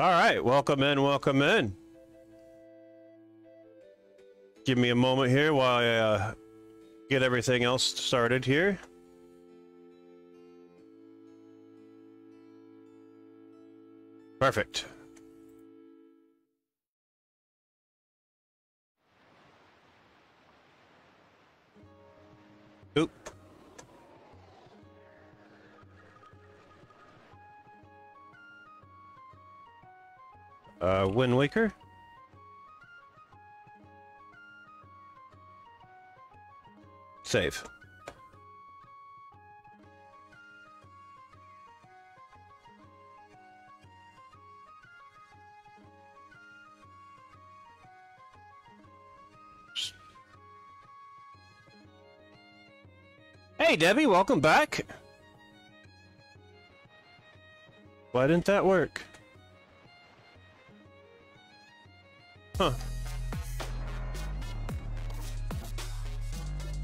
All right, welcome in, welcome in. Give me a moment here while I uh, get everything else started here. Perfect. Wind Waker? Save. Hey Debbie, welcome back. Why didn't that work? Huh.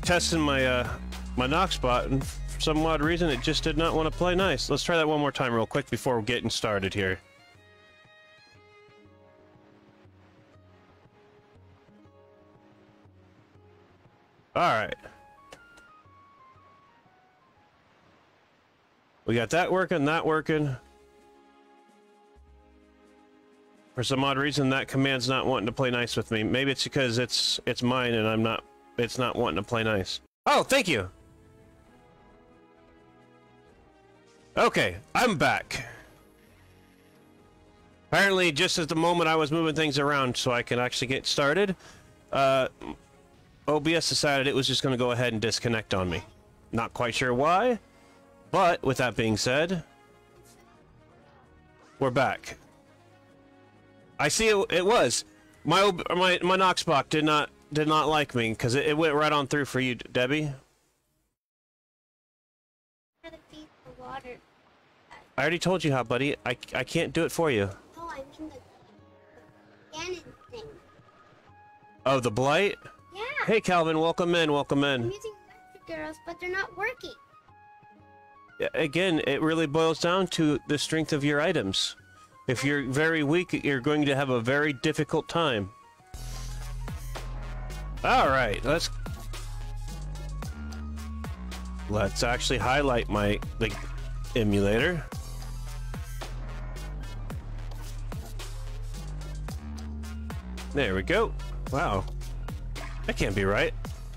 Testing my uh my knock spot and for some odd reason it just did not want to play nice. Let's try that one more time real quick before getting started here. Alright. We got that working, that working. For some odd reason, that command's not wanting to play nice with me. Maybe it's because it's it's mine and I'm not. It's not wanting to play nice. Oh, thank you. Okay, I'm back. Apparently, just at the moment I was moving things around so I can actually get started, uh, OBS decided it was just going to go ahead and disconnect on me. Not quite sure why, but with that being said, we're back. I see it, it was. My my my Knoxbox did not did not like me because it, it went right on through for you, Debbie. Gotta feed the water. I already told you how, buddy. I, I can't do it for you. No, I mean the, cannon thing. Oh, the blight. Yeah. Hey, Calvin, welcome in, welcome in. I'm in. using electric arrows, but they're not working. Again, it really boils down to the strength of your items. If you're very weak, you're going to have a very difficult time. All right, let's let's actually highlight my the emulator. There we go. Wow, that can't be right.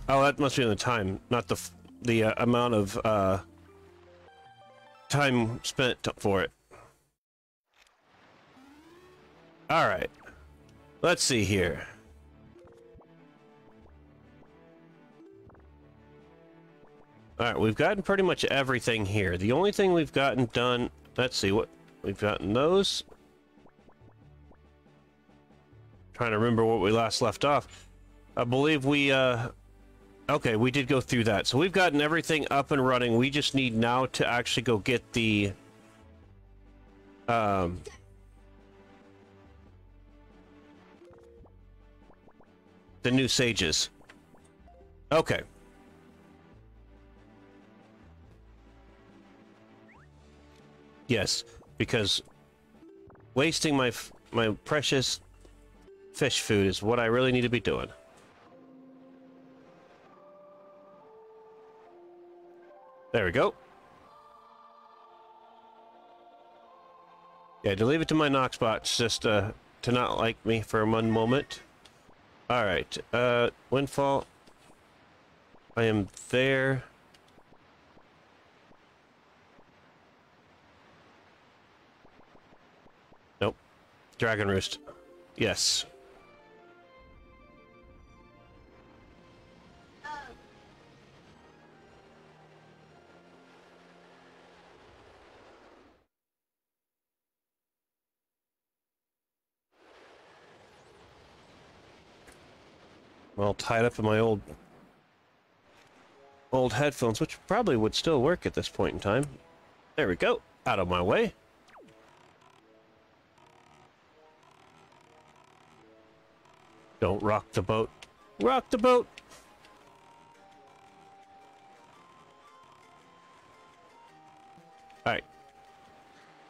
Oh, that must be the time, not the the uh, amount of uh, time spent for it. All right. Let's see here. All right, we've gotten pretty much everything here. The only thing we've gotten done, let's see what we've gotten those. Trying to remember what we last left off. I believe we uh okay, we did go through that. So we've gotten everything up and running. We just need now to actually go get the um the new sages. Okay. Yes, because wasting my my precious fish food is what I really need to be doing. There we go. Yeah, to leave it to my Knoxbots just uh, to not like me for one moment. Alright, uh, Windfall. I am there. Nope. Dragon Roost. Yes. Well, tied up in my old old headphones, which probably would still work at this point in time. There we go. Out of my way. Don't rock the boat. Rock the boat. All right.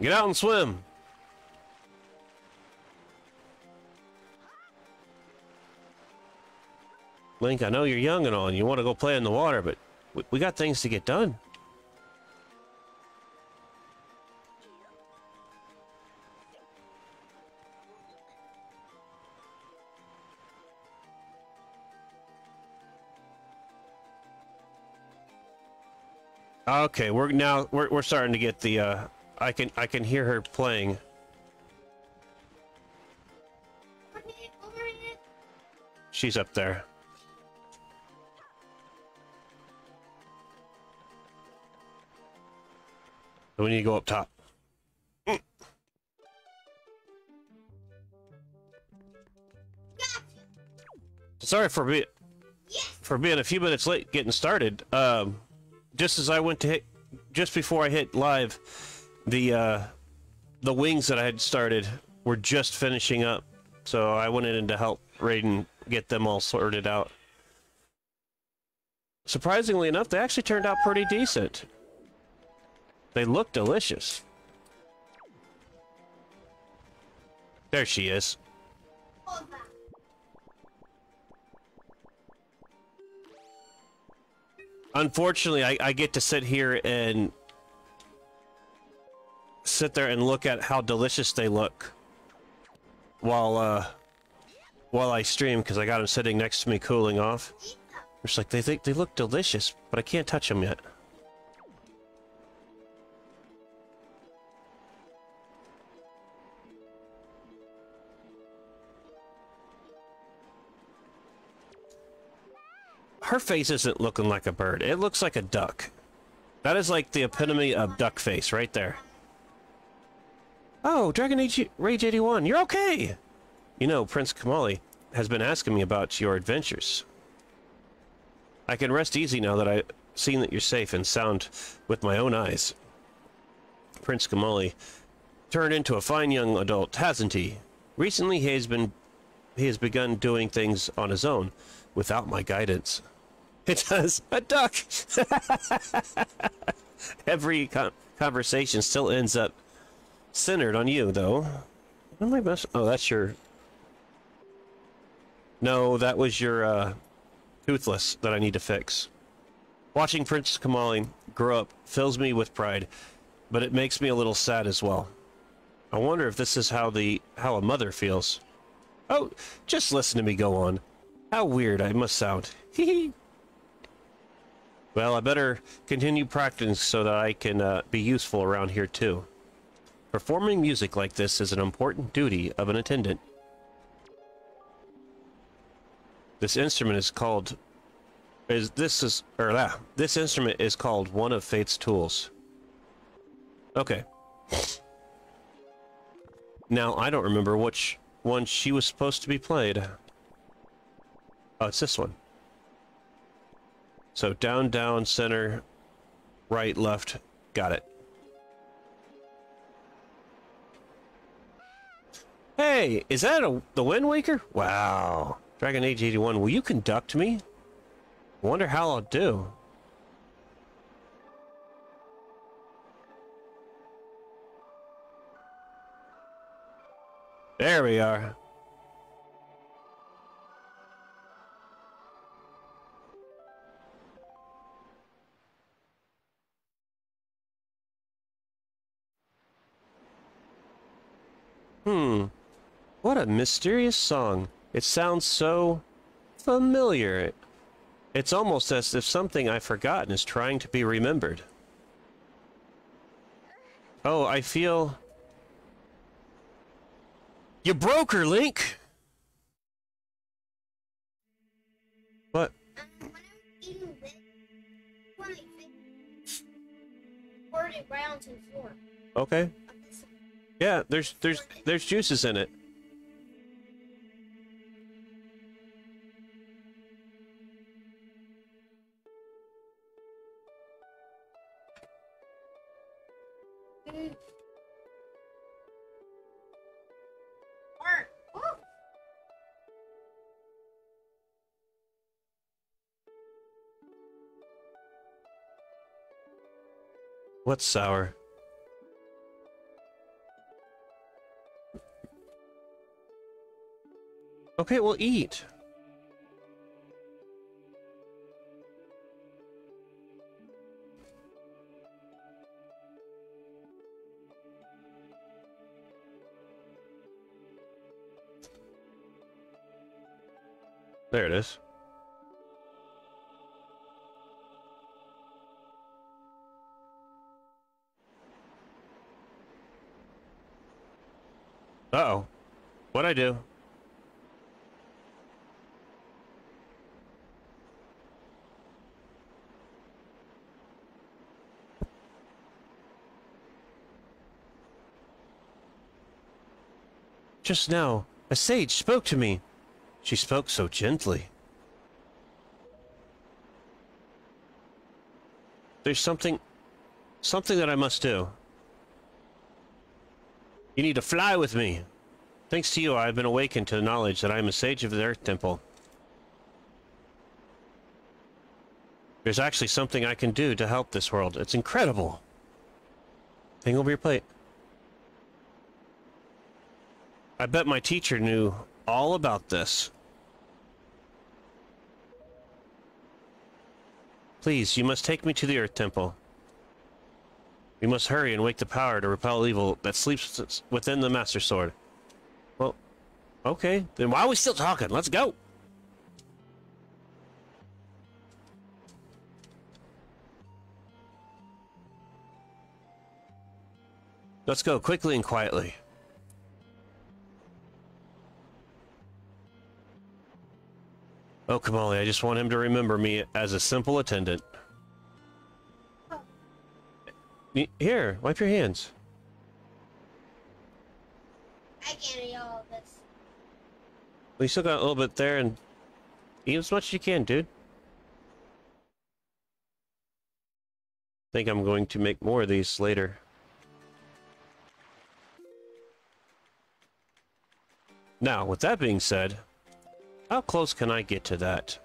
Get out and swim. Link, I know you're young and all, and you want to go play in the water, but we, we got things to get done. Okay, we're now we're we're starting to get the uh I can I can hear her playing. She's up there. So we need to go up top. Mm. Sorry for being for being a few minutes late getting started. Um, just as I went to hit, just before I hit live, the uh, the wings that I had started were just finishing up, so I went in to help Raiden get them all sorted out. Surprisingly enough, they actually turned out pretty decent. They look delicious. There she is. Unfortunately, I, I get to sit here and sit there and look at how delicious they look while uh while I stream because I got them sitting next to me cooling off. It's like they think they look delicious, but I can't touch them yet. Her face isn't looking like a bird. It looks like a duck. That is like the epitome of duck face right there. Oh, Dragon Age Rage 81, you're okay! You know, Prince Komali has been asking me about your adventures. I can rest easy now that I've seen that you're safe and sound with my own eyes. Prince Komali turned into a fine young adult, hasn't he? Recently he has been he has begun doing things on his own without my guidance. It does. A duck. Every con- conversation still ends up centered on you, though. What am I Oh, that's your. No, that was your uh, toothless that I need to fix. Watching Prince Komali grow up fills me with pride, but it makes me a little sad as well. I wonder if this is how the how a mother feels. Oh, just listen to me go on. How weird I must sound. Hee. Well, I better continue practicing so that I can uh, be useful around here too. Performing music like this is an important duty of an attendant. This instrument is called is this is or ah, this instrument is called one of fate's tools. Okay. Now I don't remember which one she was supposed to be played. Oh, it's this one. So down, down, center, right, left. Got it. Hey, is that a, the Wind Waker? Wow. Dragon Rage 81, will you conduct me? Wonder how I'll do. There we are. A mysterious song. It sounds so familiar. It's almost as if something I've forgotten is trying to be remembered. Oh, I feel... You broke her, Link! What? Um, when I was eating this, when I fit, poured it right onto the floor Okay. Yeah, there's there's there's juices in it. What's sour? Okay, we'll eat. There it is. Uh-oh. What'd I do? Just now, a sage spoke to me. She spoke so gently. There's something... something that I must do. You need to fly with me. Thanks to you, I have been awakened to the knowledge that I am a sage of the Earth Temple. There's actually something I can do to help this world. It's incredible. Hang over your plate. I bet my teacher knew all about this. Please, you must take me to the Earth Temple. We must hurry and wake the power to repel evil that sleeps within the Master Sword. Well, okay. Then why are we still talking? Let's go! Let's go quickly and quietly. Oh, Komali, I just want him to remember me as a simple attendant. Here, wipe your hands. I can't eat all of this. You still got a little bit there, and eat as much as you can, dude. think I'm going to make more of these later. Now, with that being said, how close can I get to that?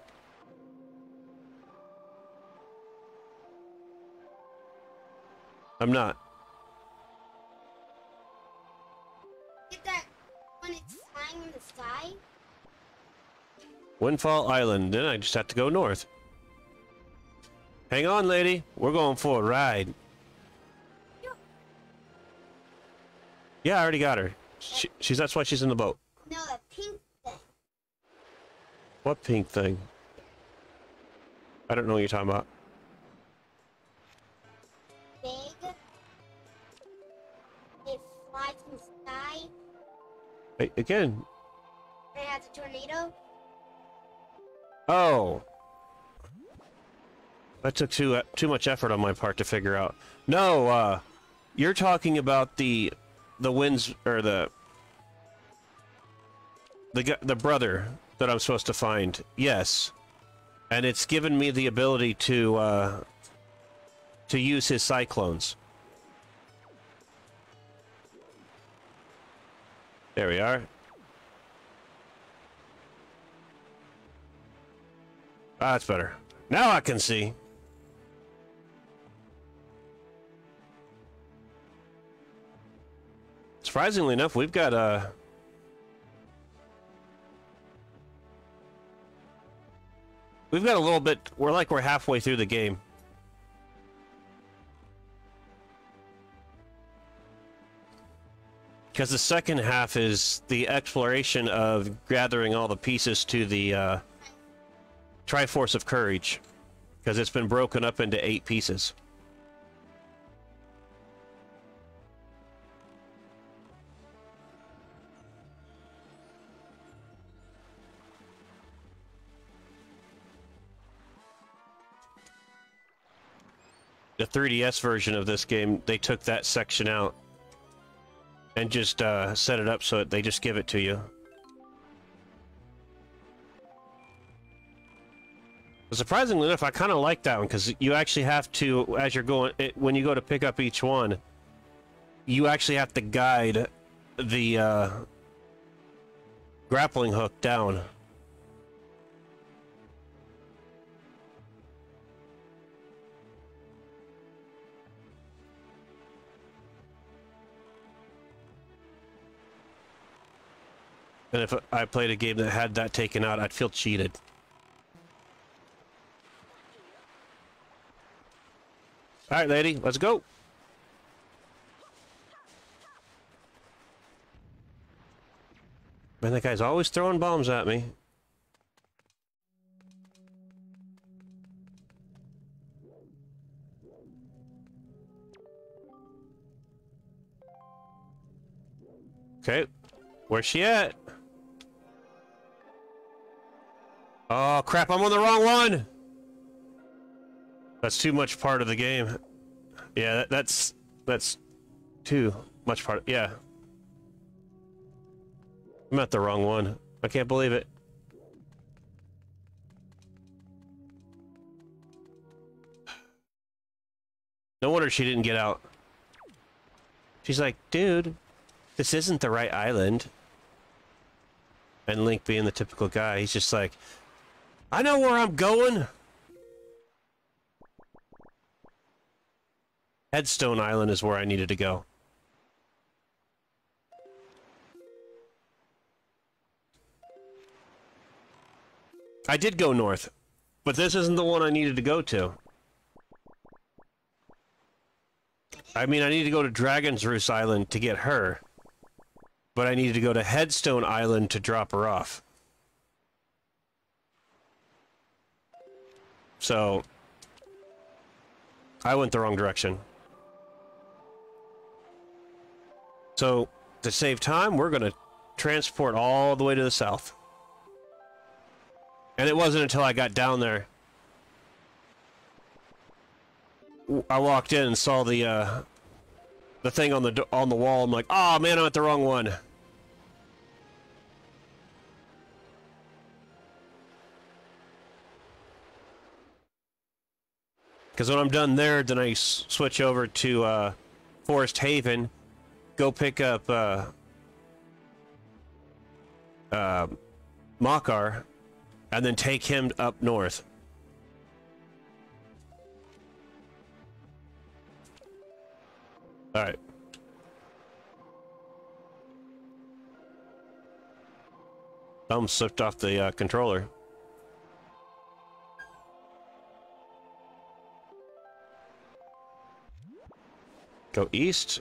I'm not. Get that when it's flying in the sky? Windfall Island, then I just have to go north. Hang on, lady. We're going for a ride. Yeah, I already got her. She, she's that's why she's in the boat. No, the pink thing. What pink thing? I don't know what you're talking about. Hey, again. It has a tornado. Oh. That took too uh, too much effort on my part to figure out. No, uh, you're talking about the the winds or the the the brother that I'm supposed to find. Yes, and it's given me the ability to uh, to use his cyclones. There we are. Ah, that's better. Now I can see. Surprisingly enough, we've got uh We've got a little bit we're like we're halfway through the game. Because the second half is the exploration of gathering all the pieces to the uh, Triforce of Courage. Because it's been broken up into eight pieces. The 3DS version of this game, they took that section out and just uh, set it up so they just give it to you. Surprisingly enough, I kind of like that one because you actually have to, as you're going, it, when you go to pick up each one, you actually have to guide the uh, grappling hook down. And if I played a game that had that taken out, I'd feel cheated. All right, lady, let's go. Man, that guy's always throwing bombs at me. Okay, where's she at? Oh, crap, I'm on the wrong one! That's too much part of the game. Yeah, that, that's... That's too much part... Of, Yeah. I'm at the wrong one. I can't believe it. No wonder she didn't get out. She's like, dude, this isn't the right island. And Link being the typical guy, he's just like, I know where I'm going. Headstone Island is where I needed to go. I did go north, but this isn't the one I needed to go to. I mean, I need to go to Dragon's Roost Island to get her, but I needed to go to Headstone Island to drop her off. So, I went the wrong direction. So, to save time, we're going to transport all the way to the south. And it wasn't until I got down there I walked in and saw the uh, the thing on the on the wall. I'm like, oh man, I'm at the wrong one. Because when I'm done there, then I switch over to uh, Forest Haven, go pick up uh, uh, Makar, and then take him up north. Alright. Thumb slipped off the uh, controller. Go east.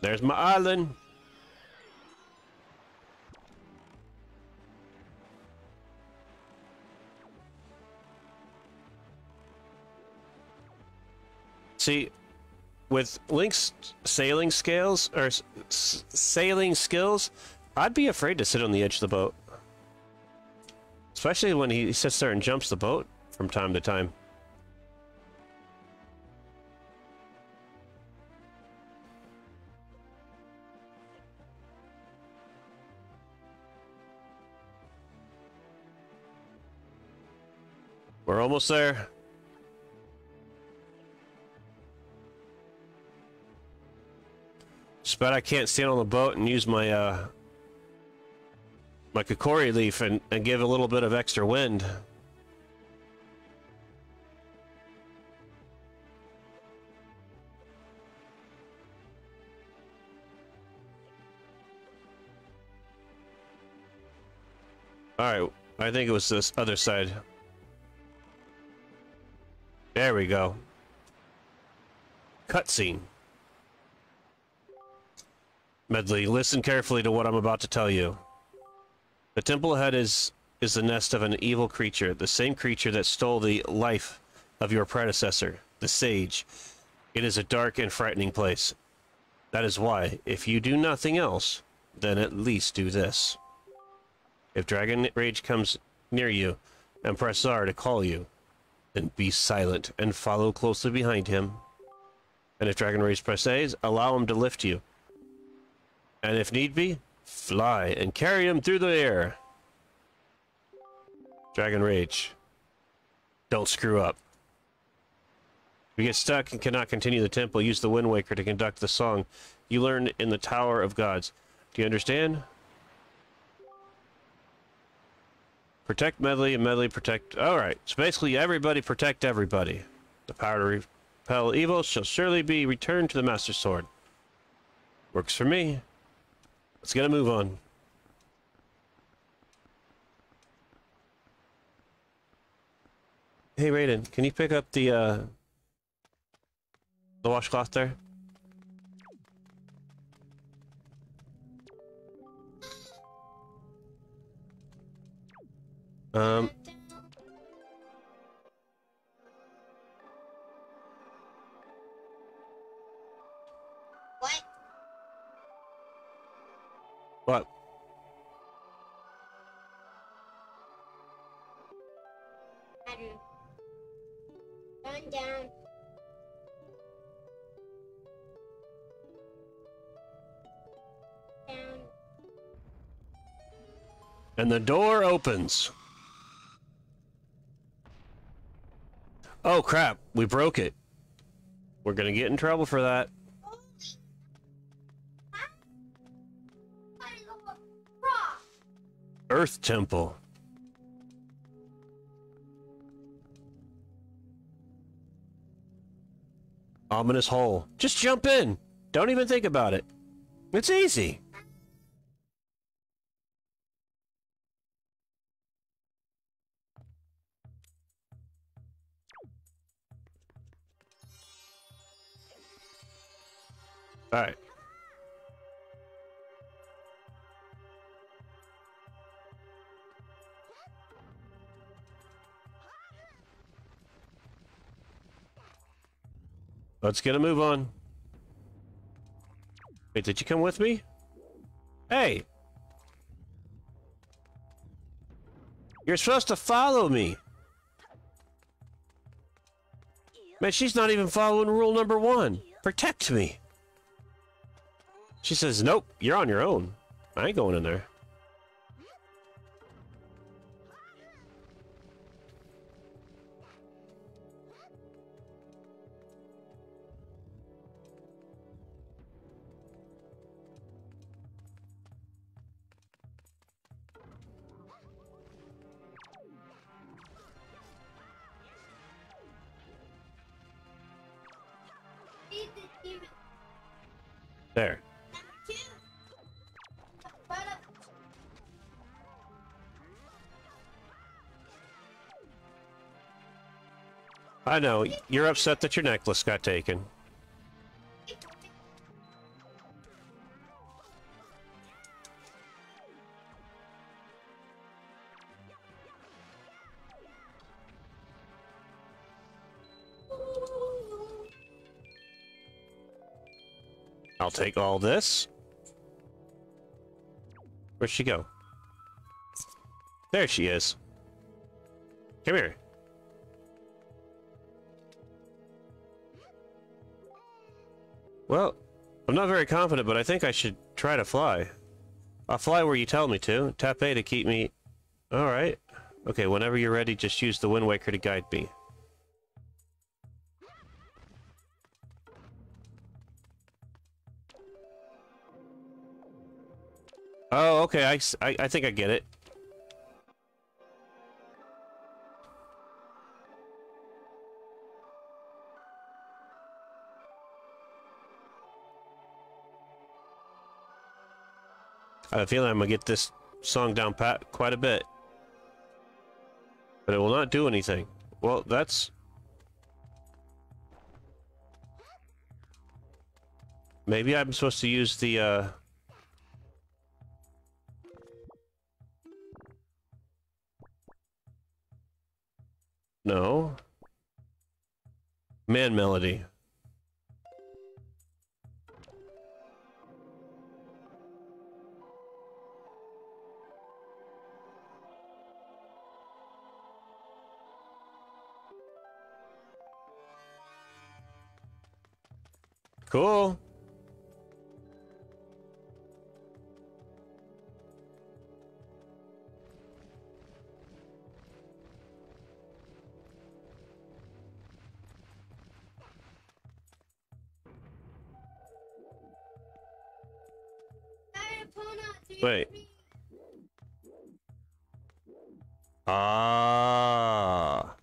There's my island. See, with Link's sailing scales or sailing skills, I'd be afraid to sit on the edge of the boat. Especially when he sits there and jumps the boat from time to time. Almost there. Bet I can't stand on the boat and use my uh, my Kokiri leaf and, and give a little bit of extra wind. Alright, I think it was this other side. There we go. Cutscene. Medli, listen carefully to what I'm about to tell you. The temple ahead is is the nest of an evil creature, the same creature that stole the life of your predecessor, the sage. It is a dark and frightening place. That is why, if you do nothing else, then at least do this. If Dragon Rage comes near you and press R to call you, then be silent and follow closely behind him. And if Dragon Rage press A, allow him to lift you and if need be, fly and carry him through the air. Dragon Rage. Don't screw up. If you get stuck and cannot continue the temple, use the Wind Waker to conduct the song you learned in the Tower of Gods. Do you understand? Protect Medli and Medli protect... Alright, so basically everybody protect everybody. The power to repel evil shall surely be returned to the Master Sword. Works for me. Let's get a move on. Hey Raiden, can you pick up the uh the washcloth there? Um. What? What? Run down. Down. And the door opens. Oh crap, we broke it. We're gonna get in trouble for that. Earth Temple. Ominous hole. Just jump in. Don't even think about it. It's easy. All right. Let's get a move on. Wait, did you come with me? Hey! You're supposed to follow me! Man, she's not even following rule number one. Protect me! She says, nope, you're on your own. I ain't going in there. There. I know, you're upset that your necklace got taken. I'll take all this. Where'd she go? There she is. Come here. Well, I'm not very confident, but I think I should try to fly. I'll fly where you tell me to. Tap A to keep me... Alright. Okay, whenever you're ready, just use the Wind Waker to guide me. Oh, okay, I I think I get it. I have a feeling I'm gonna get this song down pat quite a bit. But it will not do anything. Well, that's... Maybe I'm supposed to use the, uh... No. Man melody. Cool. Wait. Ah.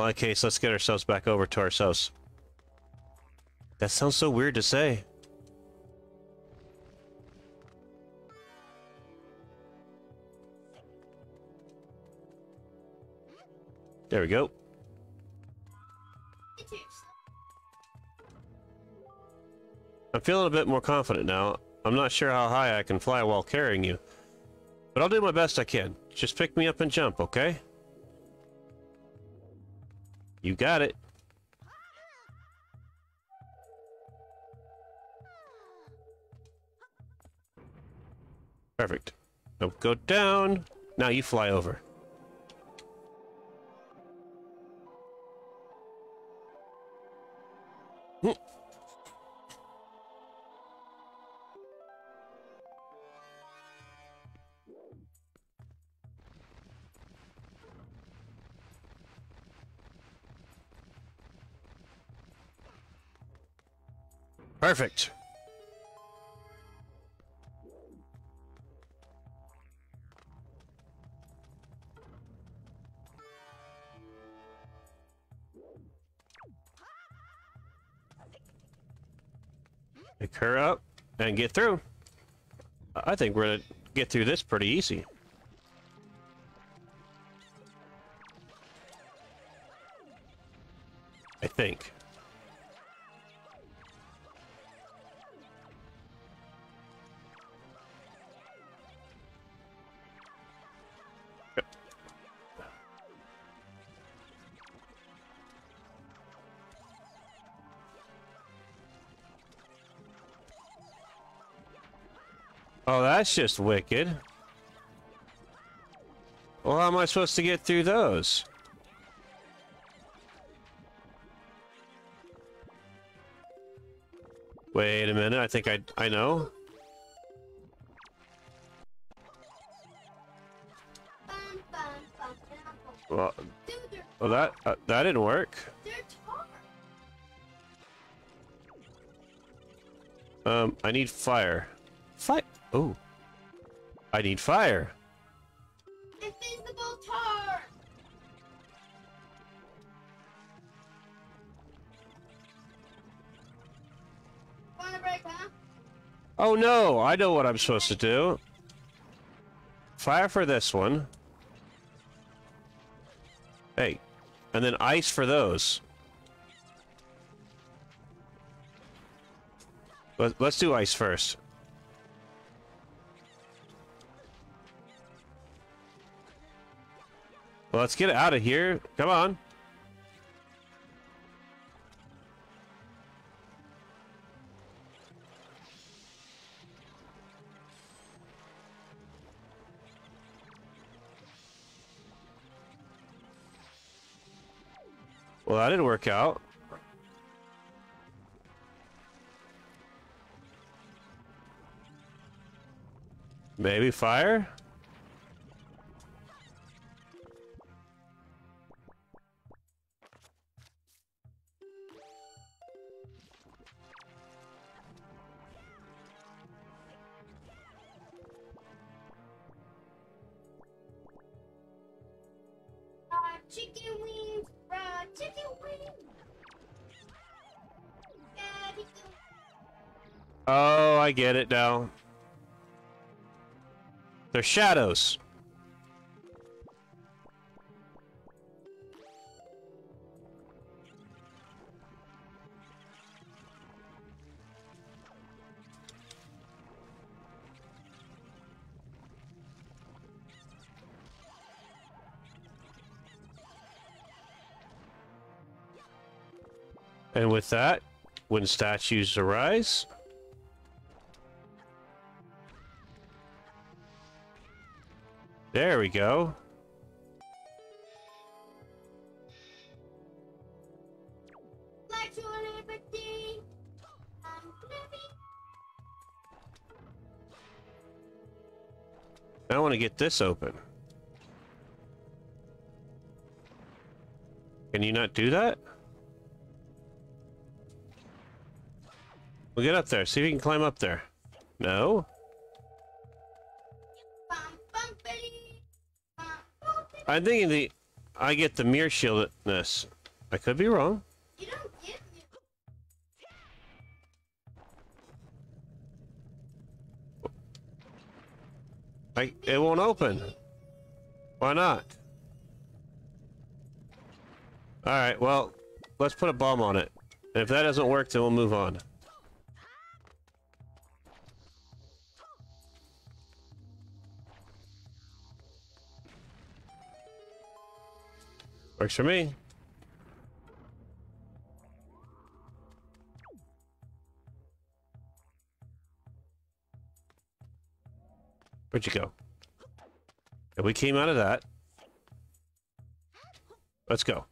Well, in case, let's get ourselves back over to ourselves. That sounds so weird to say. There we go. I'm feeling a bit more confident now. I'm not sure how high I can fly while carrying you. But I'll do my best I can. Just pick me up and jump, okay? You got it. Perfect. Now go down. Now you fly over. Hmm. Perfect. Pick her up and get through. I think we're gonna get through this pretty easy. That's just wicked. Well, how am I supposed to get through those? Wait a minute, I think I I know. Well, well that uh, that didn't work. Um, I need fire. Fire. Oh, I need fire. Invisible tar. Want a break, huh? Oh no, I know what I'm supposed to do. Fire for this one. Hey, and then ice for those. Let, let's do ice first. Well, let's get out of here. Come on. Well, that didn't work out. Maybe fire? Oh, I get it now. They're shadows. And with that, when statues arise, There we go. I want to get this open. Can you not do that? We'll get up there. See if you can climb up there. No? I'm thinking the... I get the mirror shieldedness. I could be wrong. I, it won't open. Why not? Alright, well, let's put a bomb on it. And if that doesn't work, then we'll move on. Works for me. Where'd you go? And we came out of that. Let's go.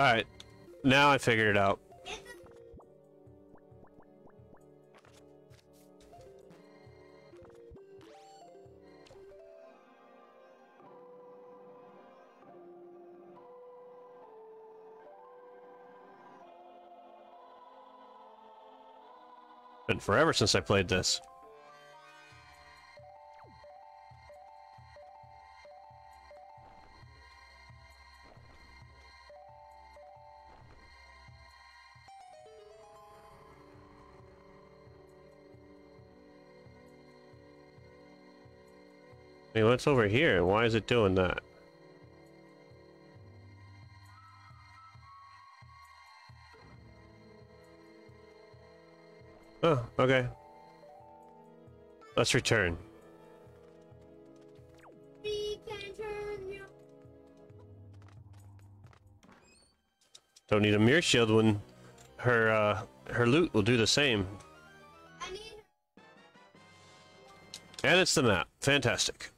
Alright. Now I figured it out. Been forever since I played this. What's over here? Why is it doing that? Oh, okay. Let's return. Don't need a mirror shield when her uh, her loot will do the same. And it's the map. Fantastic.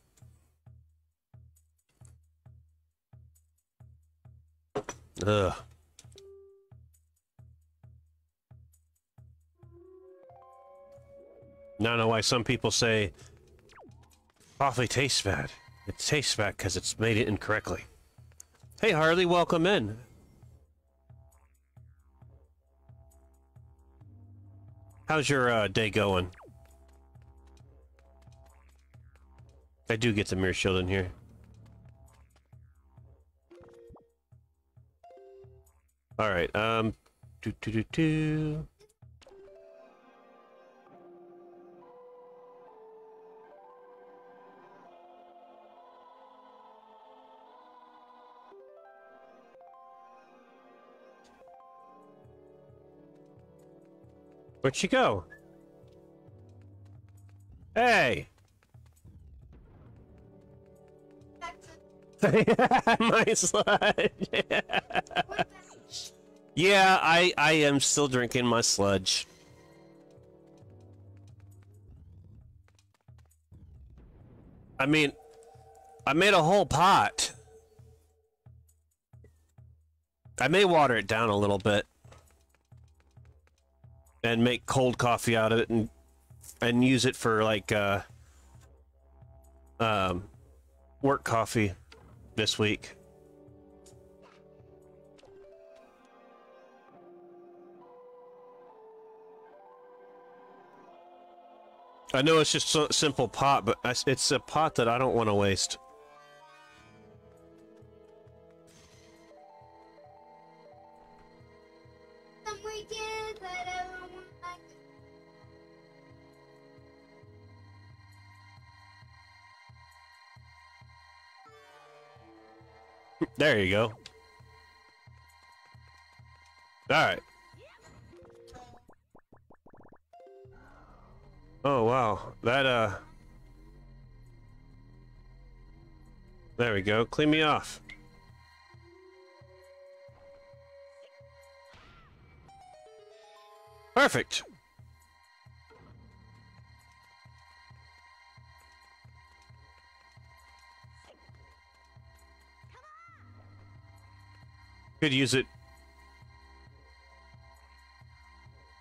Ugh. Now I know why some people say coffee tastes bad. It tastes bad because it's made it incorrectly. Hey Harley, welcome in. How's your uh, day going? I do get the mirror shield in here. All right. Um. Do do do do. Where'd she go? Hey! My sludge. yeah, I I am still drinking my sludge. I mean, I made a whole pot. I may water it down a little bit and make cold coffee out of it and and use it for like uh um work coffee this week. I know it's just a simple pot, but it's a pot that I don't want to waste. some weekends that everyone likes. There you go. All Oh wow, that uh. There we go. Clean me off. Perfect. Could use it.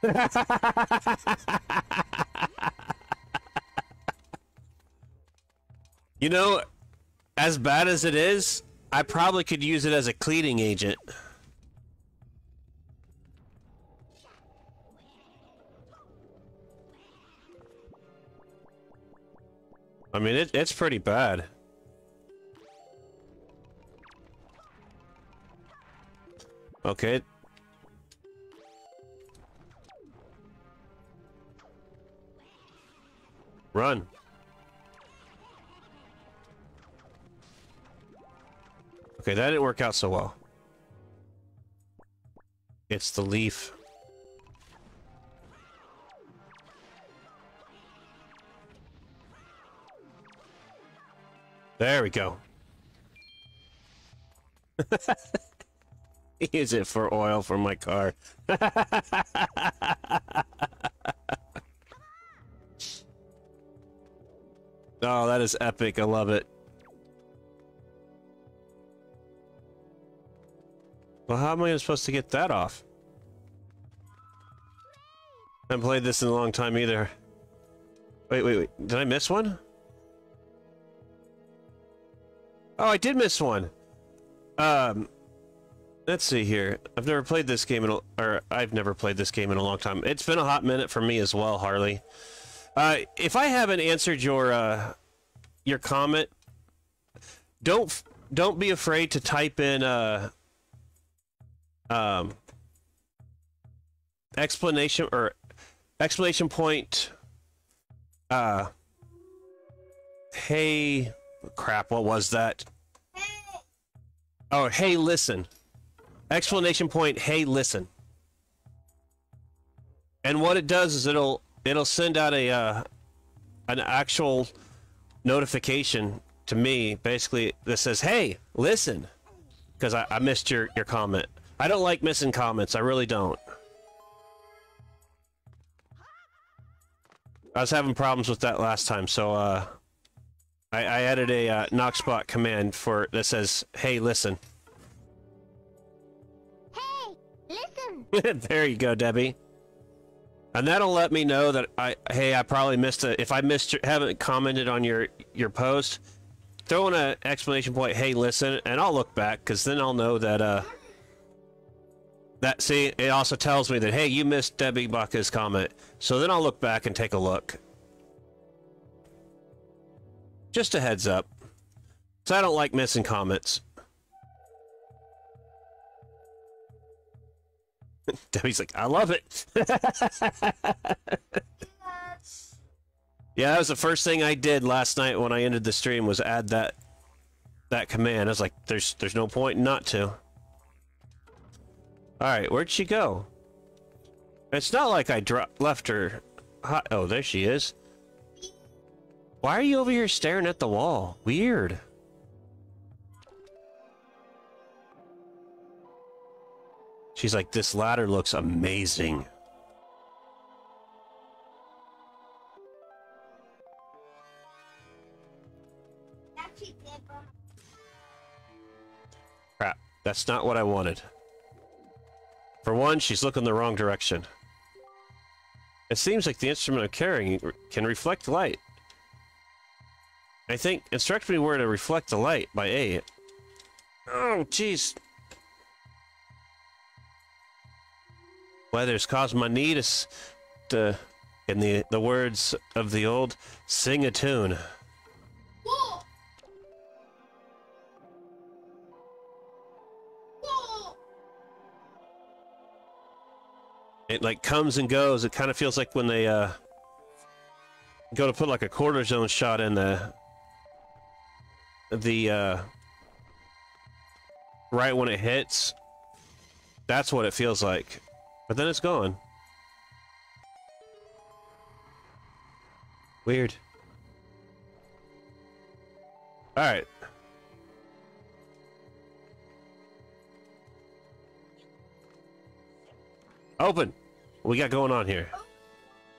you know, as bad as it is, I probably could use it as a cleaning agent. I mean, it, it's pretty bad. Okay. Run. Okay, that didn't work out so well. It's the leaf. There we go. Use it for oil for my car. oh, that is epic. I love it. Well, how am I supposed to get that off? I haven't played this in a long time either. Wait, wait, wait. Did I miss one? Oh, I did miss one. Um, let's see here. I've never played this game in a, or I've never played this game in a long time. It's been a hot minute for me as well, Harley. Uh, if I haven't answered your uh, your comment, don't don't be afraid to type in uh, um, explanation or explanation point. Uh, hey, crap! What was that? Oh, hey, listen. Explanation point, hey, listen. And what it does is it'll it'll send out a uh, an actual notification to me, basically that says, "Hey, listen," because I, I missed your your comment. I don't like missing comments. I really don't. I was having problems with that last time, so uh, I, I added a uh, Knockspot command for that says, "Hey, listen." Hey, listen. there you go, Debbie. And that'll let me know that I, hey, I probably missed a If I missed, your, haven't commented on your your post, throw in an explanation point. Hey, listen, and I'll look back because then I'll know that. Uh, that see, it also tells me that hey, you missed Debbie Bucka's comment. So then I'll look back and take a look. Just a heads up. So I don't like missing comments. Debbie's like, I love it. yeah, that was the first thing I did last night when I ended the stream was add that that command. I was like, there's there's no point not to. Alright, where'd she go? It's not like I left her oh there she is. Why are you over here staring at the wall? Weird. She's like, this ladder looks amazing. Crap, that's not what I wanted. For one, she's looking the wrong direction. It seems like the instrument I'm carrying can reflect light. I think, instruct me where to reflect the light by A. Oh, jeez. Weather's to, to, in the, the words of the old, sing a tune. It like comes and goes. It kind of feels like when they uh go to put like a quarter zone shot in the the uh right when it hits. That's what it feels like. But then it's gone. Weird. All right. Open. What we got going on here?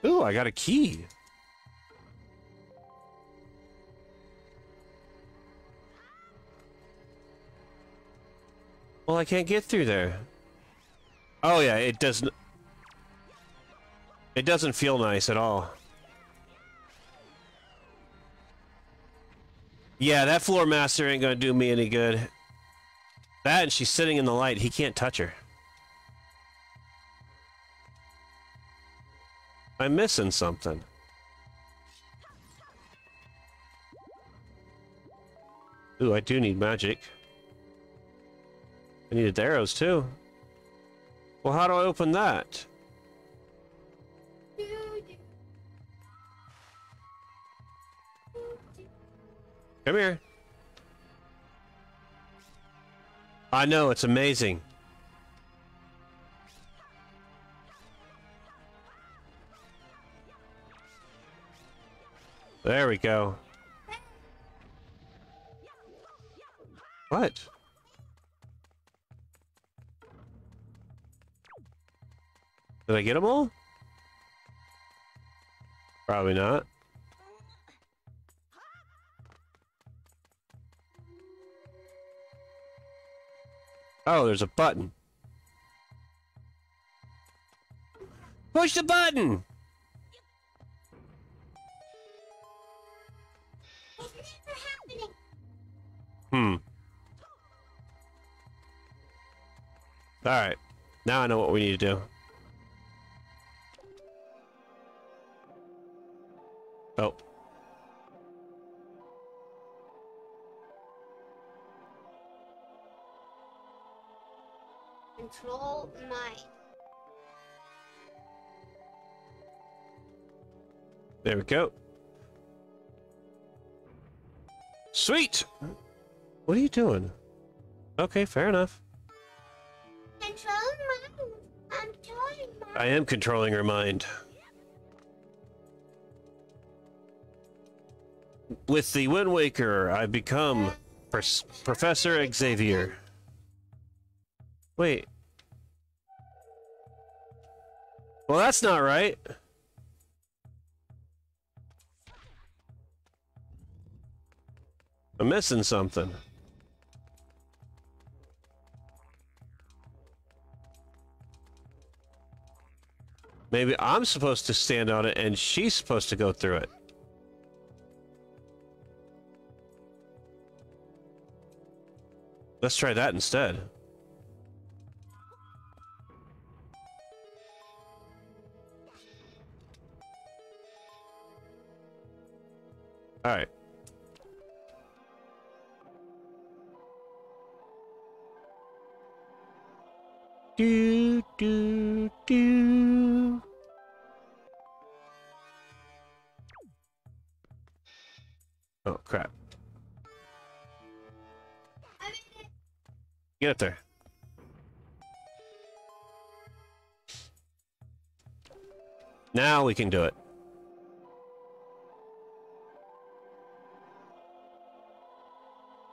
Ooh, I got a key. Well, I can't get through there. Oh yeah, it doesn't. It doesn't feel nice at all. Yeah, that floor master ain't gonna do me any good. That and she's sitting in the light. He can't touch her. I'm missing something. Ooh, I do need magic. I needed arrows too. Well, how do I open that? Come here. I know, it's amazing. There we go. What? Did I get them all? Probably not. Oh, there's a button. Push the button! Hmm. Alright. Now I know what we need to do. Oh. Control mind. There we go. Sweet! What are you doing? Okay, fair enough. Control mind. I'm controlling mind. I am controlling her mind. With the Wind Waker, I become Professor Xavier. Wait. Well, that's not right. I'm missing something. Maybe I'm supposed to stand on it and she's supposed to go through it. Let's try that instead. All right. Do do do. Oh crap! Get up there. Now we can do it.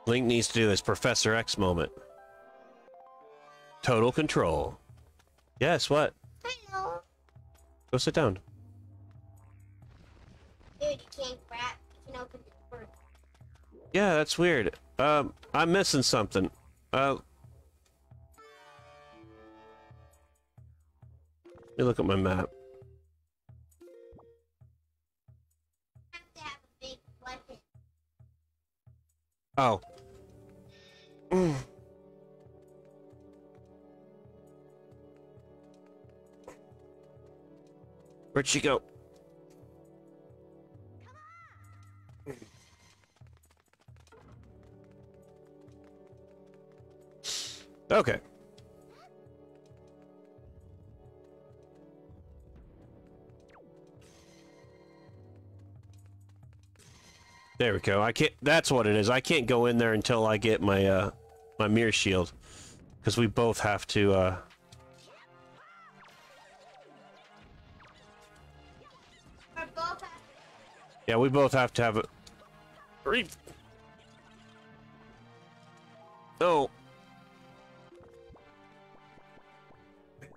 Link needs to do his Professor X moment. Total control. Yes, what? Hello. Go sit down. Dude, you can't grab. You can open the door. Yeah, that's weird. Um, I'm missing something. Uh, let me look at my map. have to have a big weapon. Oh. Where'd she go? Okay. There we go. I can't. That's what it is. I can't go in there until I get my uh my mirror shield, because we both have to. uh Yeah, we both have to have a. Oh.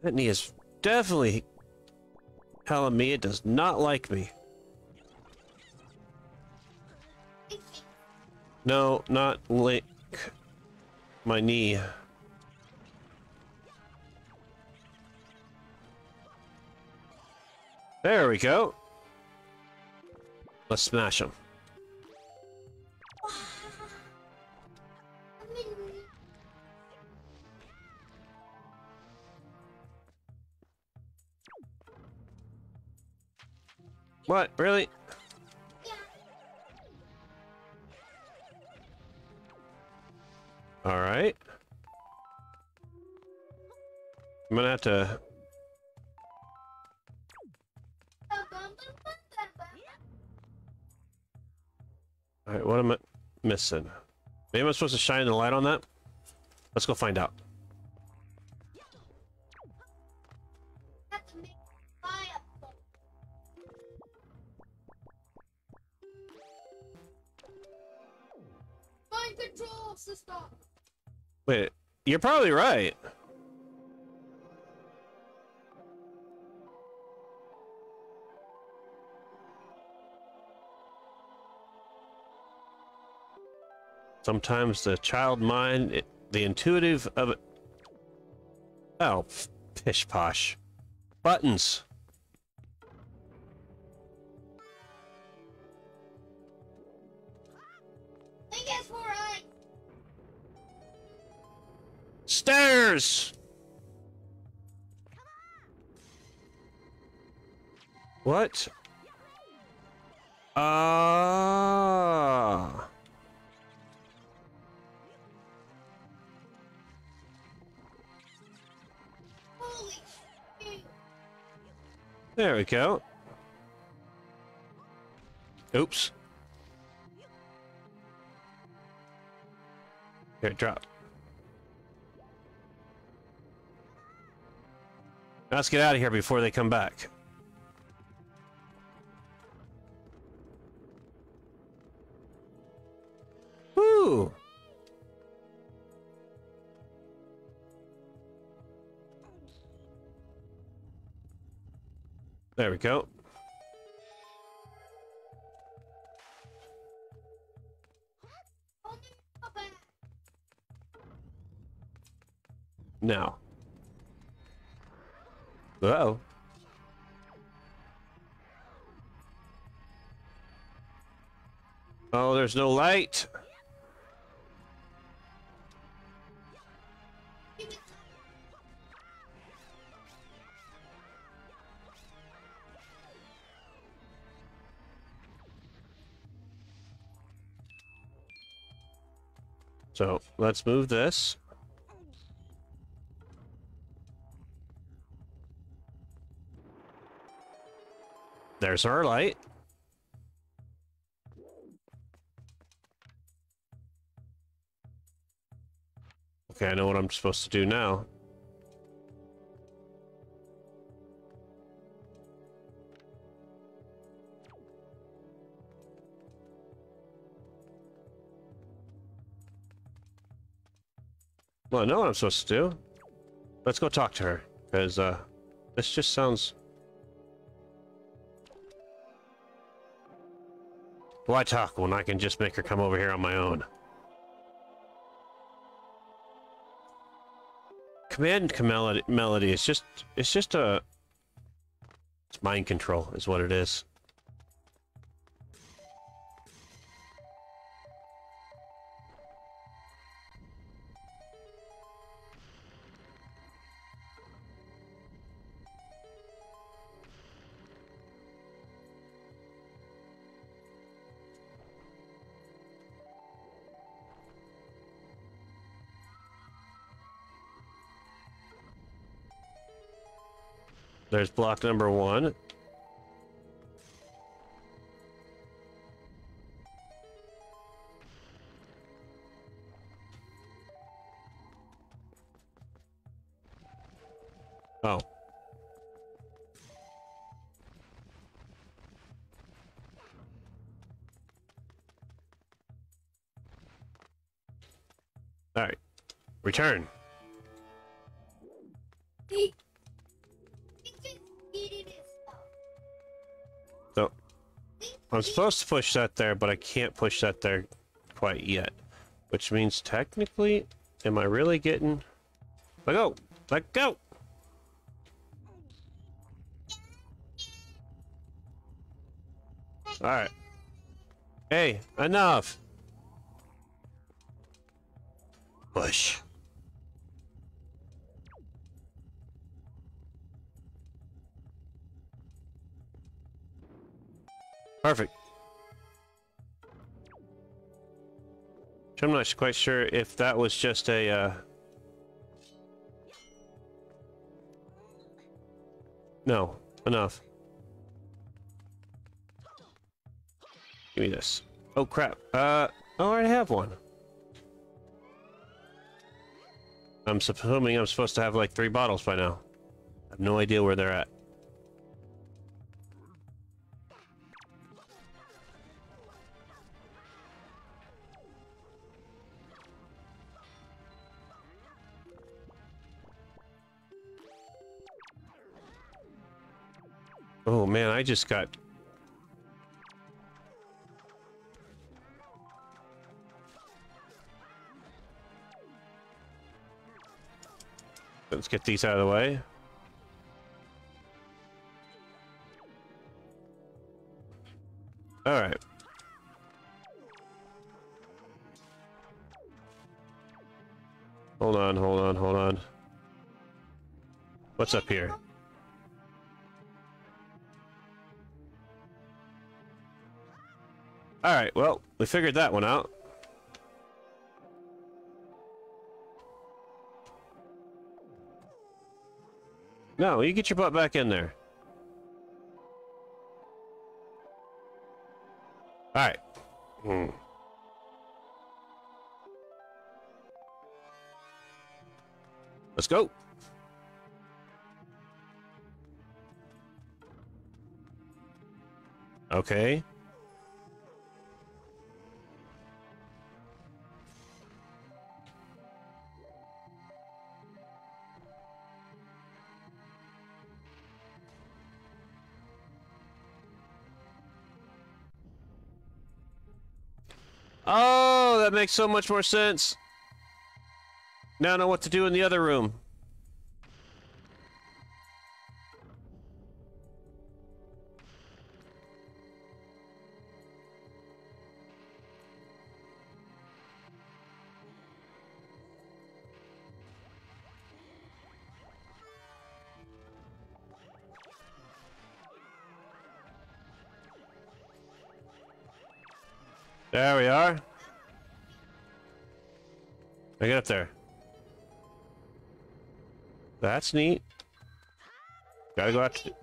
Whitney is definitely telling me it does not like me. No, not Link. My knee. There we go. Let's smash him. What? Really? yeah. All right. I'm gonna have to. All right, what am I missing? Maybe I'm supposed to shine the light on that. Let's go find out. Have to make fire. Mind control system. Wait, you're probably right. Sometimes the child mind, it, the intuitive of it. Oh, pish posh. Buttons. I guess we're right. Stairs! What? Ah. Holy There we go. Oops. Here, drop. Let's get out of here before they come back. Woo! There we go. Now. Uh-oh. Oh, there's no light. So let's move this. There's our light. Okay, I know what I'm supposed to do now. Well, I know what I'm supposed to do. Let's go talk to her, because uh, this just sounds. Why talk when I can just make her come over here on my own? Command melody, melody is just it's just a it's mind control is what it is. There's block number one. Oh. All right. Return. I'm supposed to push that there, but I can't push that there quite yet. Which means technically, am I really getting... Let go! Let go! Alright. Hey, enough! Perfect. I'm not quite sure if that was just a, uh... No, enough. Give me this. Oh, crap. Uh, oh, I already have one. I'm assuming I'm supposed to have like three bottles by now. I have no idea where they're at. man, I just got... Let's get these out of the way. Alright. Hold on, hold on, hold on. What's up here? Alright, well, we figured that one out. No, you get your butt back in there. Alright. Hmm. Let's go. Okay. Makes so much more sense. Now I know what to do in the other room. There. That's neat. Gotta go out to...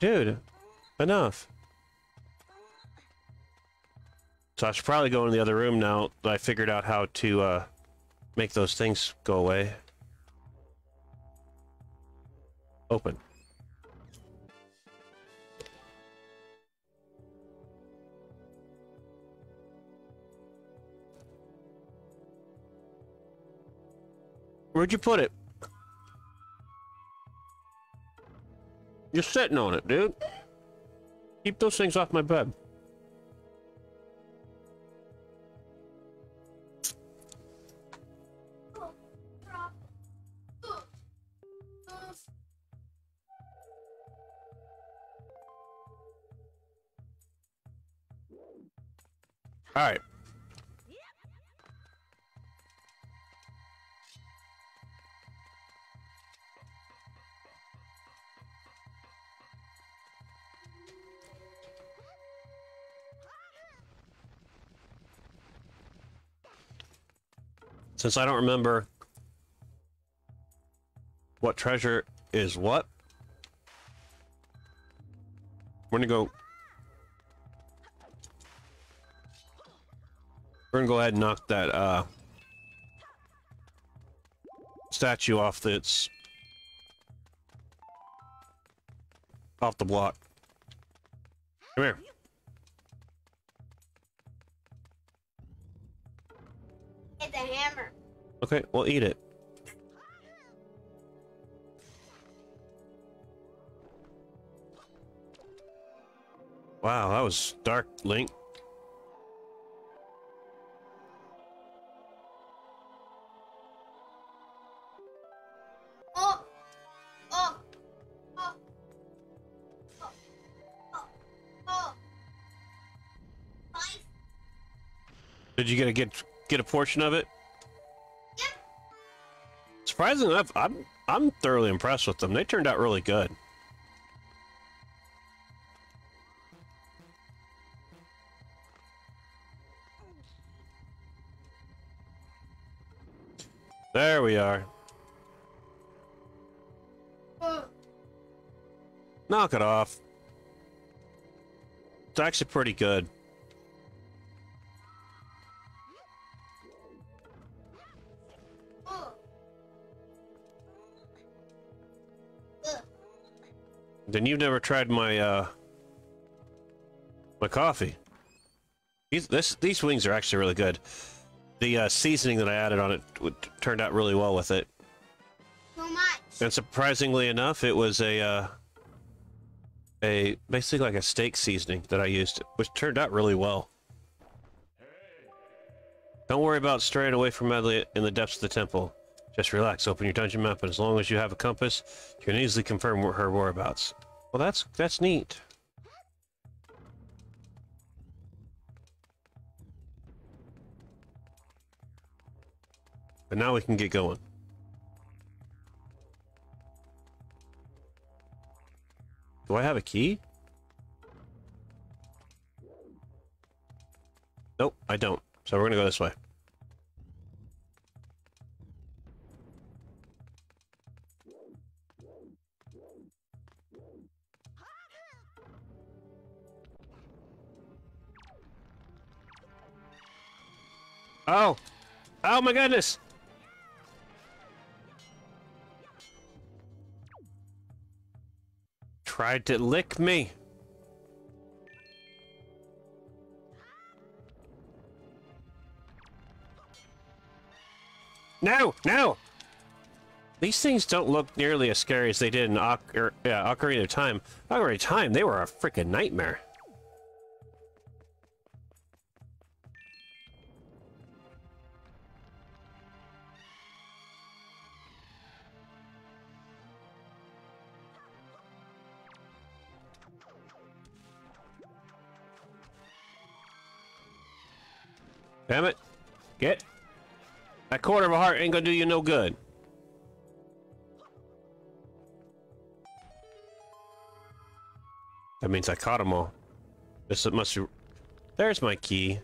Dude, enough. So I should probably go in the other room now that I figured out how to uh, make those things go away. Open. Where'd you put it? You're sitting on it, dude. Keep those things off my bed. All right. Since I don't remember what treasure is what, we're gonna go. We're gonna go ahead and knock that uh, statue off that's off the block. Come here. Okay, we'll eat it. Wow, that was dark, Link. Oh, oh, oh. Did you get a get get a portion of it? Yep. Surprisingly enough, I'm I'm thoroughly impressed with them. They turned out really good. There we are. Knock it off. It's actually pretty good. Then you've never tried my uh my coffee. These this these wings are actually really good. The uh, seasoning that I added on it would, turned out really well with it, So much. and surprisingly enough, it was a uh, a basically like a steak seasoning that I used, which turned out really well. Don't worry about straying away from Medli in the depths of the temple. Just relax, open your dungeon map, and as long as you have a compass, you can easily confirm her whereabouts. Well, that's that's neat. But now we can get going. Do I have a key? Nope, I don't. So we're gonna go this way. Oh! Oh my goodness! Tried to lick me. No! No! These things don't look nearly as scary as they did in Oc yeah, Ocarina of Time. Ocarina of Time, they were a freaking nightmare. Damn it. Get. That quarter of a heart ain't gonna do you no good. That means I caught them all. This must be... There's my key.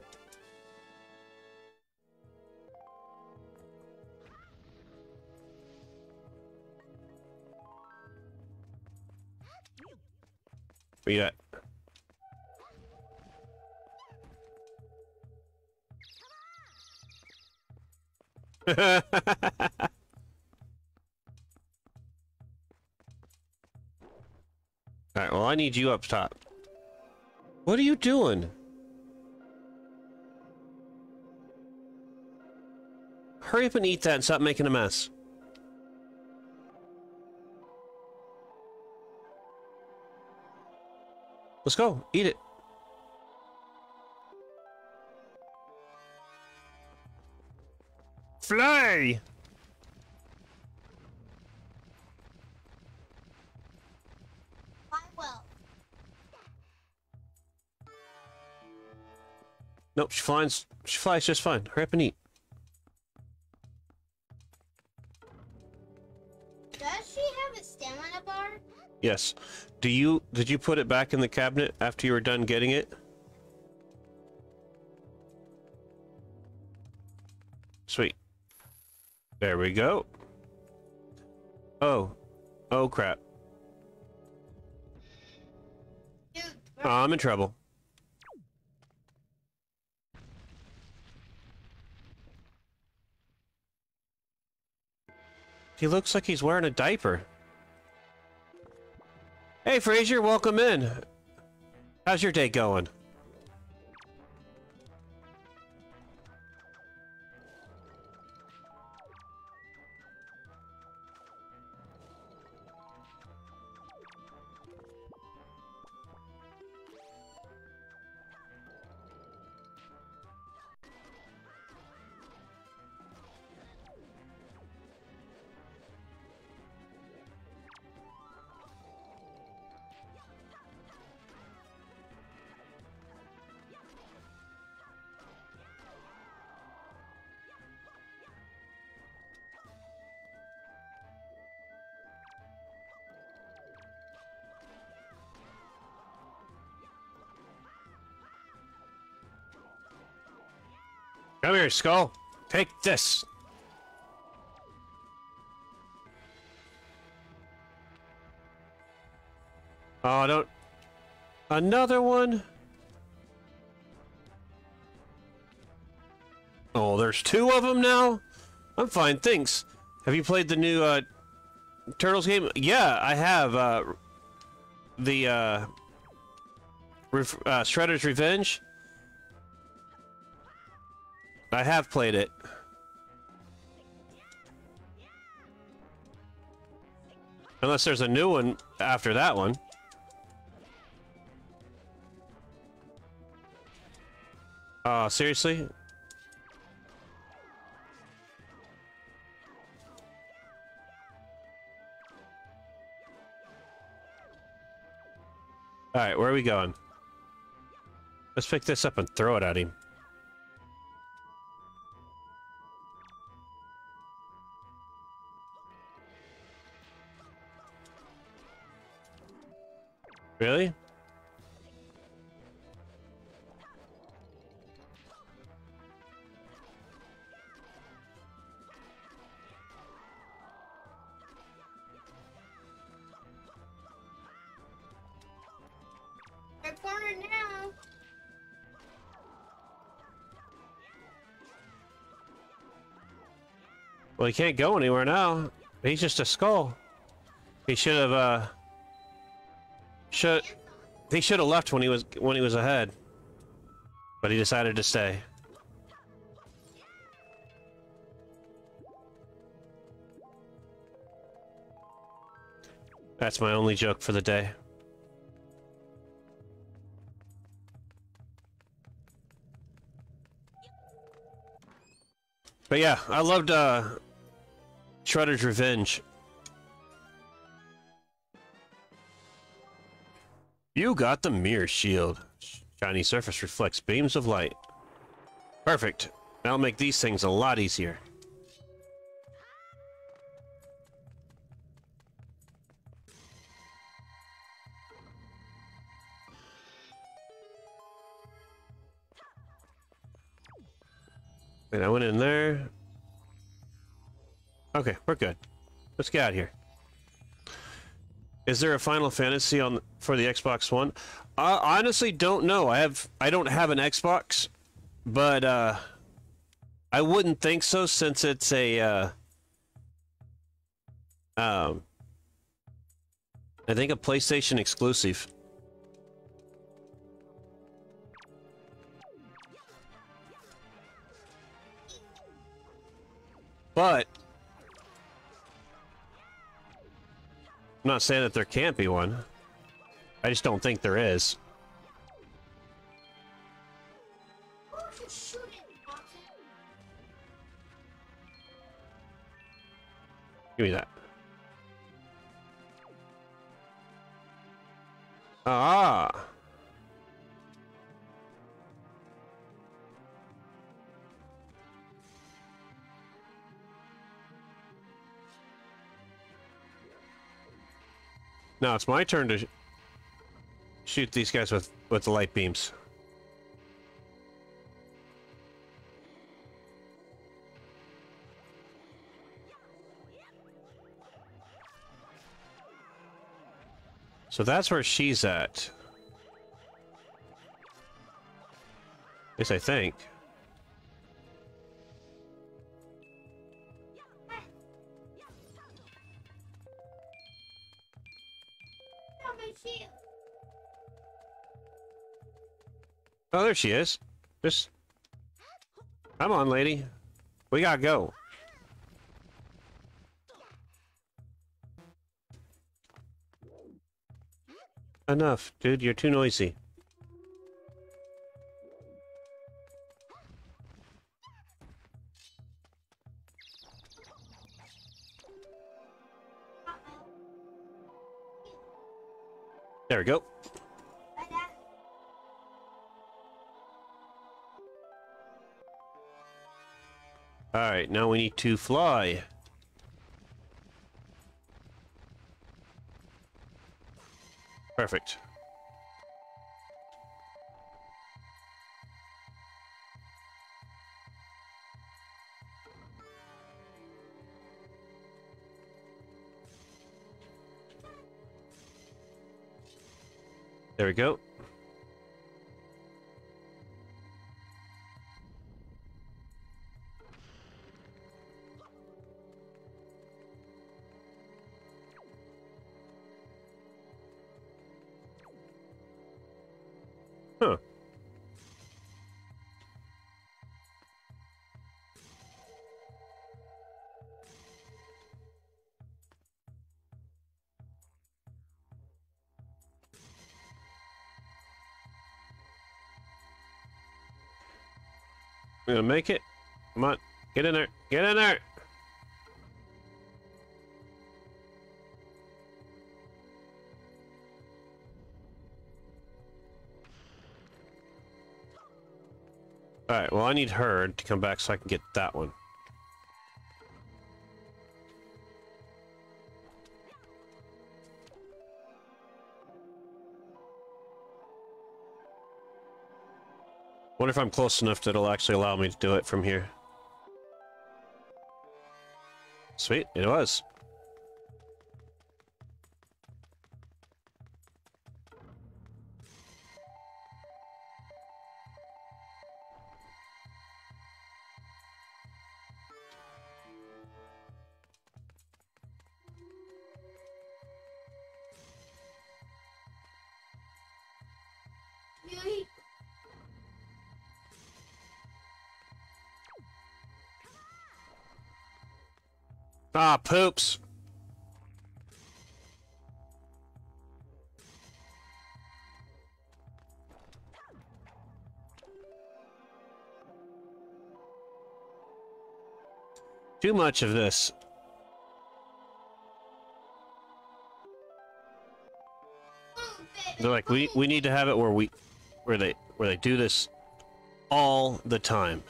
Where you at? Alright, well I need you up top. What are you doing? Hurry up and eat that and stop making a mess. Let's go. Eat it. Fly! Nope, she flies. She flies just fine. Hurry up and eat. Does she have a stamina bar? Yes. Do you did you put it back in the cabinet after you were done getting it? There we go. Oh. Oh crap. Oh, I'm in trouble. He looks like he's wearing a diaper. Hey, Frazier, welcome in. How's your day going? Come here, Skull. Take this. Oh, don't. Another one? Oh, there's two of them now? I'm fine, thanks. Have you played the new, uh, Turtles game? Yeah, I have, uh, the, uh, uh Shredder's Revenge. I have played it. Unless there's a new one after that one. Uh, seriously? Alright, where are we going? Let's pick this up and throw it at him. Really? Well, he can't go anywhere now. He's just a skull. He should have, uh... Should... Should have left when he was when he was ahead. But he decided to stay. That's my only joke for the day. But yeah, I loved uh Shredder's Revenge. You got the mirror shield. Shiny surface reflects beams of light. Perfect. That'll make these things a lot easier. Wait, I went in there. Okay, we're good. Let's get out of here. Is there a Final Fantasy on for the Xbox One? I honestly don't know. I have I don't have an Xbox, but uh, I wouldn't think so since it's a uh, um, I think a PlayStation exclusive. But I'm not saying that there can't be one. I just don't think there is. Give me that. Ah. Now it's my turn to sh- shoot these guys with with the light beams. So that's where she's at. At least I think. Oh, there she is. Just come on, lady. We gotta go. Enough, dude. You're too noisy. There we go. All right, now we need to fly. Perfect. There we go. I'm gonna make it. Come on. Get in there. Get in there. Alright, well I need her to come back so I can get that one. Wonder if I'm close enough that it'll actually allow me to do it from here. Sweet, it was. Ah, poops. Too much of this. They're like, we we need to have it where we where they where they do this all the time.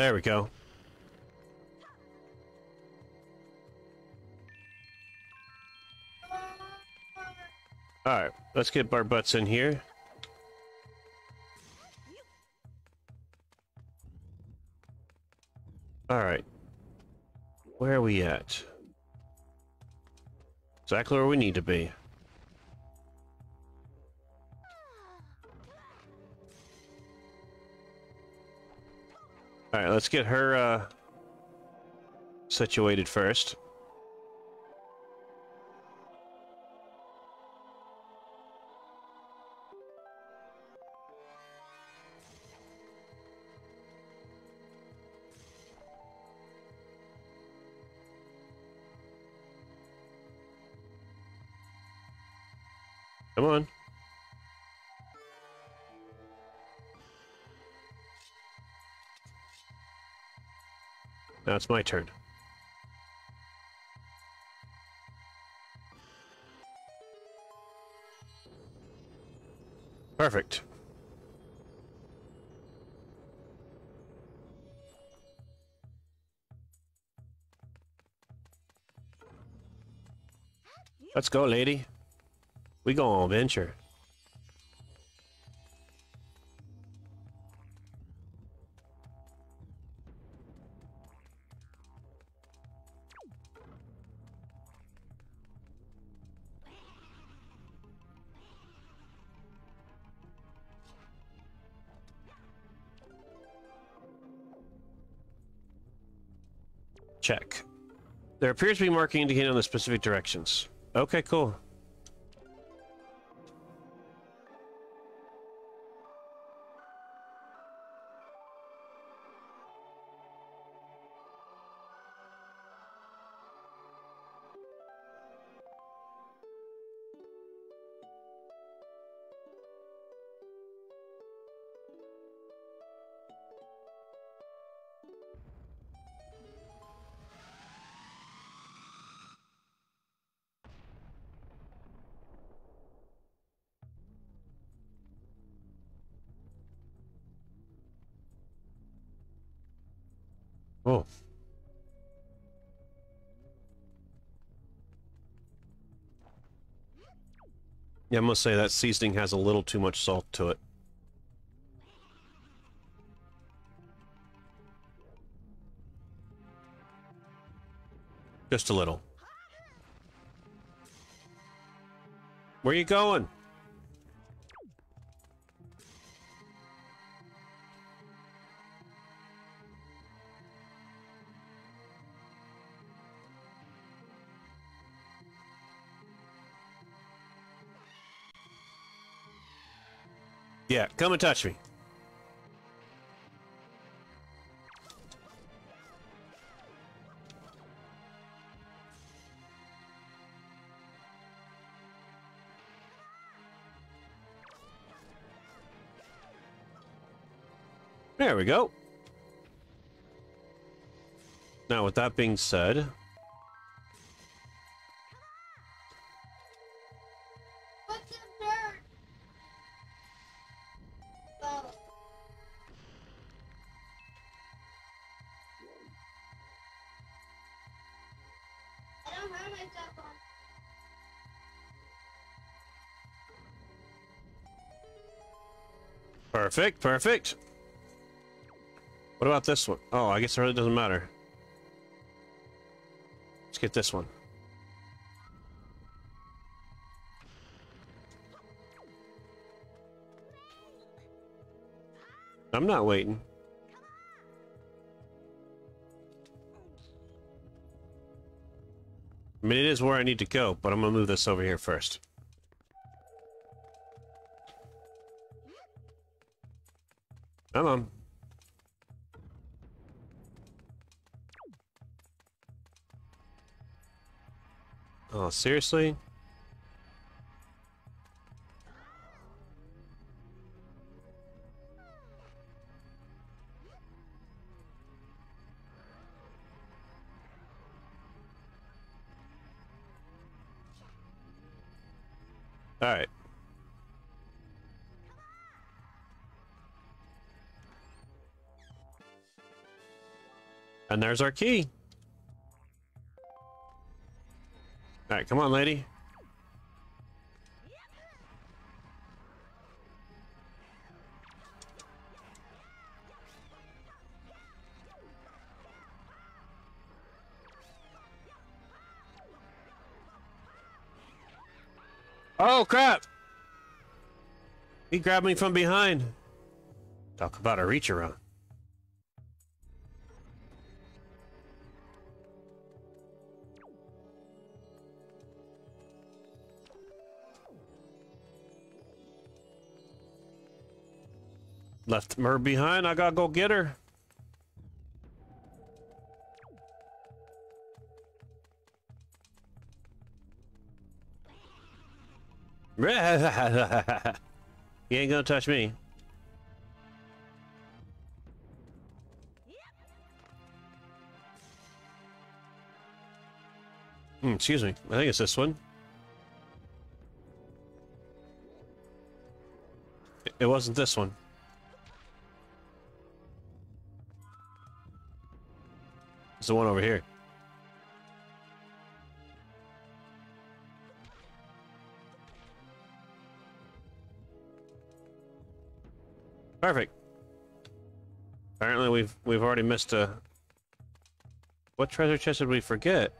There we go. Alright, let's get our butts in here. Alright. Where are we at? Exactly where we need to be. Alright, let's get her uh, situated first. My turn. Perfect. Let's go, lady. We go on adventure. There appears to be marking indicating on the specific directions. Okay, cool. Yeah, I must say that seasoning has a little too much salt to it. Just a little. Where are you going? Yeah, come and touch me. There we go. Now, with that being said, perfect, perfect. What about this one? Oh, I guess it really doesn't matter. Let's get this one. I'm not waiting. I mean, it is where I need to go, but I'm gonna move this over here first. Come on. Oh, seriously? There's our key. All right, come on, lady. Oh, crap! He grabbed me from behind. Talk about a reach around. Left Mer behind. I gotta go get her. you ain't gonna touch me. Hmm, excuse me. I think it's this one. It wasn't this one. It's the one over here. Perfect. Apparently we've we've already missed a What treasure chest did we forget?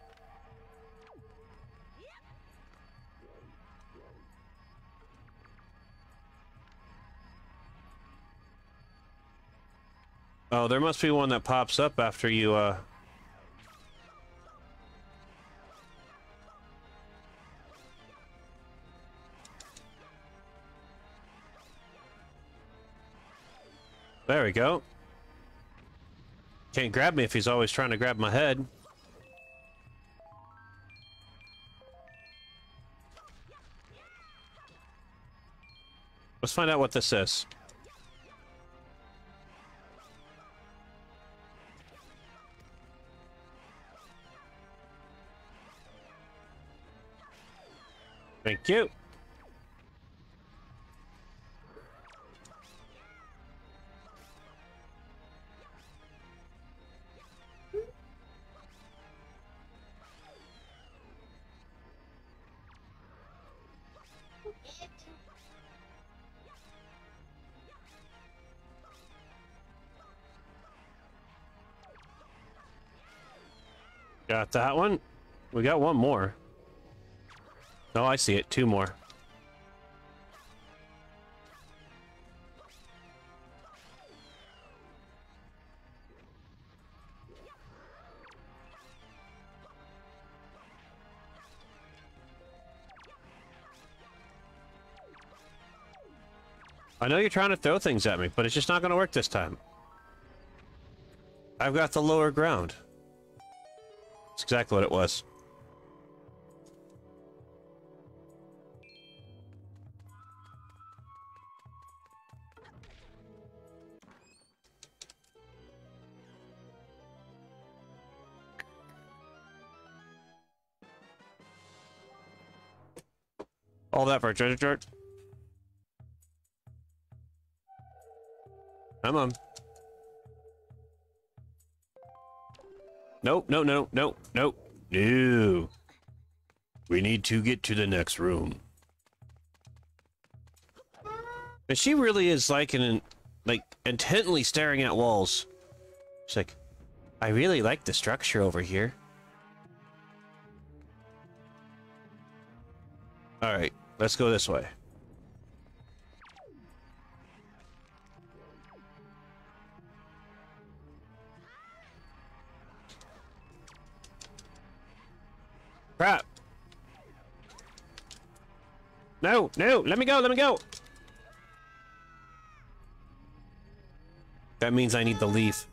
Oh, there must be one that pops up after you uh There we go. Can't grab me if he's always trying to grab my head. Let's find out what this is. Thank you. Got that one. We got one more. Oh, I see it. Two more. I know you're trying to throw things at me, but it's just not going to work this time. I've got the lower ground. That's exactly what it was. All that for a treasure chart? I'm on. Nope, no, no, no, no, no. We need to get to the next room. And she really is like an, like, intently staring at walls. She's like, I really like the structure over here. Alright, let's go this way. Crap. No, no, let me go, let me go. That means I need the leaf.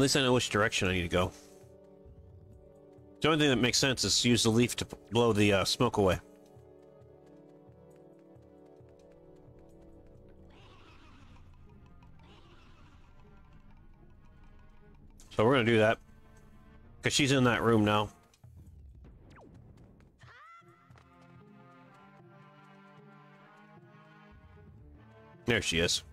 At least I know which direction I need to go. The only thing that makes sense is use the leaf to blow the uh, smoke away. So we're gonna do that. Because she's in that room now. There she is.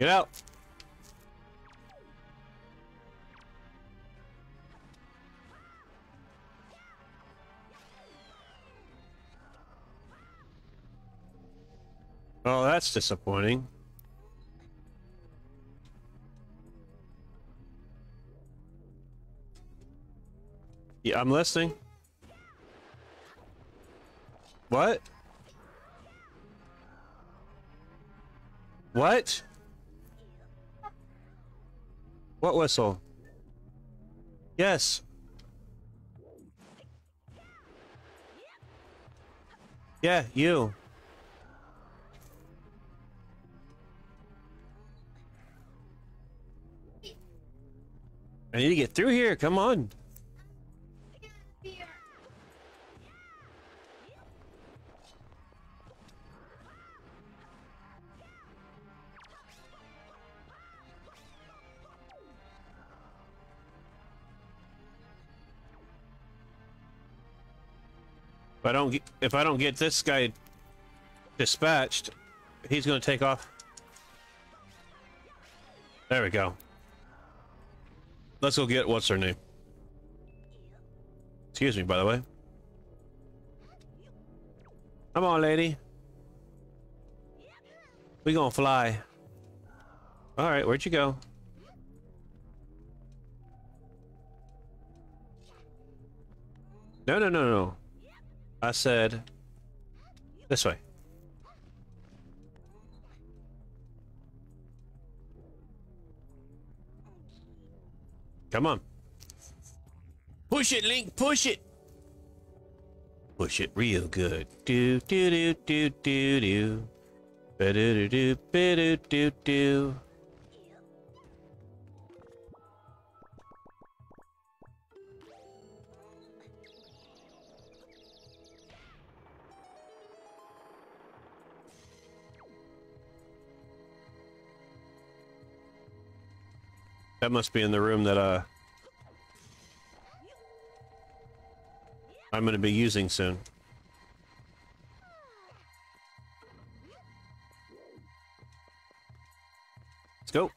Get out. Oh, that's disappointing. Yeah, I'm listening. What? What? What whistle? Yes. Yeah, you. I need to get through here. Come on. I don't get, if I don't get this guy dispatched, he's to take off. There we go. Let's go get what's her name. Excuse me, by the way. Come on, lady. We gonna fly. All right, where'd you go? No, no, no, no. I said this way. Come on. Push it, Link, push it. Push it real good. Do do do do do do. Ba do do do ba do do do. That must be in the room that uh I'm going to be using soon. Let's go.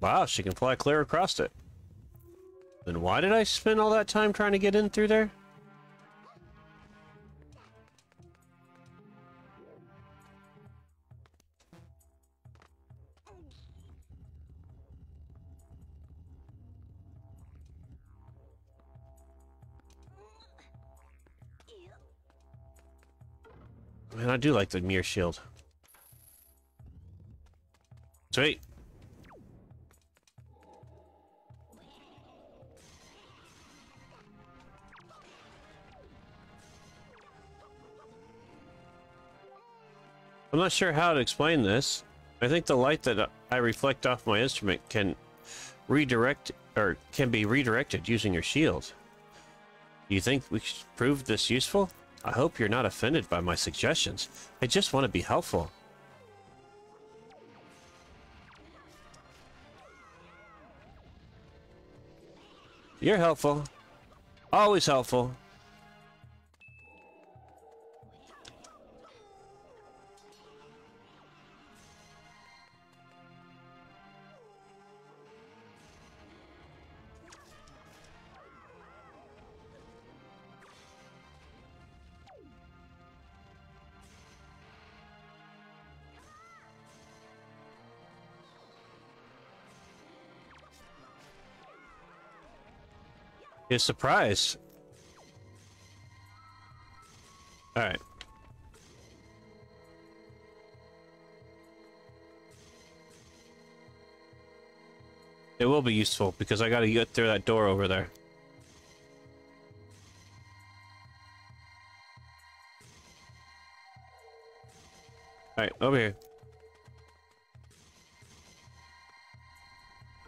Wow, she can fly clear across it. Then why did I spend all that time trying to get in through there? Man, I do like the mirror shield. Sweet. I'm not sure how to explain this. I think the light that I reflect off my instrument can redirect or can be redirected using your shield. Do you think we should prove this useful? I hope you're not offended by my suggestions. I just want to be helpful. You're helpful. Always helpful. His surprise. Alright. It will be useful because I gotta get through that door over there. Alright, over here.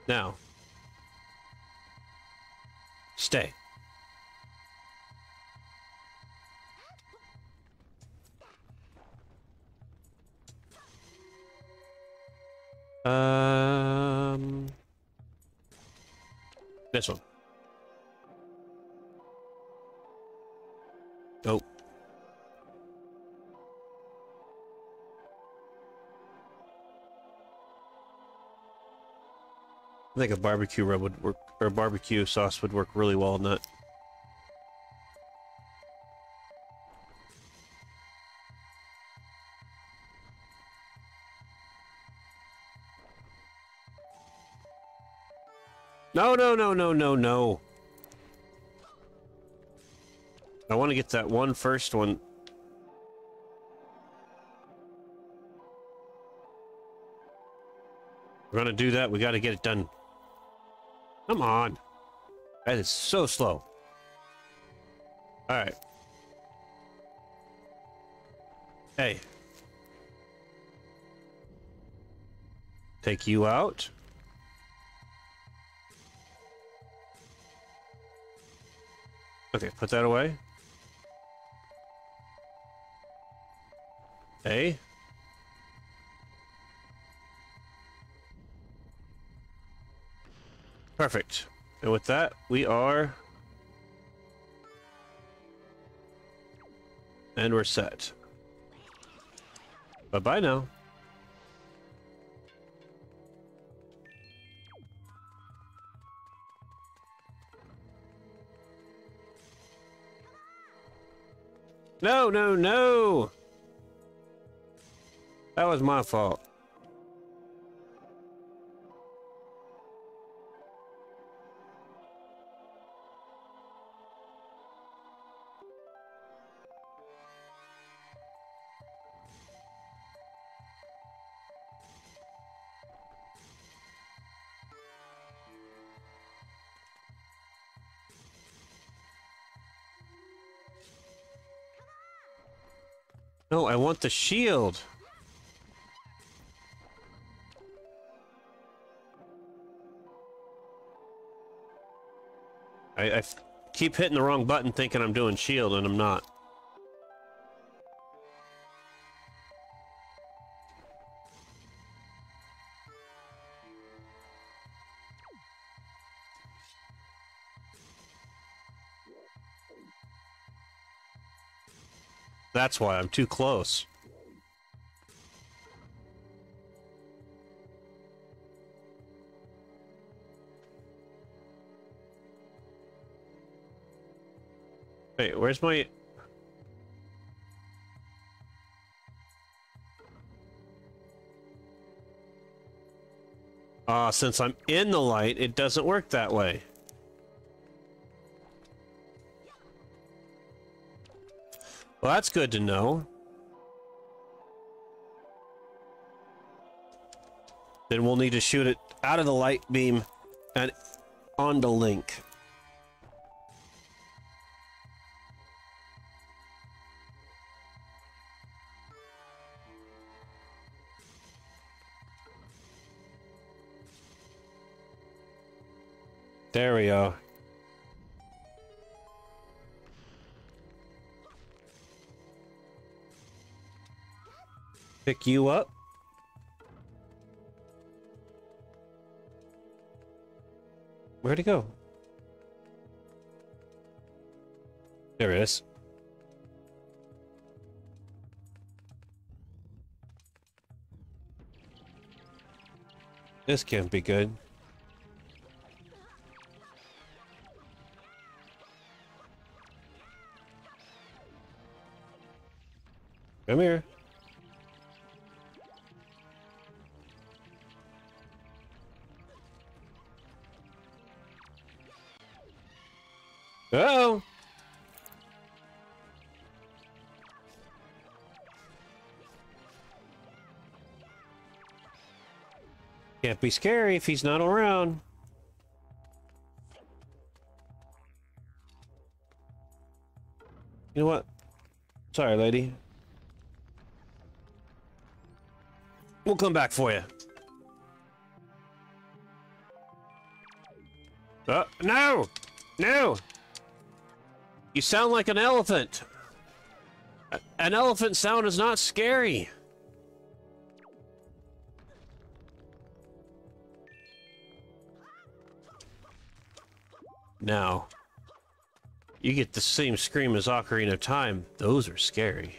Now. Stay. Um, this one. Oh. I think a barbecue rub would work, or barbecue sauce would work really well in that. No, no, no, no, no, no. I want to get that one first one. We're gonna do that. We got to get it done. Come on. That is so slow. Alright. Hey. Take you out. Okay, put that away. Hey. Perfect. And with that, we are... And we're set. Bye-bye now. No, no, no! That was my fault. No, I want the shield. I, I keep hitting the wrong button thinking I'm doing shield and I'm not. That's why I'm too close. Wait, where's my... Ah, uh, since I'm in the light, it doesn't work that way. Well, that's good to know. Then we'll need to shoot it out of the light beam and onto Link. There we go. Pick you up. Where'd he go? There it is. This can't be good. Come here. Oh. Can't be scary if he's not around. You know what? Sorry, lady. We'll come back for you. Uh, no! No! You sound like an elephant. An elephant sound is not scary. Now, you get the same scream as Ocarina of Time. Those are scary.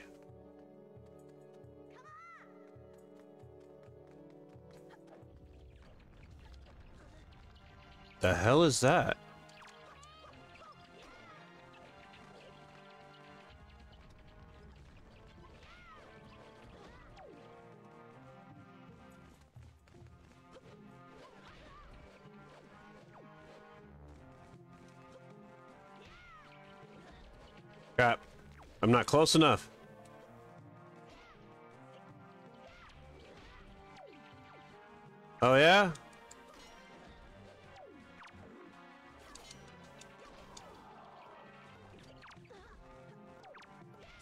The hell is that? Crap. I'm not close enough. Oh, yeah?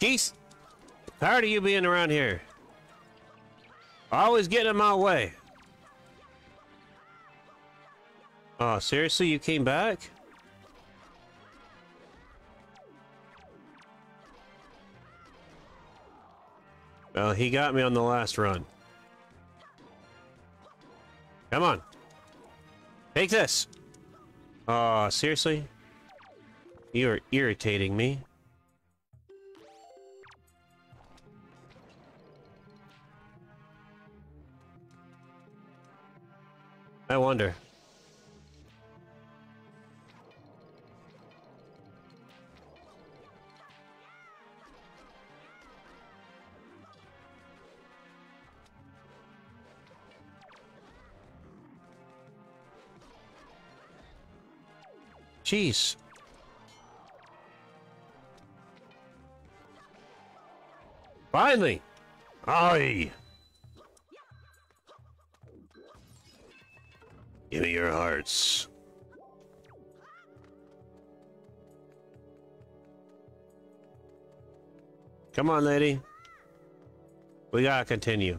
Geese! Tired of you being around here. Always getting in my way. Oh, seriously? You came back? Well, he got me on the last run. Come on. Take this. Oh, seriously? You are irritating me. I wonder. Jeez. Finally! Aye! Give me your hearts. Come on, lady. We gotta continue.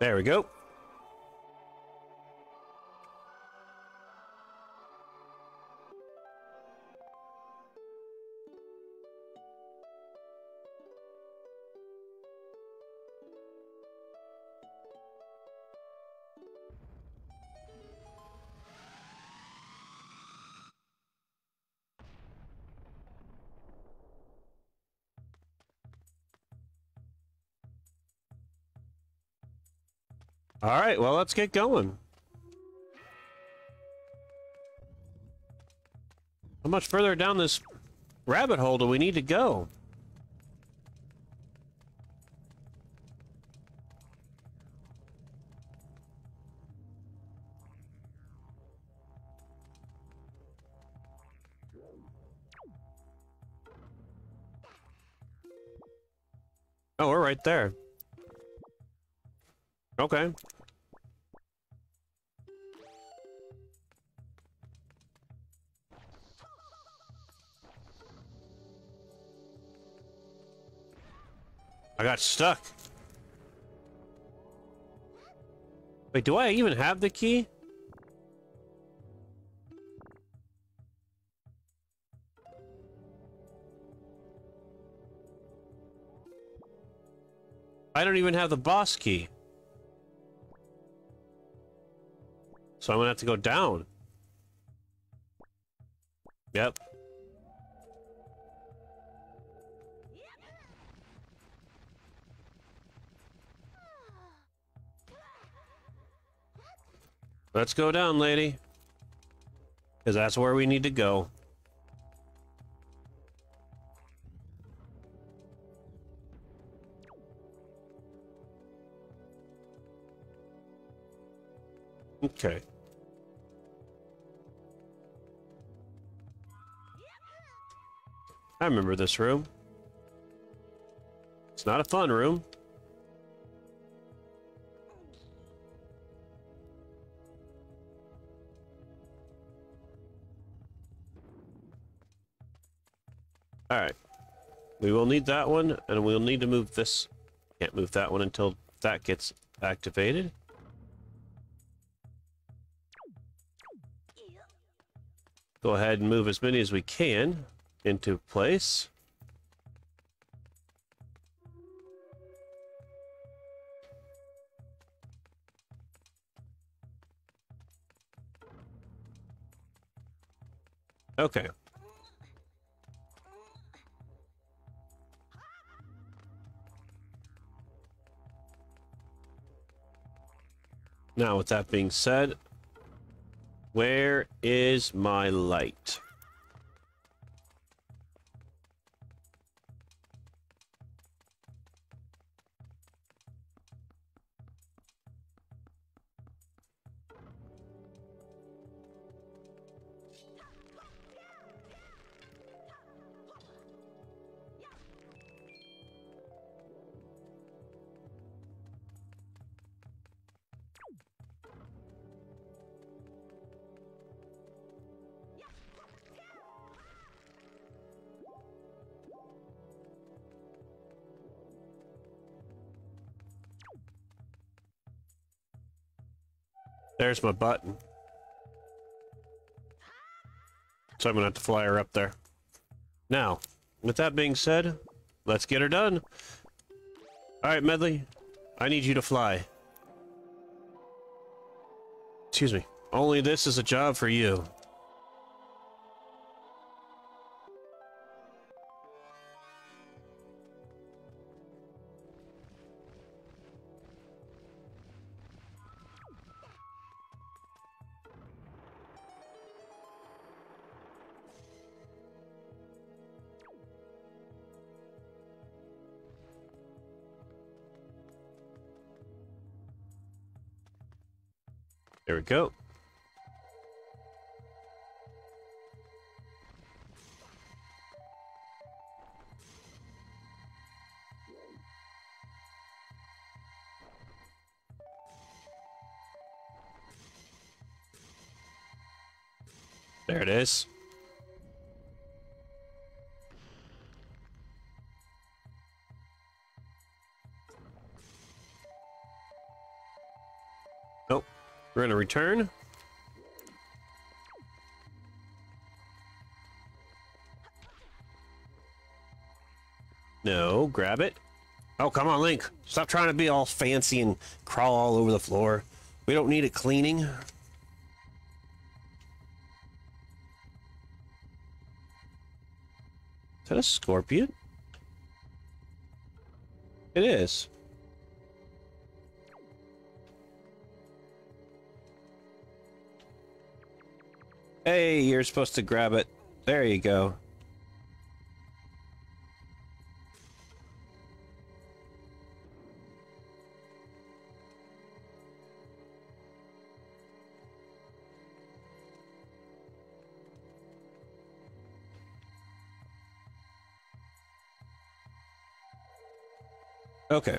There we go. All right, well, let's get going. How much further down this rabbit hole do we need to go? Oh, we're right there. Okay. I got stuck. Wait, do I even have the key? I don't even have the boss key. So I'm gonna have to go down. Yep. Let's go down, lady. Because that's where we need to go. Okay. I remember this room. It's not a fun room. Alright. We will need that one, and we'll need to move this. Can't move that one until that gets activated. Go ahead and move as many as we can into place. Okay. Now, with that being said, where is my light? There's my button. So I'm gonna have to fly her up there. Now, with that being said, let's get her done. Alright, Medli, I need you to fly. Excuse me. Only this is a job for you. There we go. There it is. We're going to return. No, grab it. Oh, come on, Link. Stop trying to be all fancy and crawl all over the floor. We don't need it cleaning. Is that a scorpion? It is. Hey, you're supposed to grab it. There you go. Okay.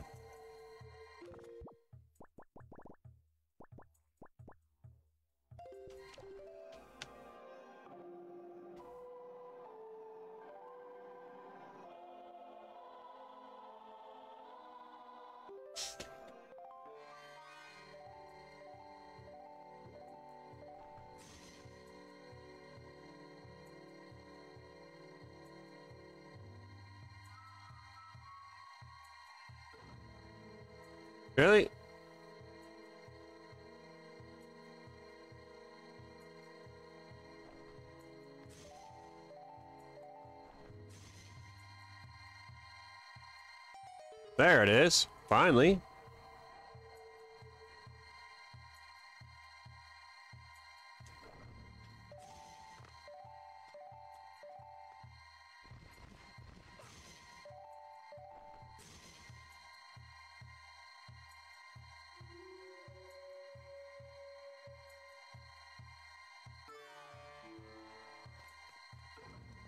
There it is. Finally.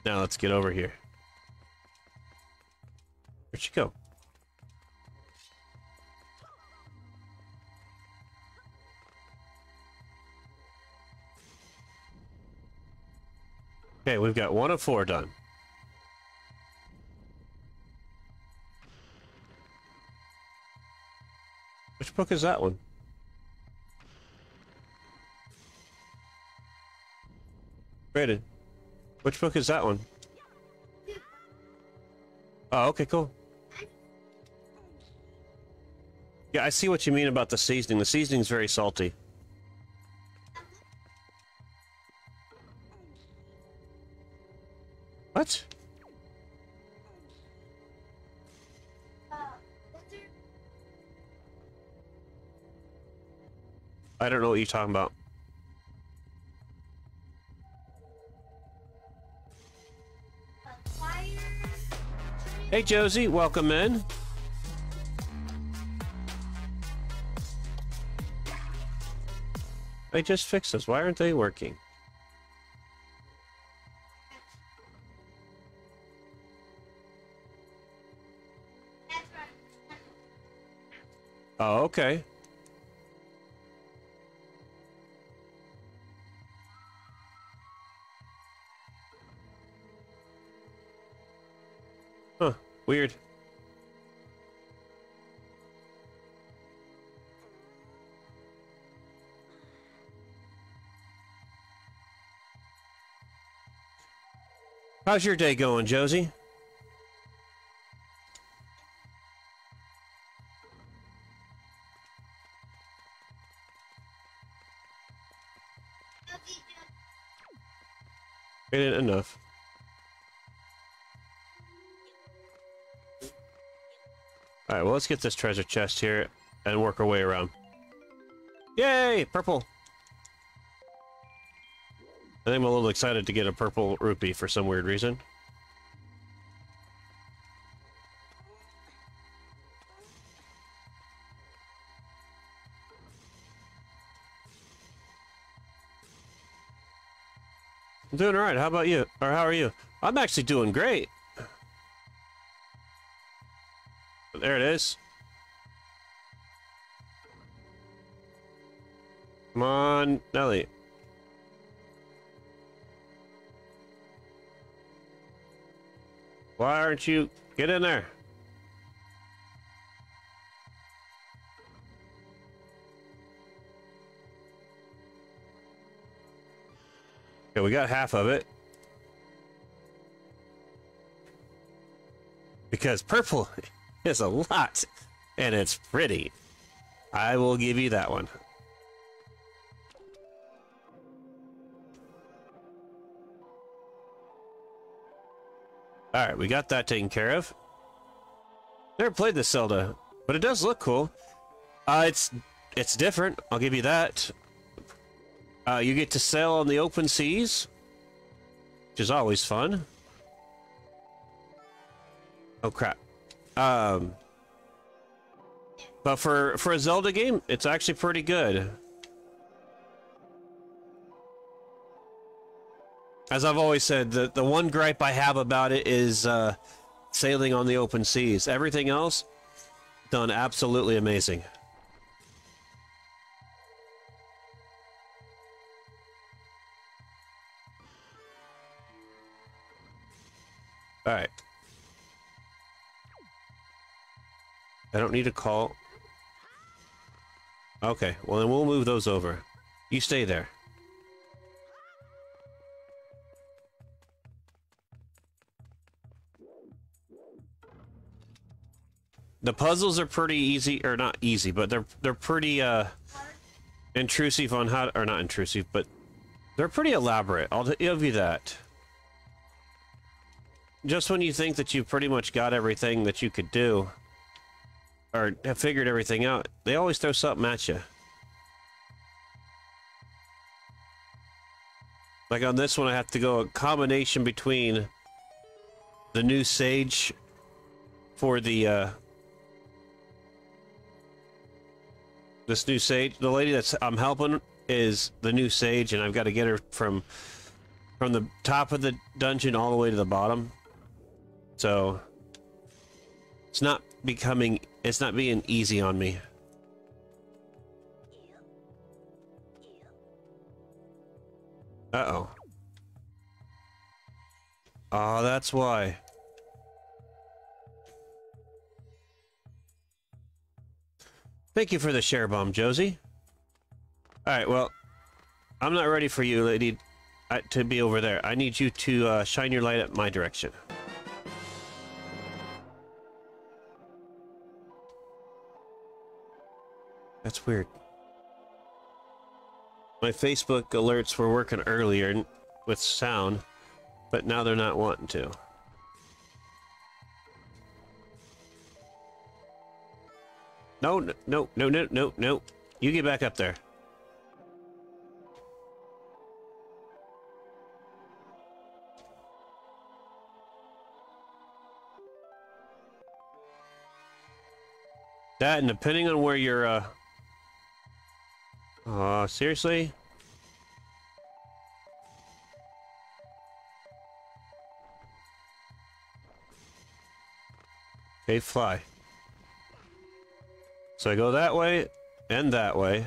Now let's get over here. Where'd she go? Okay, we've got one of four done. Which book is that one? Brandon, which book is that one? Oh, okay, cool. Yeah, I see what you mean about the seasoning. The seasoning's very salty. I don't know what you're talking about. Hey, Josie, welcome in. I just fixed this. Why aren't they working? Oh, okay. Weird. How's your day going, Josie? Enough. Alright, well, let's get this treasure chest here and work our way around. Yay! Purple! I think I'm a little excited to get a purple rupee for some weird reason. I'm doing alright. How about you? Or how are you? I'm actually doing great. There it is. Come on, Nelly. Why aren't you... Get in there. Okay, we got half of it. Because purple is a lot, and it's pretty. I will give you that one. All right, we got that taken care of. Never played this Zelda, but it does look cool. Uh, it's it's different. I'll give you that. Uh, you get to sail on the open seas, which is always fun. Oh crap. Um, but for for a Zelda game, it's actually pretty good. As I've always said, the the one gripe I have about it is uh, sailing on the open seas. Everything else, done absolutely amazing. All right. I don't need to call. Okay, well then we'll move those over. You stay there. The puzzles are pretty easy, or not easy, but they're they're pretty uh, intrusive on how, or not intrusive, but they're pretty elaborate. I'll give you that. Just when you think that you've pretty much got everything that you could do, or have figured everything out, they always throw something at you. Like on this one, I have to go a combination between the new sage for the uh, this new sage. The lady that's I'm helping is the new sage, and I've got to get her from from the top of the dungeon all the way to the bottom. So it's not becoming it's not being easy on me. Uh-oh. Oh, that's why. Thank you for the share bomb, Josie. Alright, well, I'm not ready for you, lady, uh, to be over there. I need you to uh, shine your light at my direction. That's weird. My Facebook alerts were working earlier with sound, but now they're not wanting to. No, no, no, no, no, no. You get back up there. That, and depending on where you're, uh... Aw, uh, seriously? Okay, fly. So I go that way and that way.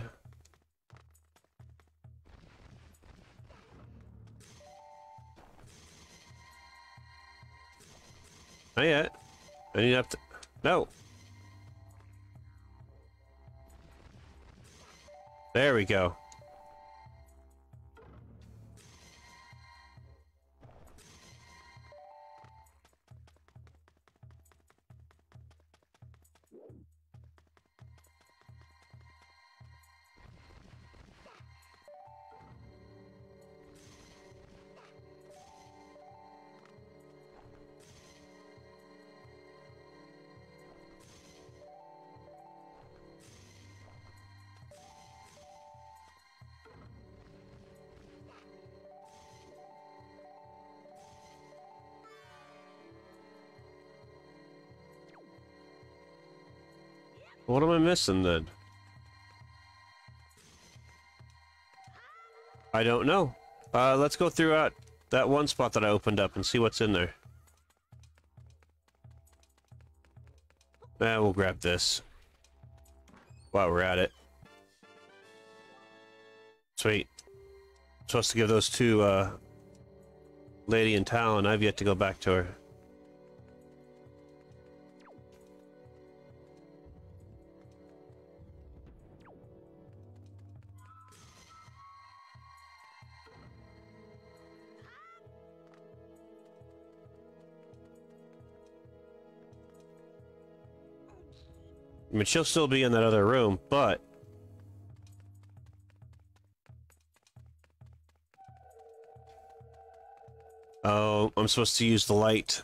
Not yet. I need to... No! There we go. Missing then? I don't know. Uh, let's go throughout that one spot that I opened up and see what's in there. Eh, we'll grab this. While we're at it. Sweet. Supposed to give those to, uh, Lady in town. I've yet to go back to her. I mean, she'll still be in that other room, but... Oh, I'm supposed to use the light.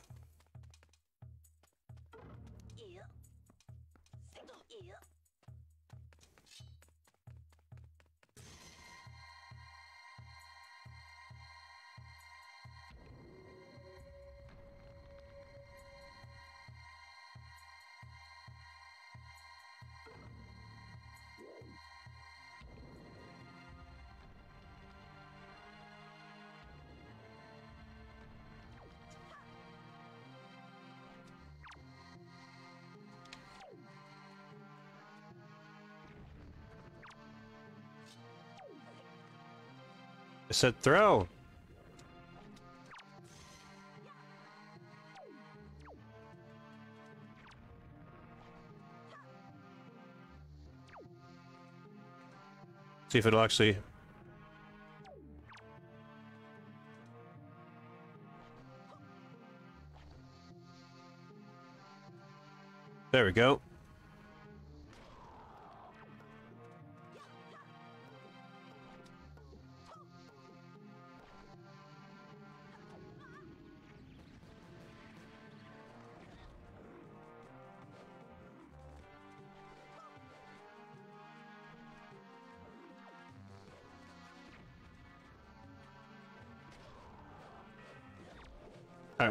Said throw. See if it'll actually... There we go.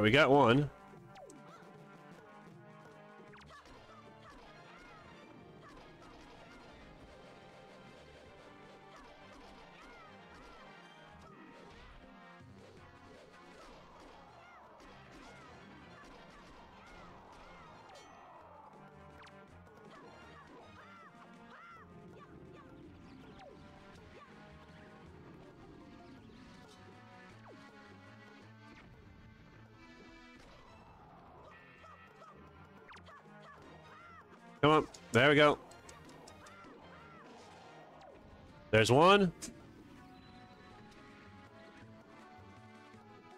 We got one. There we go. There's one.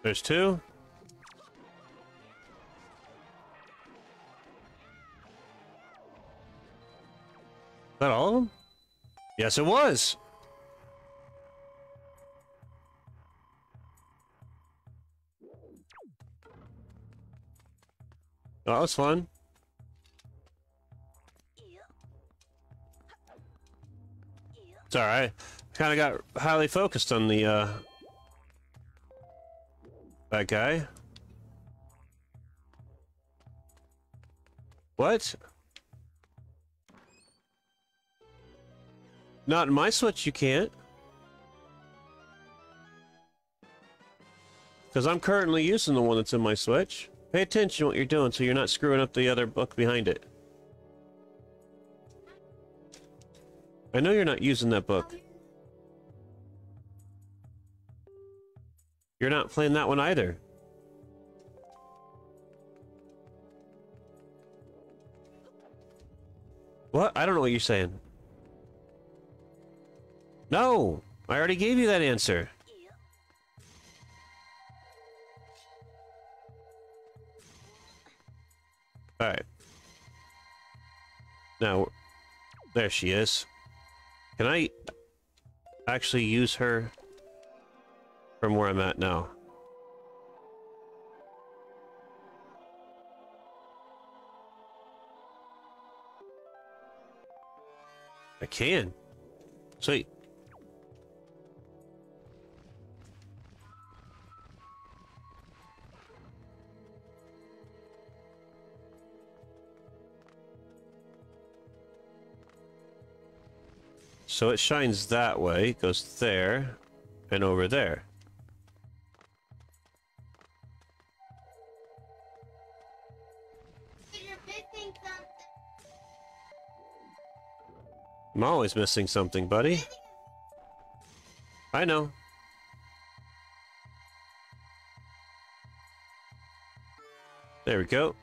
There's two. Is that all of them? Yes, it was. That was fun. It's alright. Kind of got highly focused on the, uh... That guy. What? Not in my Switch, you can't. Because I'm currently using the one that's in my Switch. Pay attention to what you're doing so you're not screwing up the other book behind it. I know you're not using that book. You're not playing that one either. What? I don't know what you're saying. No! I already gave you that answer. Alright. Now, there she is. Can I actually use her from where I'm at now? I can. Sweet. So it shines that way, goes there, and over there. You're missing something. I'm always missing something, buddy. I know. There we go.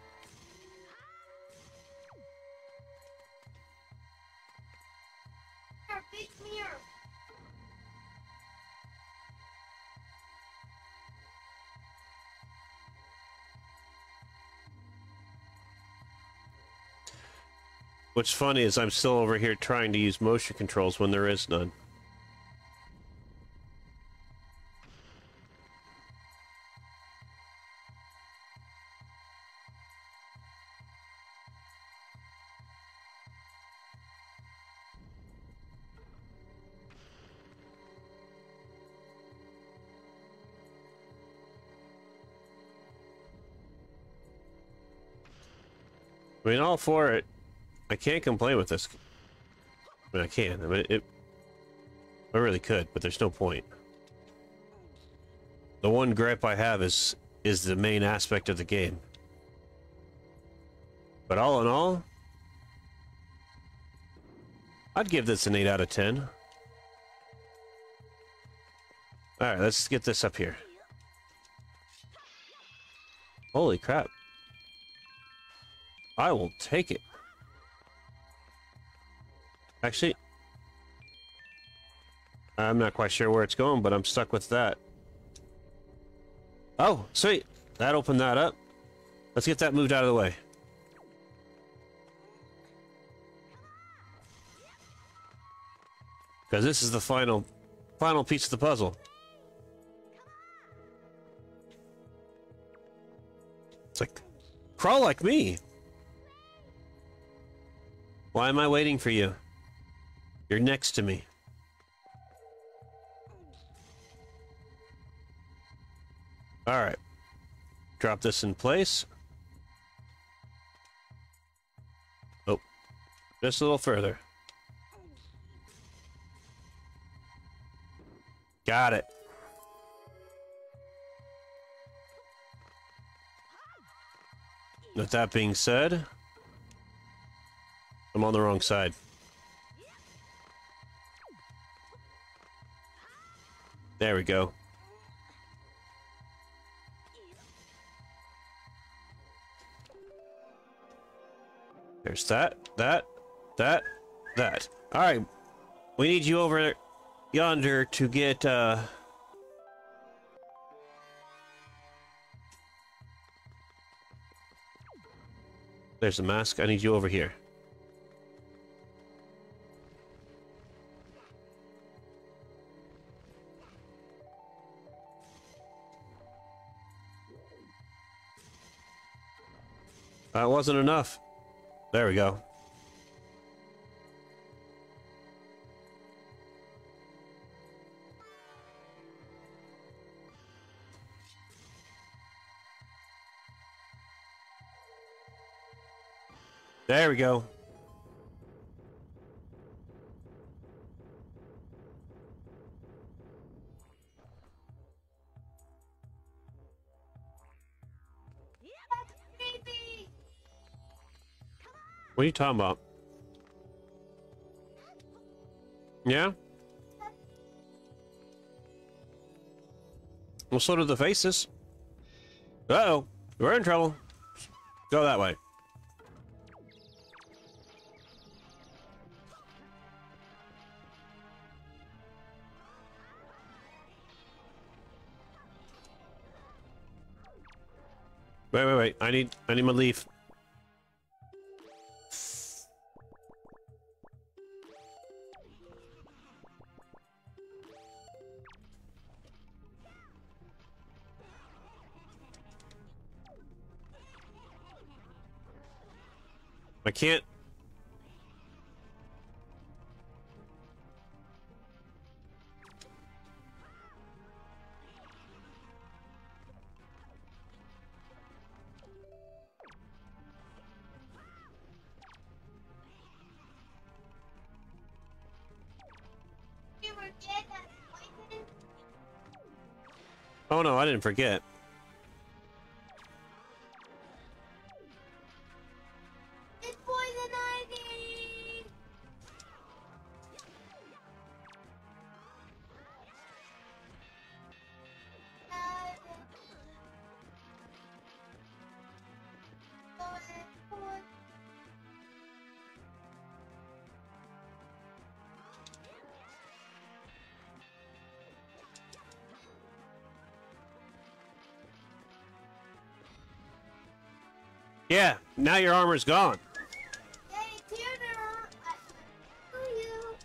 What's funny is I'm still over here trying to use motion controls when there is none. I mean, all for it. I can't complain with this. I mean, I can. I mean, it. I really could, but there's no point. The one gripe I have is is the main aspect of the game. But all in all, I'd give this an 8 out of 10. All right, let's get this up here. Holy crap. I will take it. Actually, I'm not quite sure where it's going, but I'm stuck with that. Oh, sweet. That opened that up. Let's get that moved out of the way. Because this is the final, final piece of the puzzle. It's like, crawl like me. Why am I waiting for you? You're next to me. All right. Drop this in place. Oh, just a little further. Got it. With that being said, I'm on the wrong side. There we go. There's that, that, that, that. All right. We need you over yonder to get, uh... There's the mask. I need you over here. That wasn't enough. There we go. There we go. What are you talking about? Yeah? Well, so do the faces. Uh-oh. We're in trouble. Go that way. Wait, wait, wait. I need I need my leaf. I can't. Oh no, I didn't forget. Yeah, now your armor's gone. Hey, Tuner! I saw you!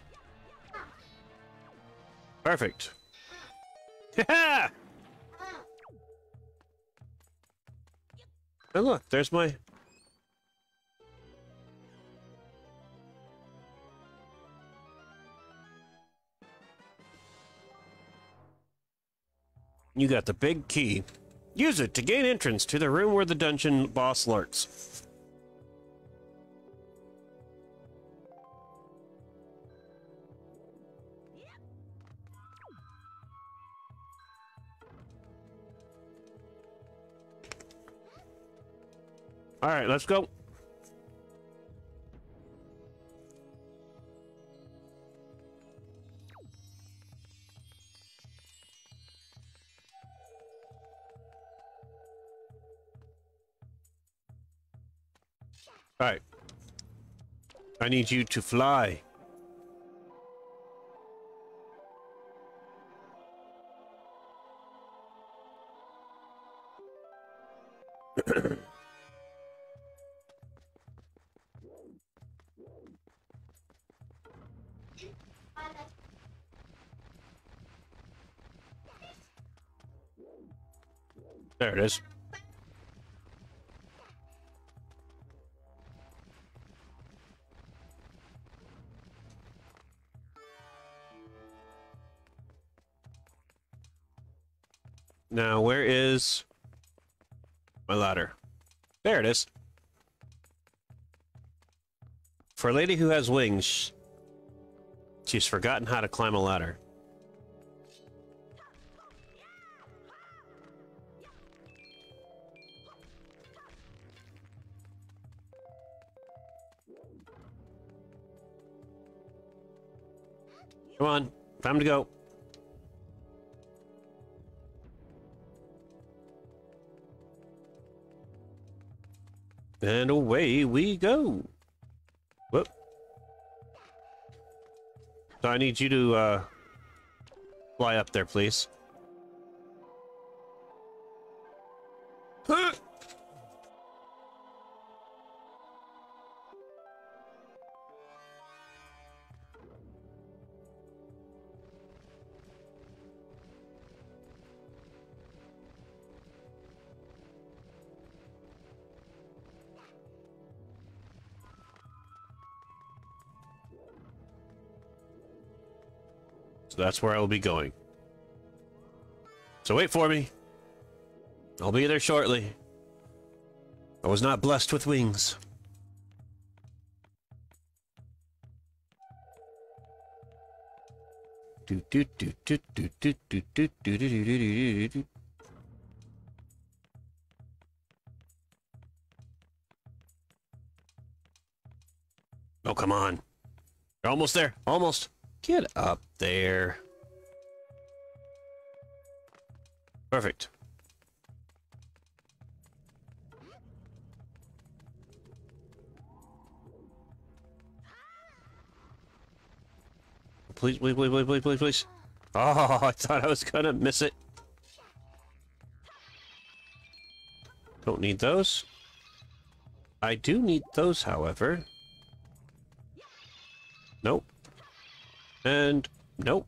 Perfect. Yeah. And look, there's my. You got the big key. Use it to gain entrance to the room where the dungeon boss lurks. All right, let's go. Alright. I need you to fly. Lady who has wings, she's forgotten how to climb a ladder. Come on, time to go. And away we go. So I need you to uh, fly up there, please. That's where I will be going. So wait for me. I'll be there shortly. I was not blessed with wings. Oh, come on. You're almost there. Almost. Get up there. Perfect. Please, please, please, please, please, please, please. Oh, I thought I was gonna miss it. Don't need those. I do need those, however. Nope. And nope.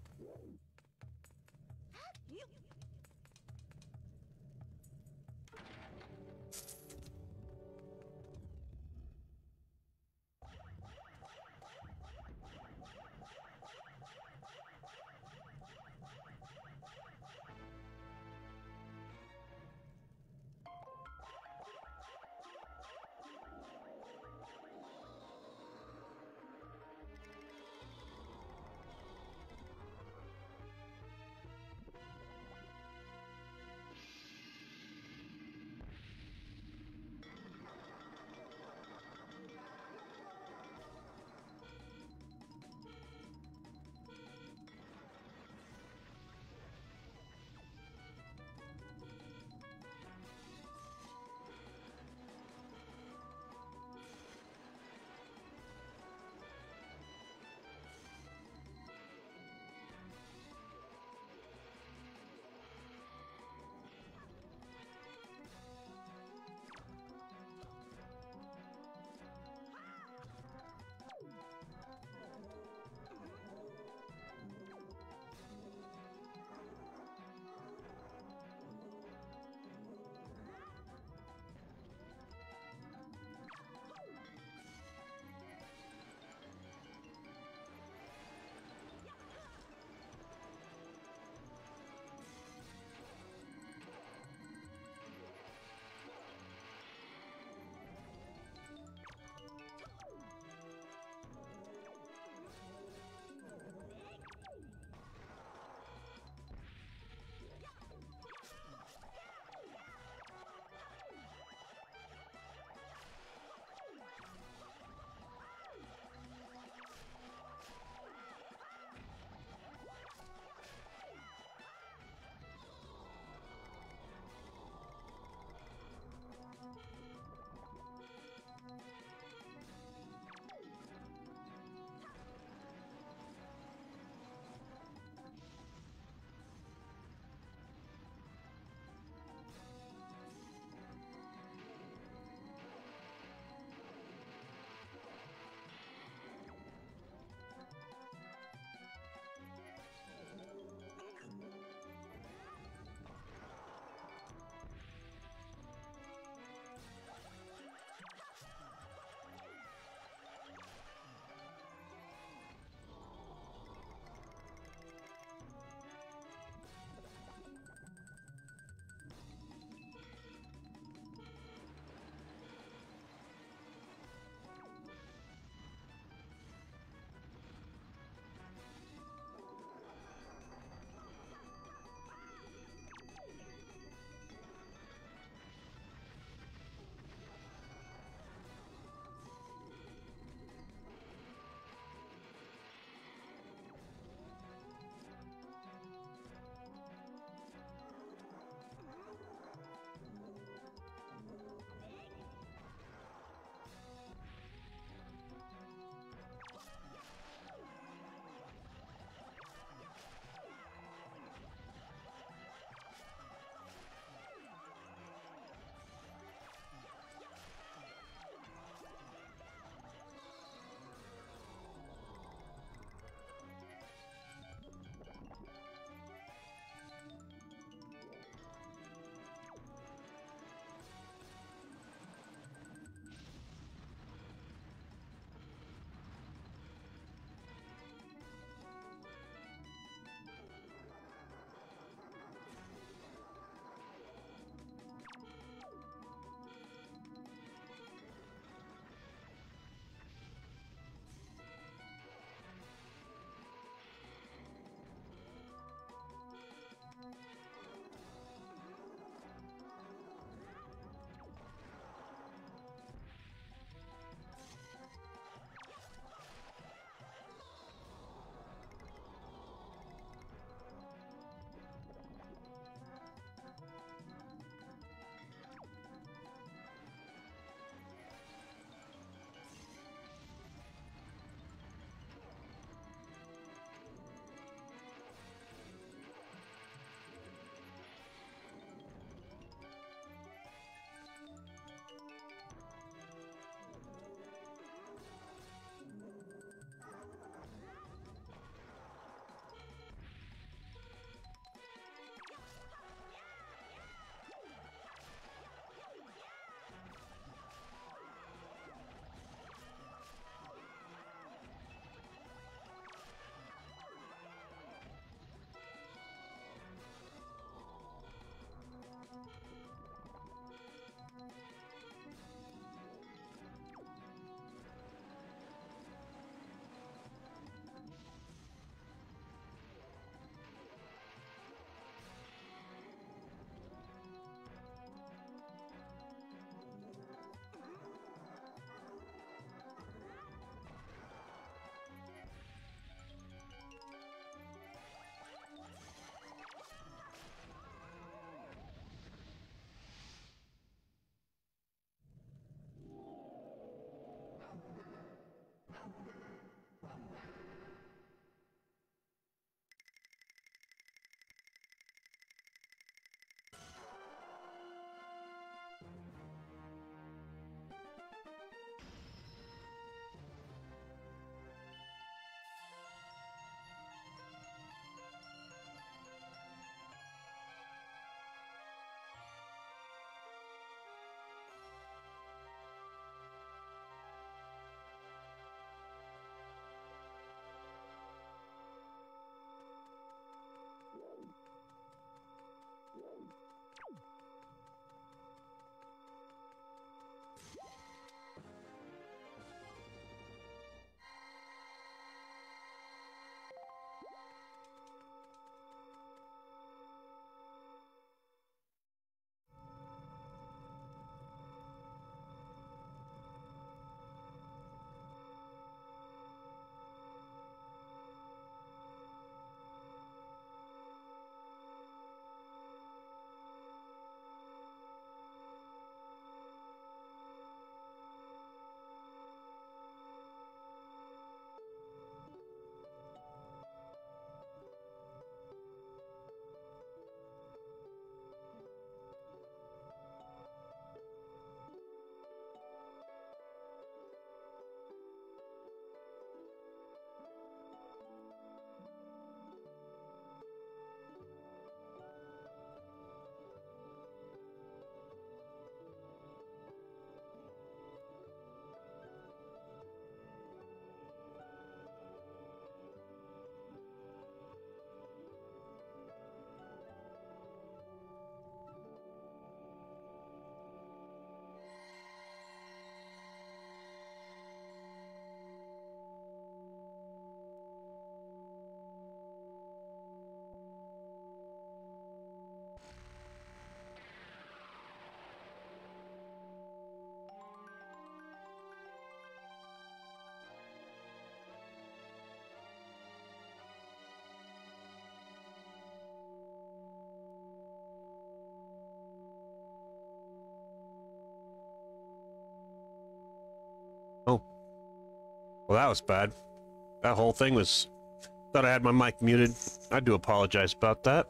Well, that was bad. That whole thing was... Thought I had my mic muted. I do apologize about that.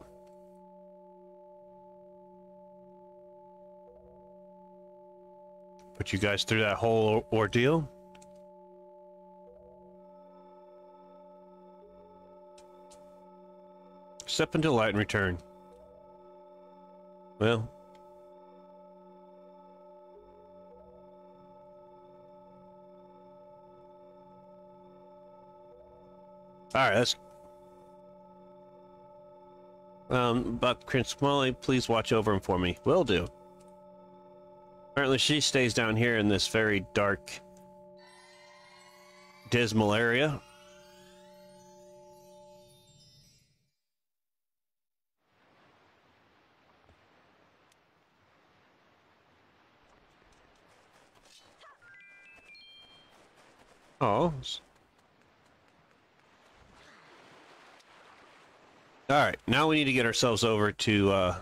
Put you guys through that whole ordeal. Step into light and return. Well. Alright, let's... Um, Buck Prince Komali, please watch over him for me. Will do. Apparently she stays down here in this very dark, dismal area. Oh. Alright, now we need to get ourselves over to, uh...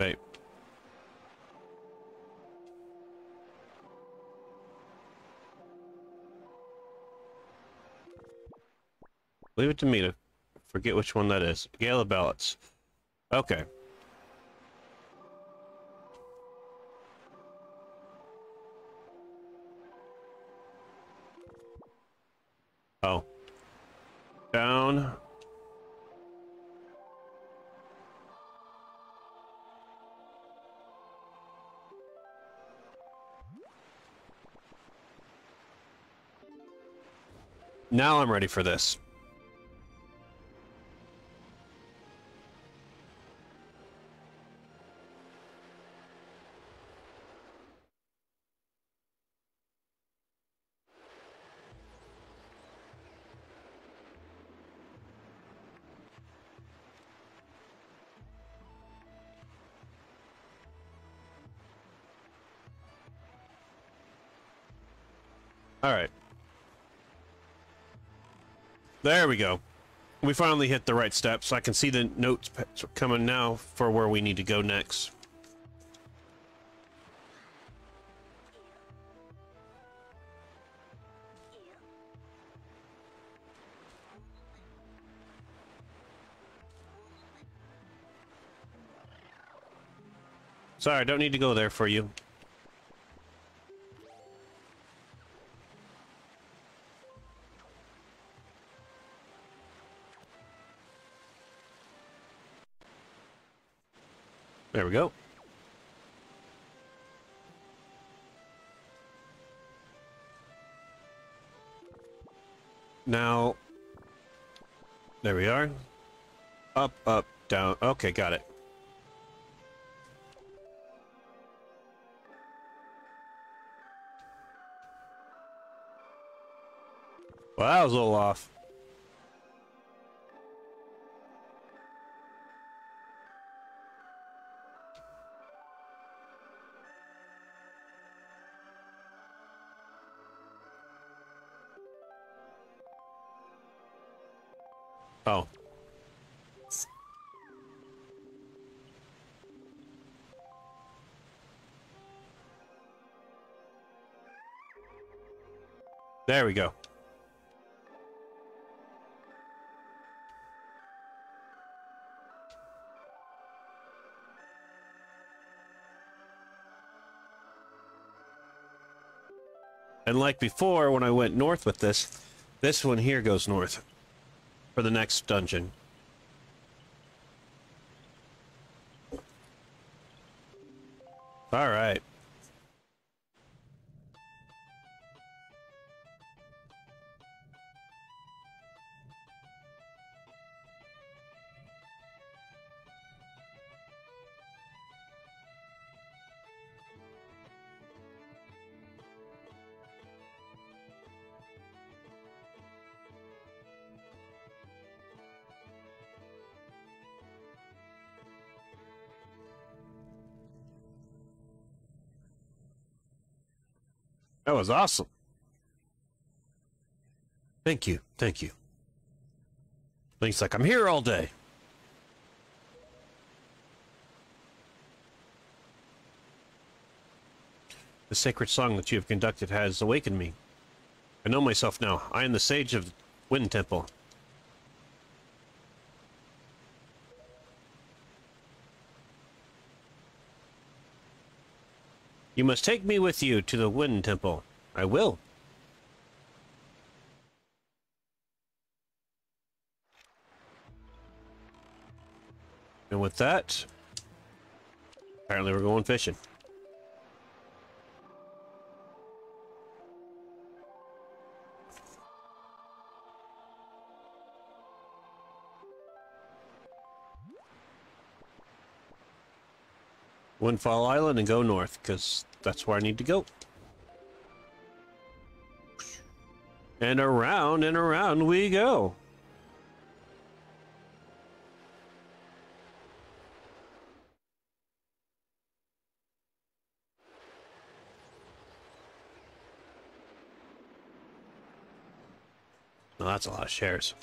Wait. Leave it to me to forget which one that is. Gala Ballots. Okay. Now I'm ready for this. There we go. We finally hit the right step, so I can see the notes coming now for where we need to go next. Sorry, I don't need to go there for you. We go. Now, there we are. Up, up, down. Okay, got it. Well, that was a little off. There we go. And like before, when I went north with this, this one here goes north for the next dungeon. That was awesome. Thank you. Thank you. Link's like, I'm here all day. The sacred song that you have conducted has awakened me. I know myself now. I am the sage of Wind Temple. You must take me with you to the Wind Temple. I will. And with that, apparently we're going fishing. Windfall Island and go north, because that's where I need to go. And around and around we go. Oh, that's a lot of shares.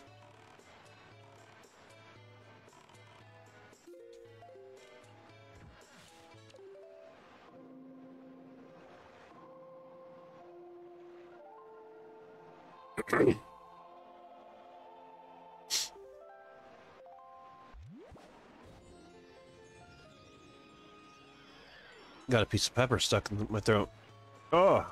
Got a piece of pepper stuck in my throat. Oh.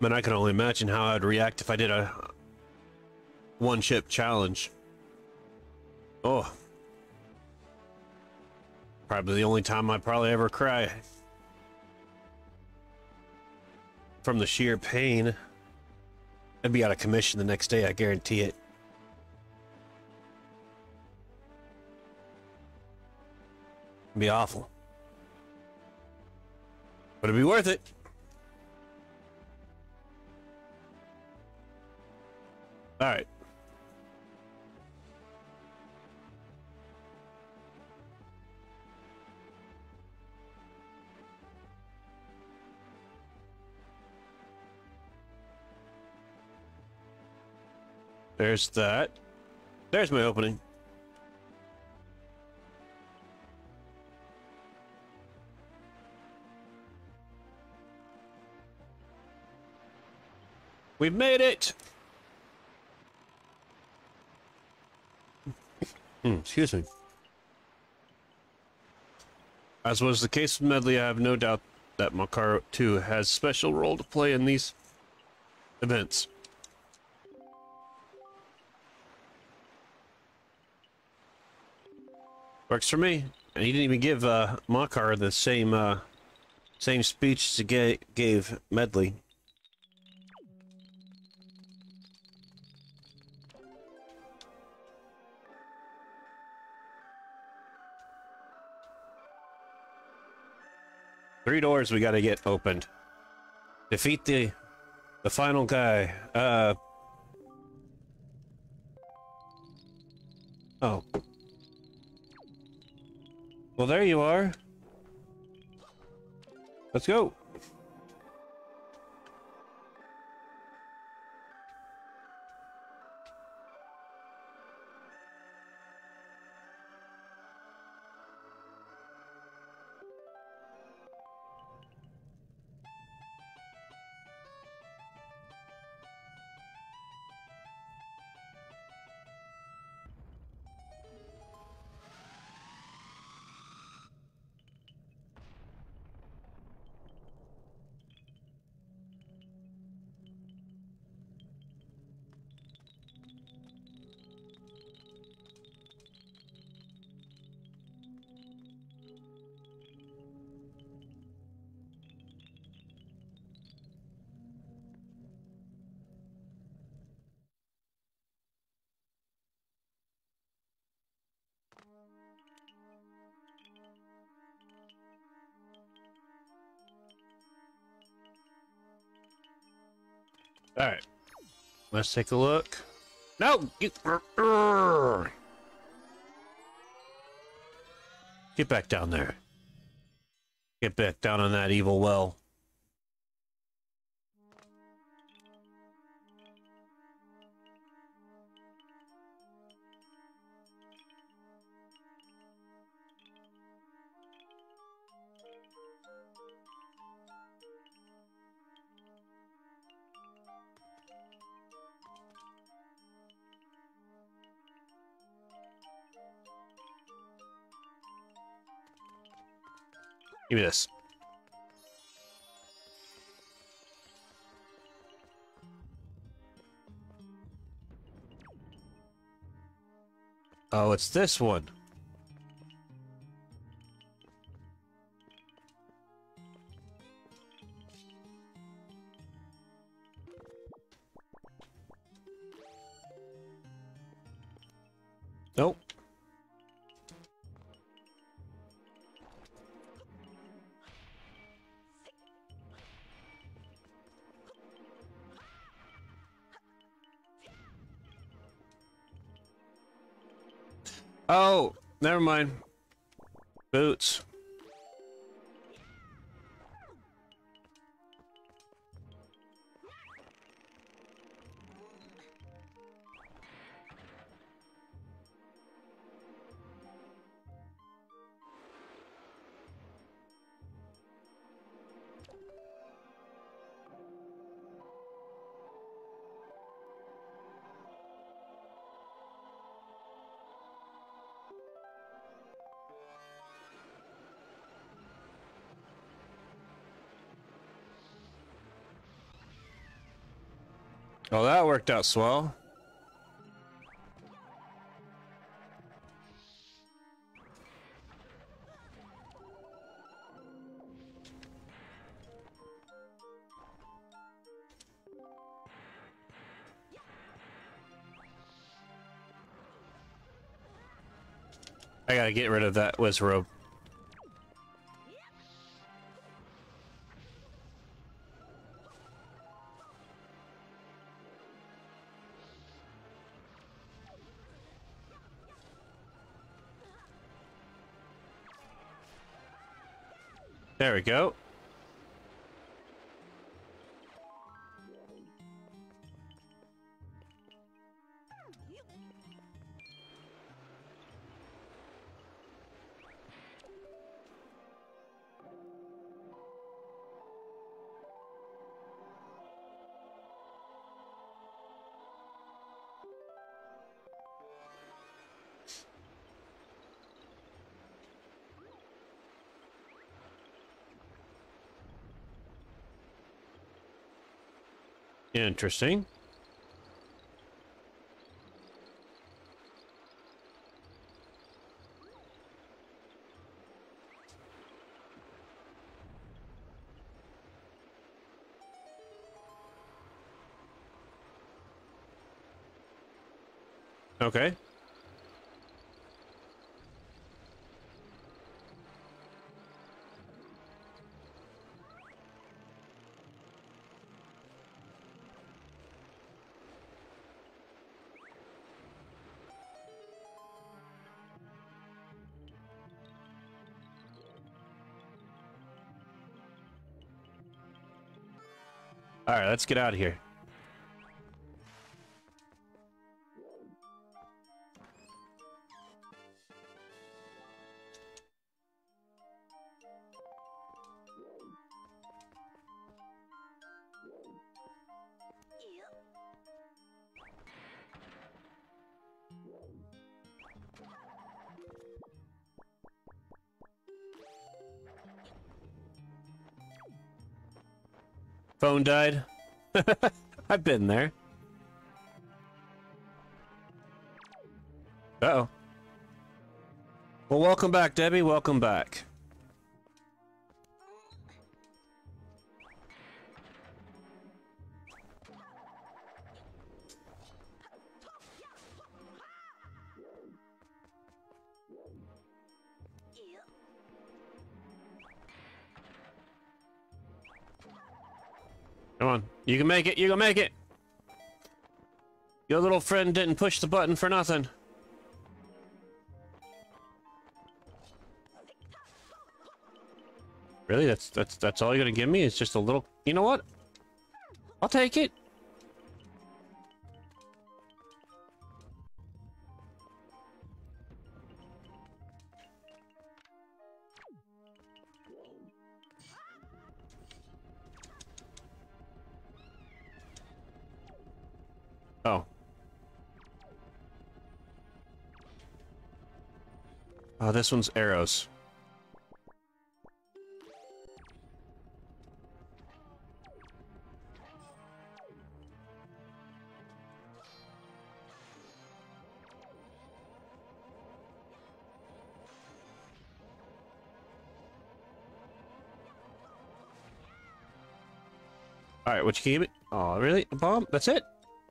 Man, I can only imagine how I'd react if I did a one chip challenge. Oh. Probably the only time I probably ever cry. From the sheer pain. I'd be out of commission the next day, I guarantee it. It'd be awful. But it'd be worth it. All There's that. There's my opening. We've made it! Hmm, excuse me. As was the case with Medli, I have no doubt that Makaro 2 has special role to play in these events. Works for me. And he didn't even give uh, Makar the same uh, same speech he ga gave Medli. Three doors we gotta get opened. Defeat the the final guy. Uh Oh. Well there you are. Let's go. Let's take a look. No! Get, back down there. Get back down on that evil well. Give me this. Oh, it's this one. Oh, that worked out swell. I gotta get rid of that Wizrobe. There go. Interesting. Okay. All right, let's get out of here. Phone died. I've been there. Uh oh. Well, welcome back, Debbie. Welcome back. You can make it. You can make it. Your little friend didn't push the button for nothing. Really? That's that's that's all you're gonna give me? Is just a little you know what? I'll take it. Oh, this one's arrows. Alright, what you gave me? Oh, really? A bomb? That's it?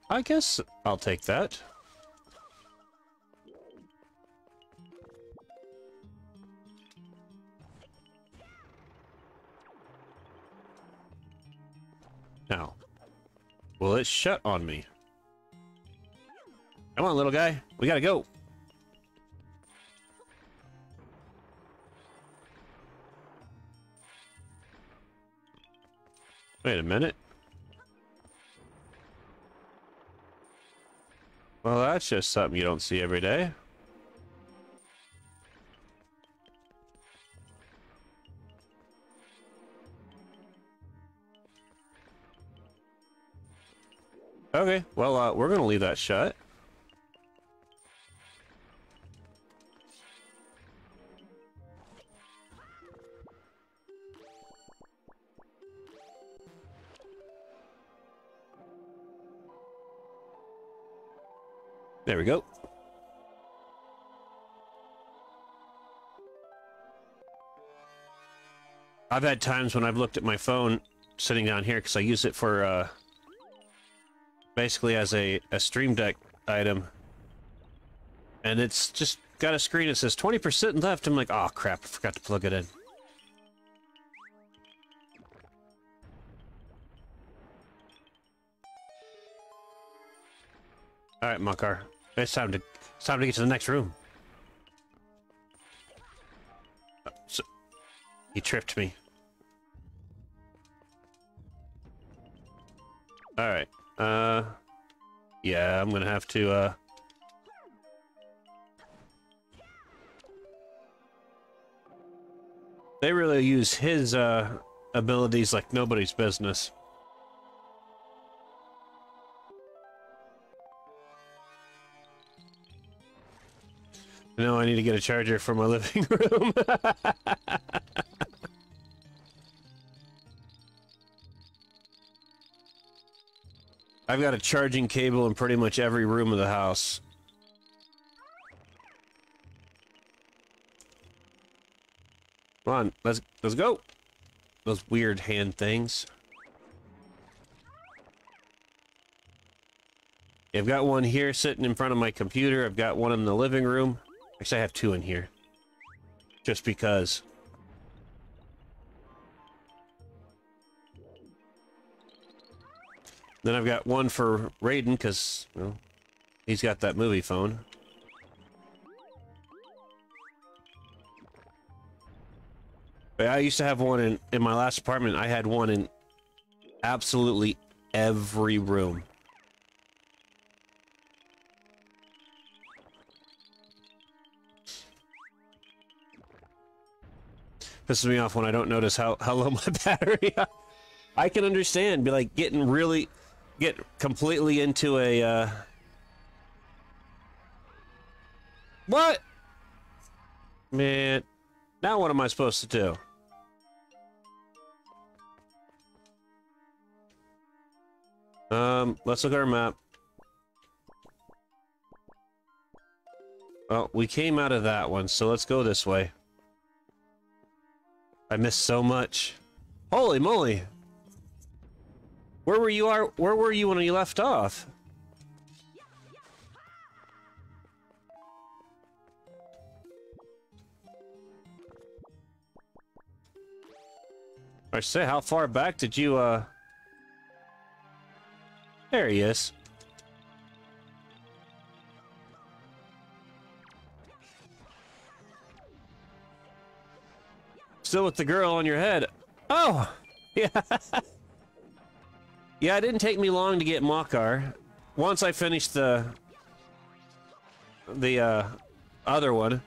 I guess I'll take that. Will it shut on me? Come on, little guy. We gotta go. Wait a minute. Well, that's just something you don't see every day. Okay, well, uh, we're gonna leave that shut. There we go. I've had times when I've looked at my phone sitting down here because I use it for uh, basically as a, a Stream Deck item. And it's just got a screen that says 20% left. I'm like, oh crap, I forgot to plug it in. All right, Makar. It's time to it's time to get to the next room. Uh, so, he tripped me. All right. Uh, yeah, I'm gonna have to. Uh, they really use his uh abilities like nobody's business. No, I need to get a charger for my living room. I've got a charging cable in pretty much every room of the house. Come on, let's let's go. Those weird hand things. I've got one here sitting in front of my computer. I've got one in the living room. Actually, I have two in here. Just because. Then I've got one for Raiden, because, he's got that movie phone. But I used to have one in, in my last apartment. I had one in absolutely every room. pisses me off when I don't notice how, how low my battery I can understand, be like getting really, get completely into a, uh... What? Man, now what am I supposed to do? Um, let's look at our map. Well, we came out of that one, so let's go this way. I missed so much. Holy moly! Where were you are where were you when you left off? I say, how far back did you, uh... There he is. Still with the girl on your head. Oh, yeah. Yeah, it didn't take me long to get Makar. Once I finished the the uh, other one.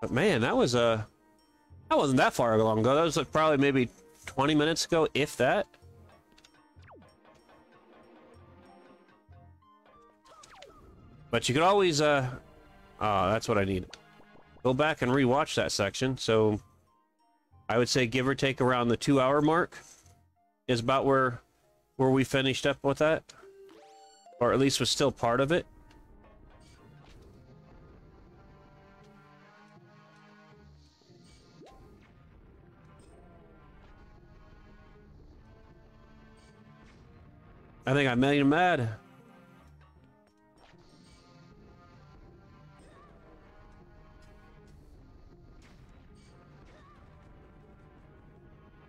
But man, that was uh, that wasn't that far long ago. That was like probably maybe 20 minutes ago, if that. But you could always, uh, oh, that's what I need. Go back and rewatch that section. So I would say give or take around the two hour mark is about where, where we finished up with that. Or at least was still part of it. I think I made him mad.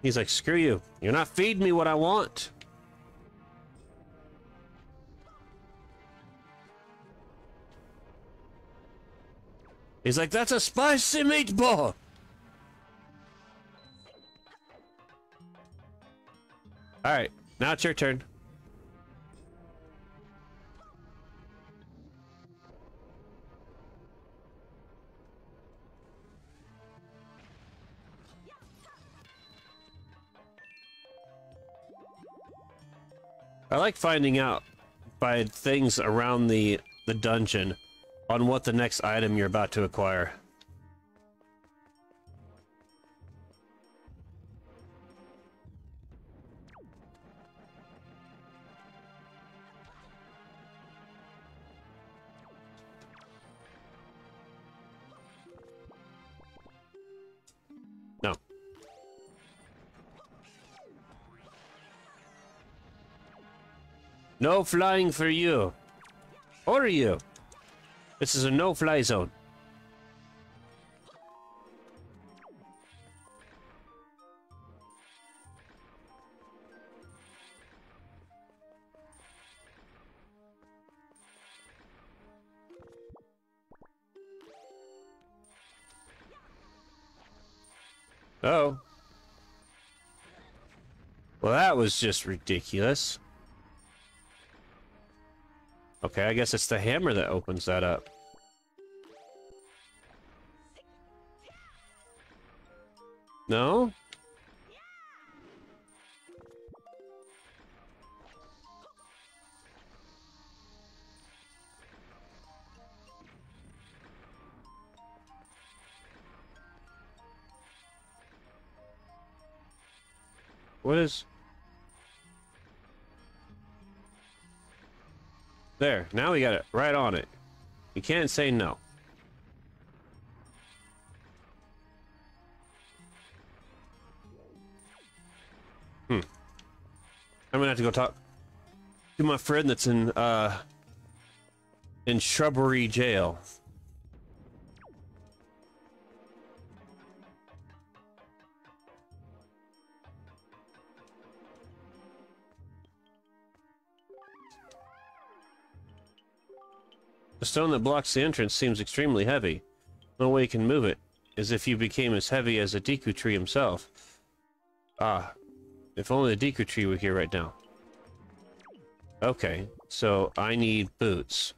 He's like, screw you. You're not feeding me what I want. He's like, that's a spicy meatball. All right, now it's your turn. I like finding out by things around the the dungeon on what the next item you're about to acquire. No. No flying for you. Or you. This is a no-fly zone. Oh. Well, that was just ridiculous. Okay, I guess it's the hammer that opens that up. No? What is... There, now we got it right on it. You can't say no. Hmm. I'm gonna have to go talk to my friend that's in, uh, in Shrubbery Jail. The stone that blocks the entrance seems extremely heavy. No way you can move it, as if you became as heavy as a Deku tree himself. Ah, if only the Deku tree were here right now. Okay, so I need boots.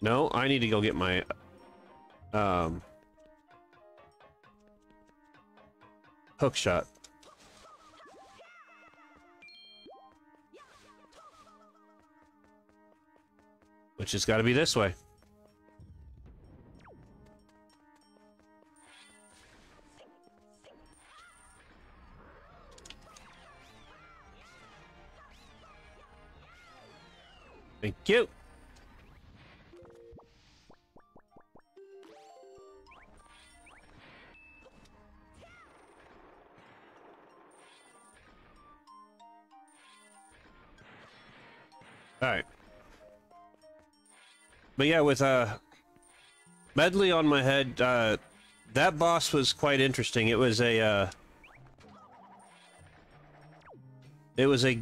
No, I need to go get my um hook shot. Which has got to be this way. Thank you. All right. But yeah, with uh, Medli on my head, uh, that boss was quite interesting. It was a uh, it was a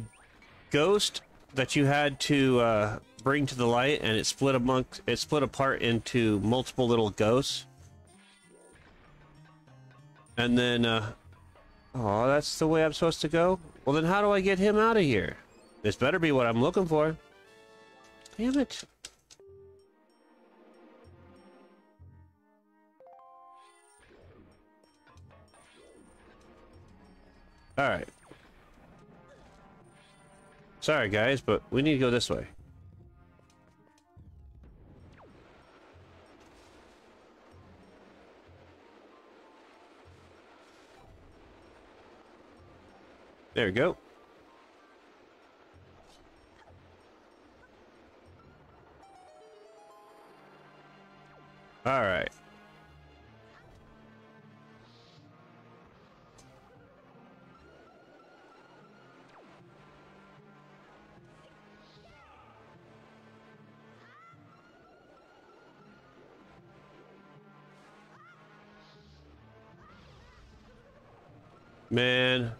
ghost that you had to uh, bring to the light, and it split among it split apart into multiple little ghosts. And then, uh, oh, that's the way I'm supposed to go. Well, then how do I get him out of here? This better be what I'm looking for. Damn it. Alright. Sorry, guys, but we need to go this way. There we go. All right. Man.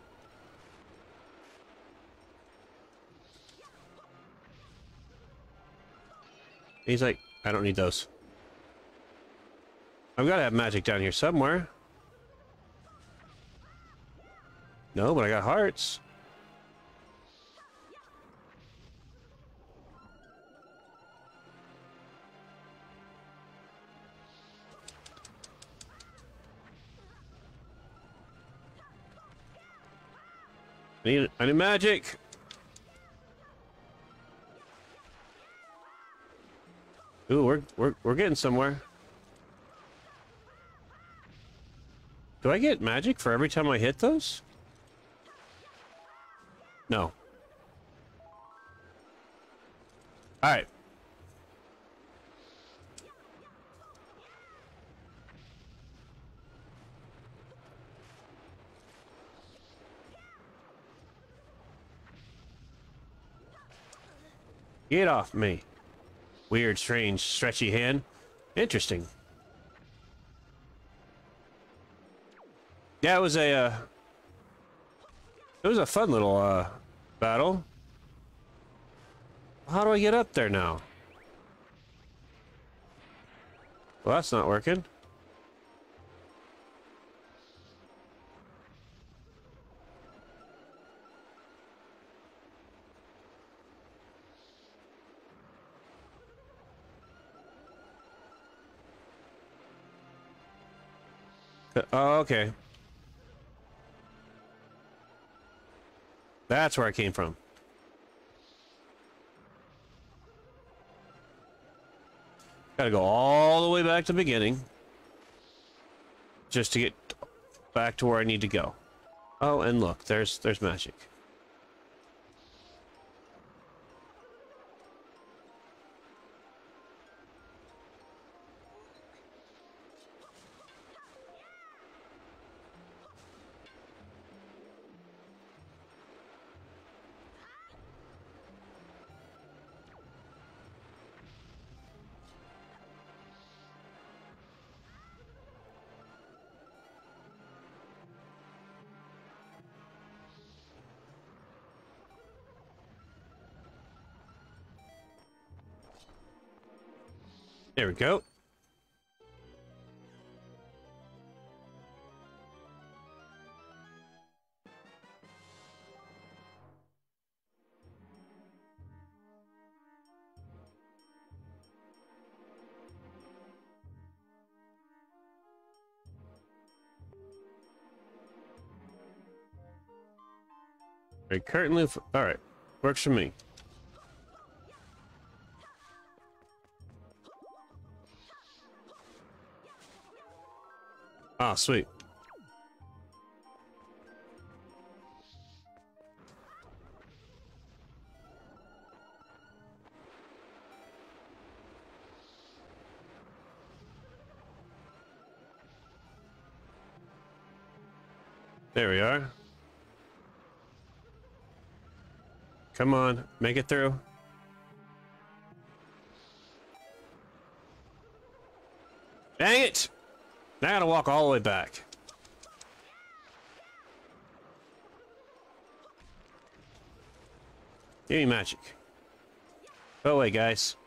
He's like, I don't need those. I've got to have magic down here somewhere. No, but I got hearts. I need, I need magic. Ooh, we're, we're, we're getting somewhere. Do I get magic for every time I hit those? No. Alright. Get off me. Weird, strange, stretchy hand. Interesting. Yeah, it was a, uh, it was a fun little, uh, battle. How do I get up there now? Well, that's not working. Oh, okay. That's where I came from. Gotta go all the way back to the beginning. Just to get back to where I need to go. Oh, and look, there's there's magic. We go. Right, currently, all right, works for me. Ah, sweet. There we are. Come on, make it through. Dang it! Now I gotta walk all the way back. Give me magic. Go away, guys.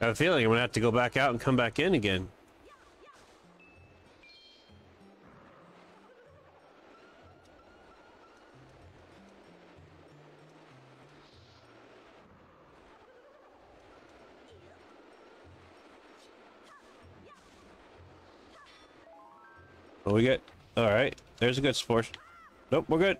I have a feeling I'm gonna have to go back out and come back in again. We get? All right, there's a good sport. Nope, we're good.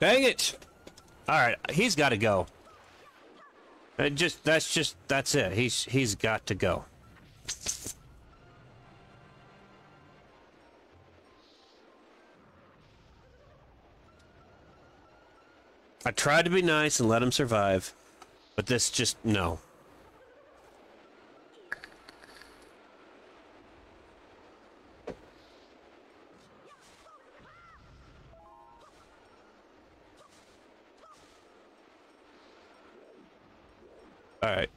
Dang it! All right, he's got to go. Uh, just that's just that's it. He's he's got to go. I tried to be nice and let him survive, but this just no. All right.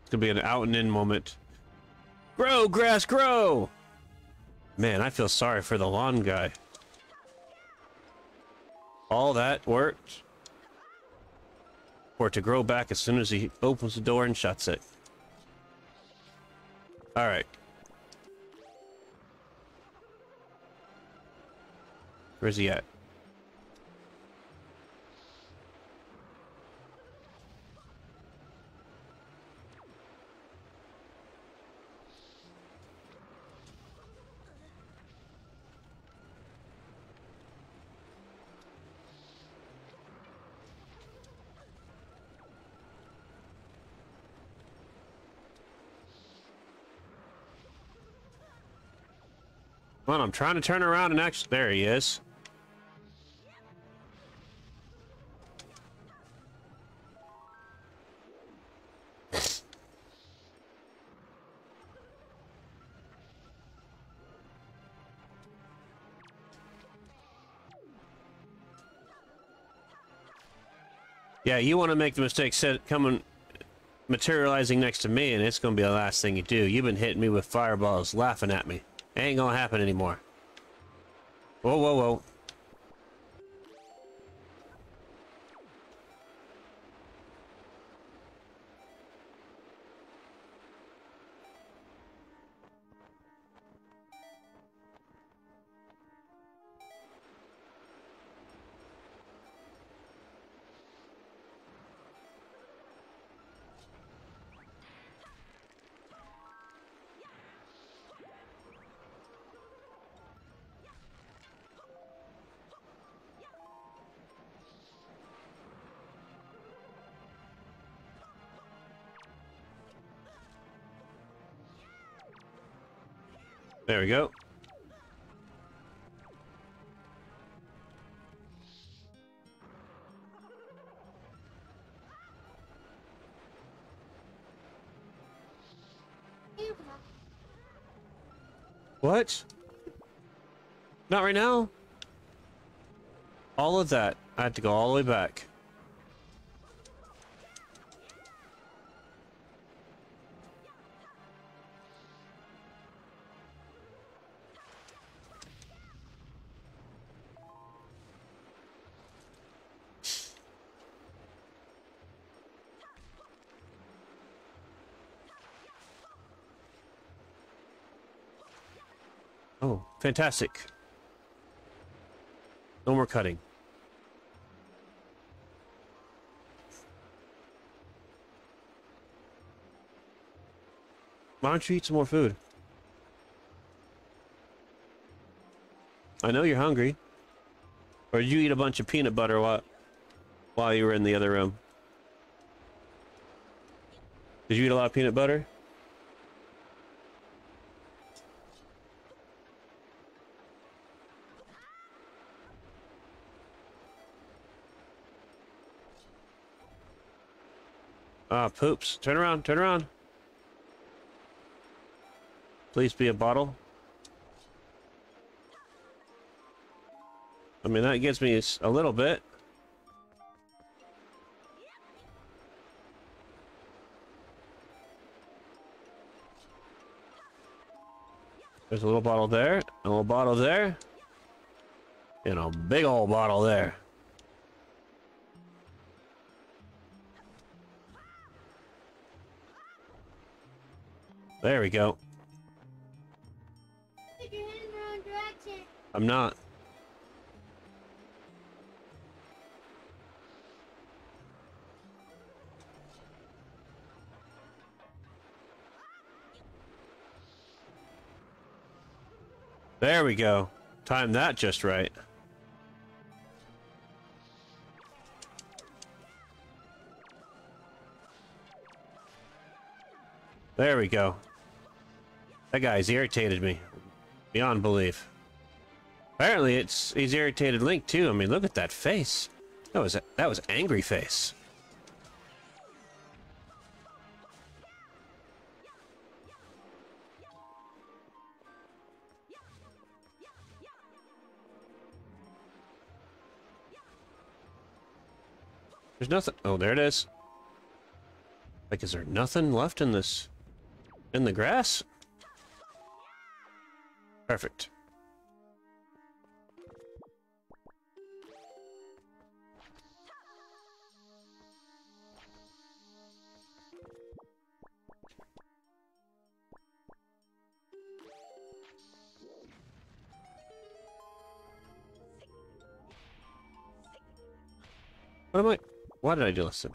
It's gonna be an out and in moment. Grow, grass, grow! Man, I feel sorry for the lawn guy. All that worked for it to grow back as soon as he opens the door and shuts it. All right. Where's he at? Come on, I'm trying to turn around and actually... There he is. Yeah, you want to make the mistake set coming materializing next to me and it's going to be the last thing you do. You've been hitting me with fireballs, laughing at me. Ain't gonna happen anymore. Whoa, whoa, whoa. There we go. What? Not right now? All of that. I had to go all the way back. Fantastic. No more cutting. Why don't you eat some more food? I know you're hungry. Or did you eat a bunch of peanut butter while, while you were in the other room? Did you eat a lot of peanut butter? Ah, poops. Turn around, turn around. Please be a bottle. I mean, that gets me a little bit. There's a little bottle there, a little bottle there, and a big old bottle there. There we go. I'm not. There we go. Time that just right. There we go. That guy's irritated me. Beyond belief. Apparently, it's he's irritated Link too. I mean, look at that face. That was that was angry face. There's nothing. Oh, there it is. Like, is there nothing left in this in the grass? Perfect. What am I? Why did I do listen?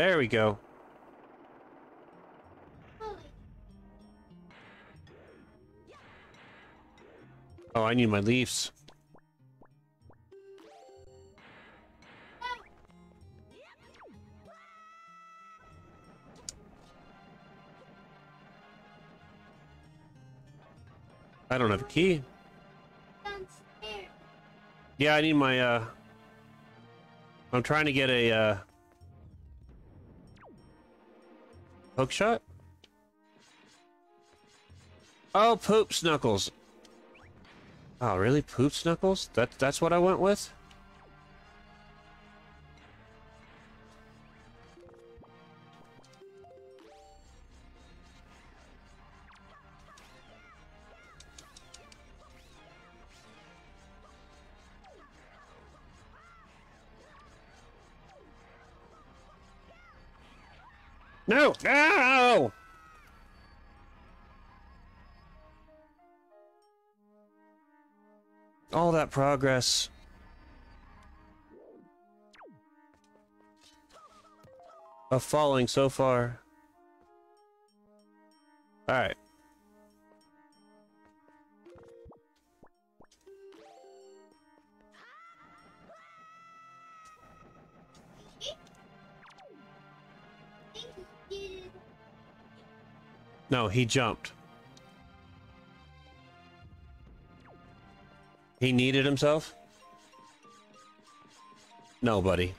There we go. Oh, I need my leaves. I don't have a key. Yeah, I need my, uh... I'm trying to get a, uh... Hook shot? Oh, Poop Snuckles. Oh, really? Poop Snuckles? That, that's what I went with? No! No! Progress. Of falling so far. Alright. No, he jumped. He needed himself? No, buddy.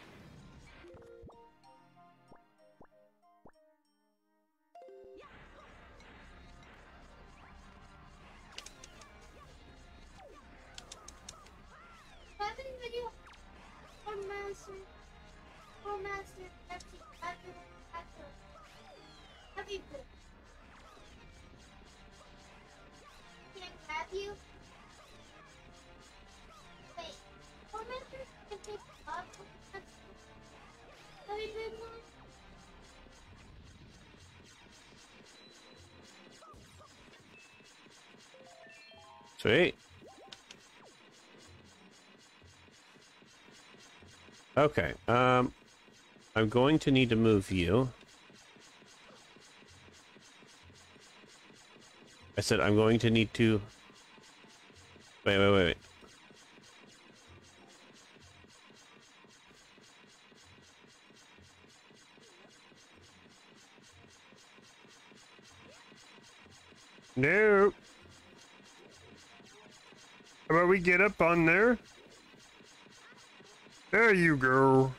Okay, um, I'm going to need to move you. I said I'm going to need to... Wait, wait, wait, wait. No. How about we get up on there? There you go.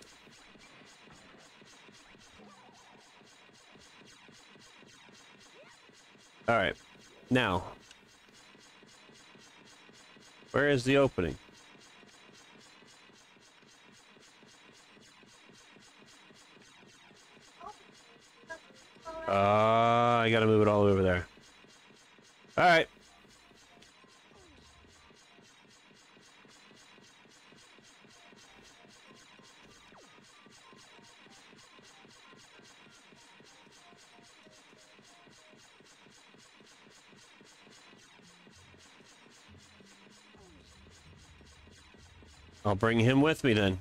All right. Now, where is the opening? Uh, I gotta move it all over there. All I'll bring him with me then.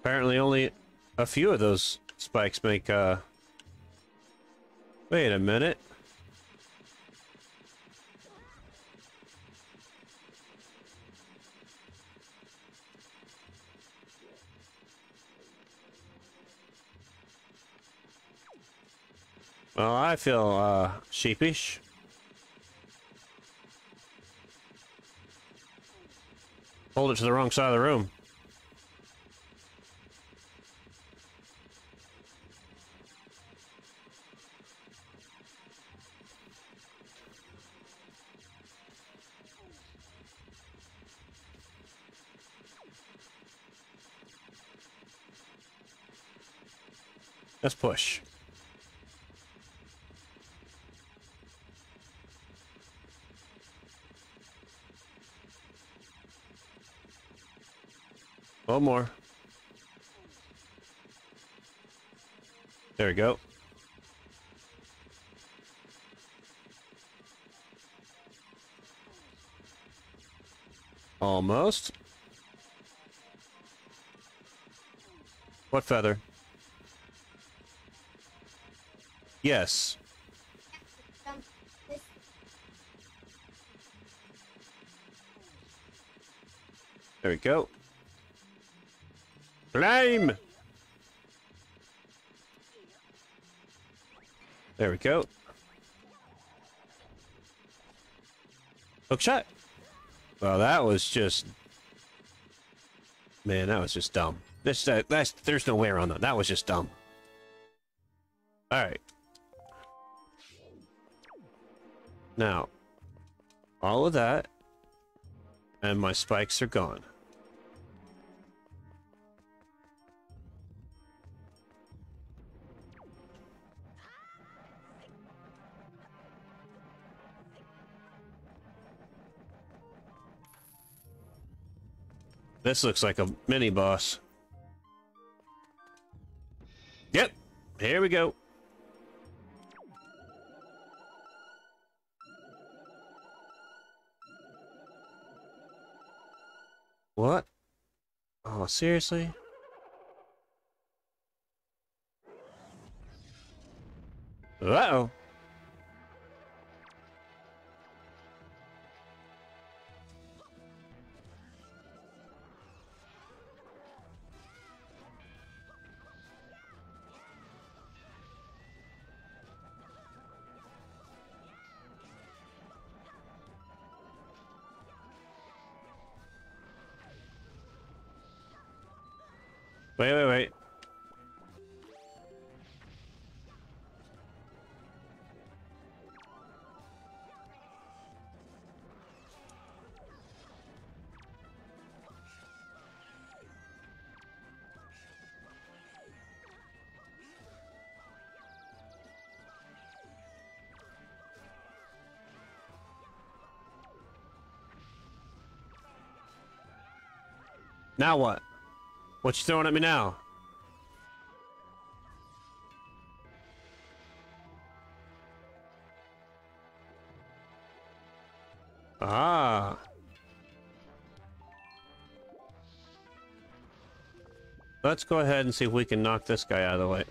Apparently only a few of those spikes make, uh... Wait a minute. Well, I feel, uh, sheepish. Hold it to the wrong side of the room. Let's push. One more. There we go. Almost. What feather? Yes. There we go. Climb! There we go. Hook shot. Well, that was just... Man, that was just dumb. This, uh, that's, there's no way around that. That was just dumb. Alright. Now, all of that, and my spikes are gone. This looks like a mini boss. Yep, here we go. What? Oh, seriously? Uh-oh. Wait, wait, wait. Now what? What you throwing at me now? Ah. Let's go ahead and see if we can knock this guy out of the way.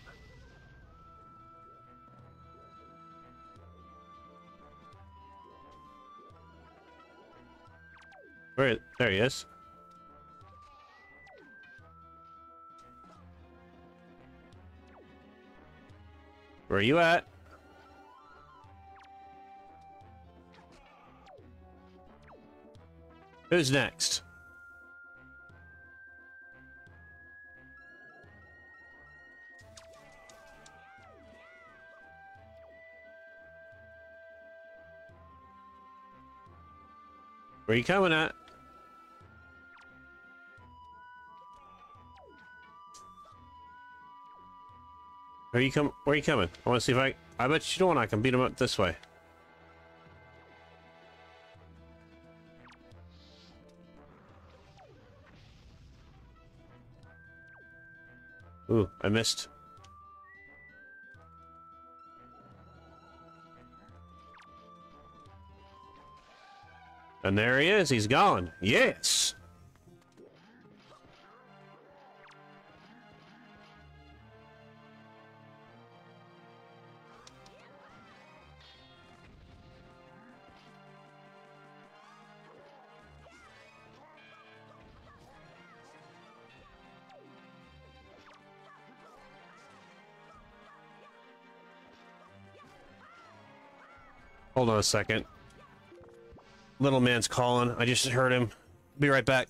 Where, there he is. Where are you at? Who's next? Where you coming at? Where you come? Where you coming? I want to see if I. I bet you don't. I can beat him up this way. Ooh, I missed. And there he is. He's gone. Yes. Hold on a second. Little man's calling. I just heard him. Be right back.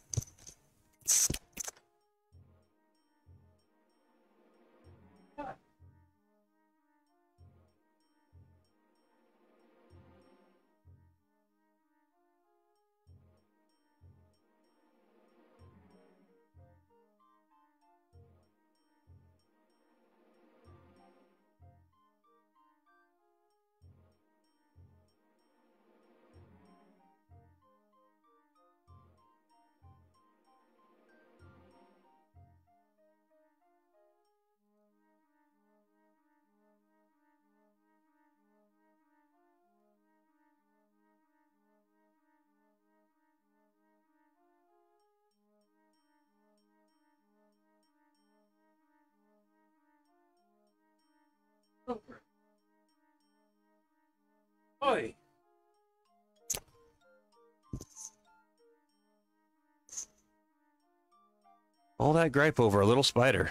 All that gripe over a little spider.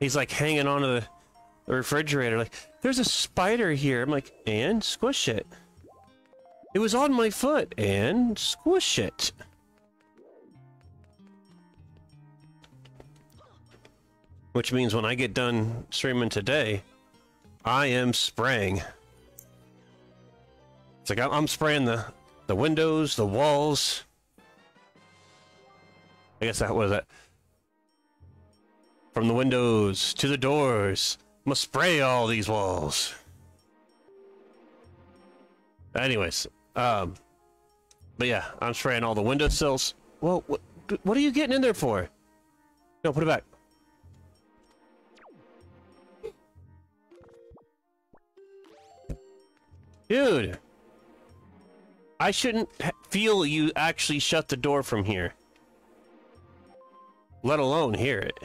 He's like hanging onto the, the refrigerator, like, there's a spider here. I'm like, and squish it. It was on my foot, and squish it. Which means when I get done streaming today, I am spraying. It's like I'm- spraying the, the windows, the walls. I guess that was it. From the windows to the doors. I'm spray all these walls. Anyways, um, but yeah, I'm spraying all the windowsills. Well, what, what are you getting in there for? No, put it back. Dude! I shouldn't feel you actually shut the door from here. Let alone hear it.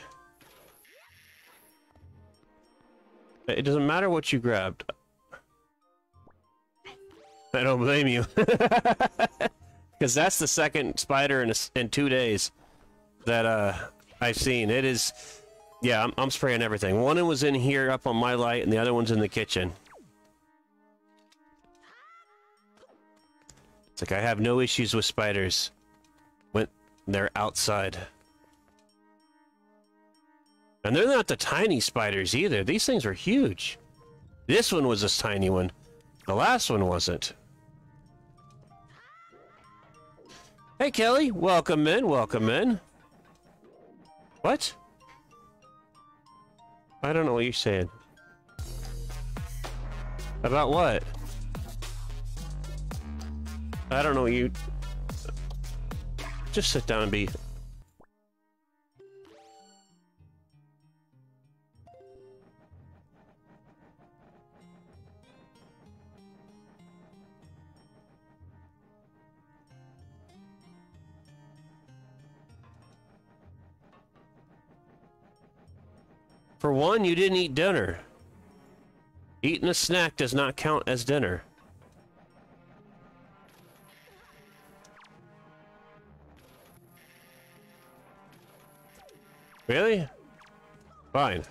It doesn't matter what you grabbed. I don't blame you. Because that's the second spider in, a in two days that uh, I've seen. It is... Yeah, I'm, I'm spraying everything. One was in here up on my light, and the other one's in the kitchen. It's like I have no issues with spiders when they're outside. And they're not the tiny spiders either. These things are huge. This one was a tiny one. The last one wasn't. Hey, Kelly. Welcome in. Welcome in. What? I don't know what you're saying. About what? I don't know you. Just sit down and be. For one, you didn't eat dinner. Eating a snack does not count as dinner. Really? Fine.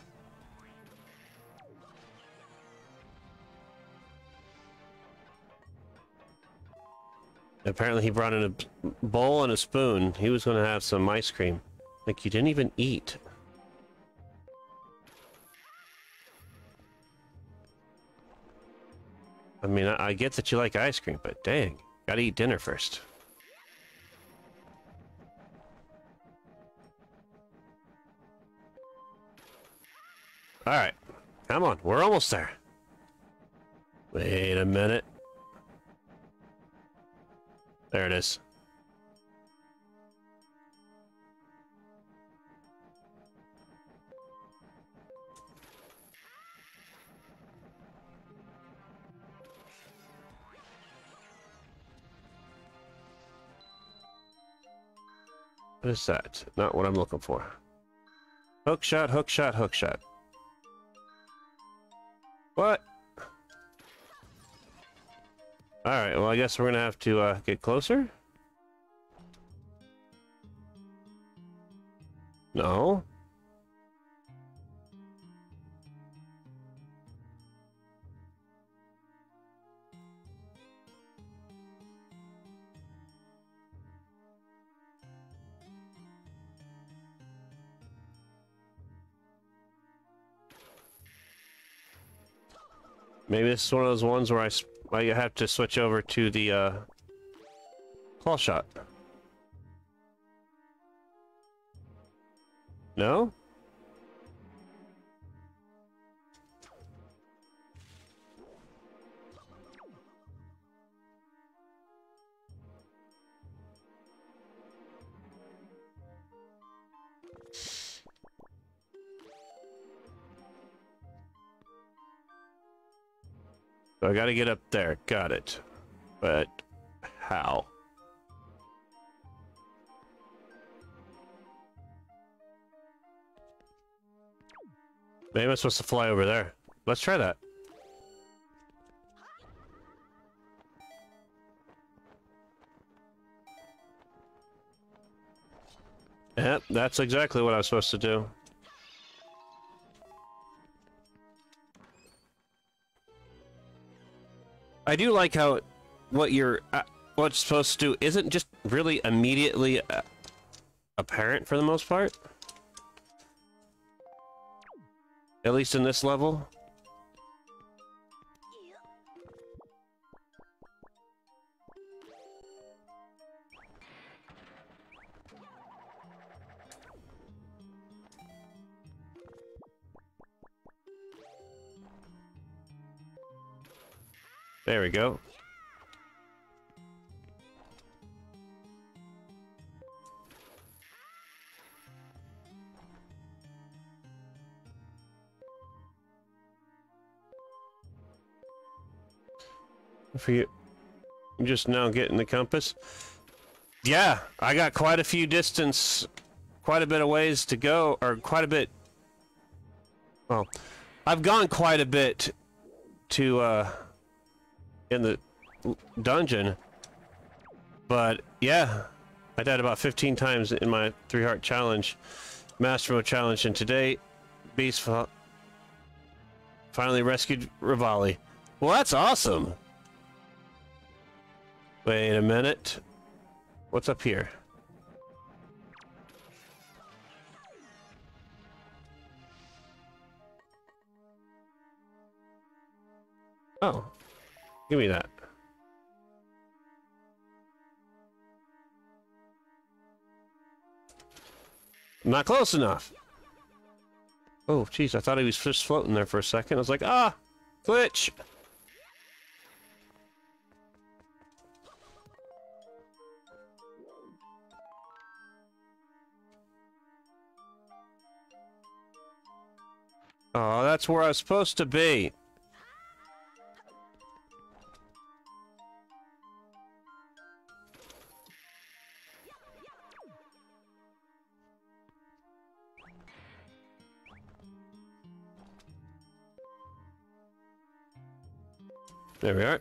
Apparently he brought in a bowl and a spoon. He was going to have some ice cream. Like, you didn't even eat. I mean, I, I get that you like ice cream, but dang, gotta eat dinner first. Alright, come on, we're almost there. Wait a minute. There it is. What is that? Not what I'm looking for. Hook shot, hook shot, hook shot. What? Alright, well I guess we're gonna have to uh, get closer? No. Maybe this is one of those ones where I, I have to switch over to the uh, claw shot. No? So I gotta get up there. Got it. But how? Maybe I'm supposed to fly over there. Let's try that. Yep, that's exactly what I was supposed to do. I do like how what you're uh, what's supposed to do isn't just really immediately uh, apparent for the most part. At least in this level. There we go. You, you just now getting the compass. Yeah, I got quite a few distance, quite a bit of ways to go, or quite a bit. Well, I've gone quite a bit to uh, in the dungeon. But yeah, I died about 15 times in my three heart challenge, master mode challenge, and today, Beast finally rescued Revali. Well, that's awesome. Wait a minute. What's up here? Oh, give me that. Not close enough. Oh, jeez, I thought he was just floating there for a second. I was like, ah, glitch. Oh, that's where I was supposed to be. There we are.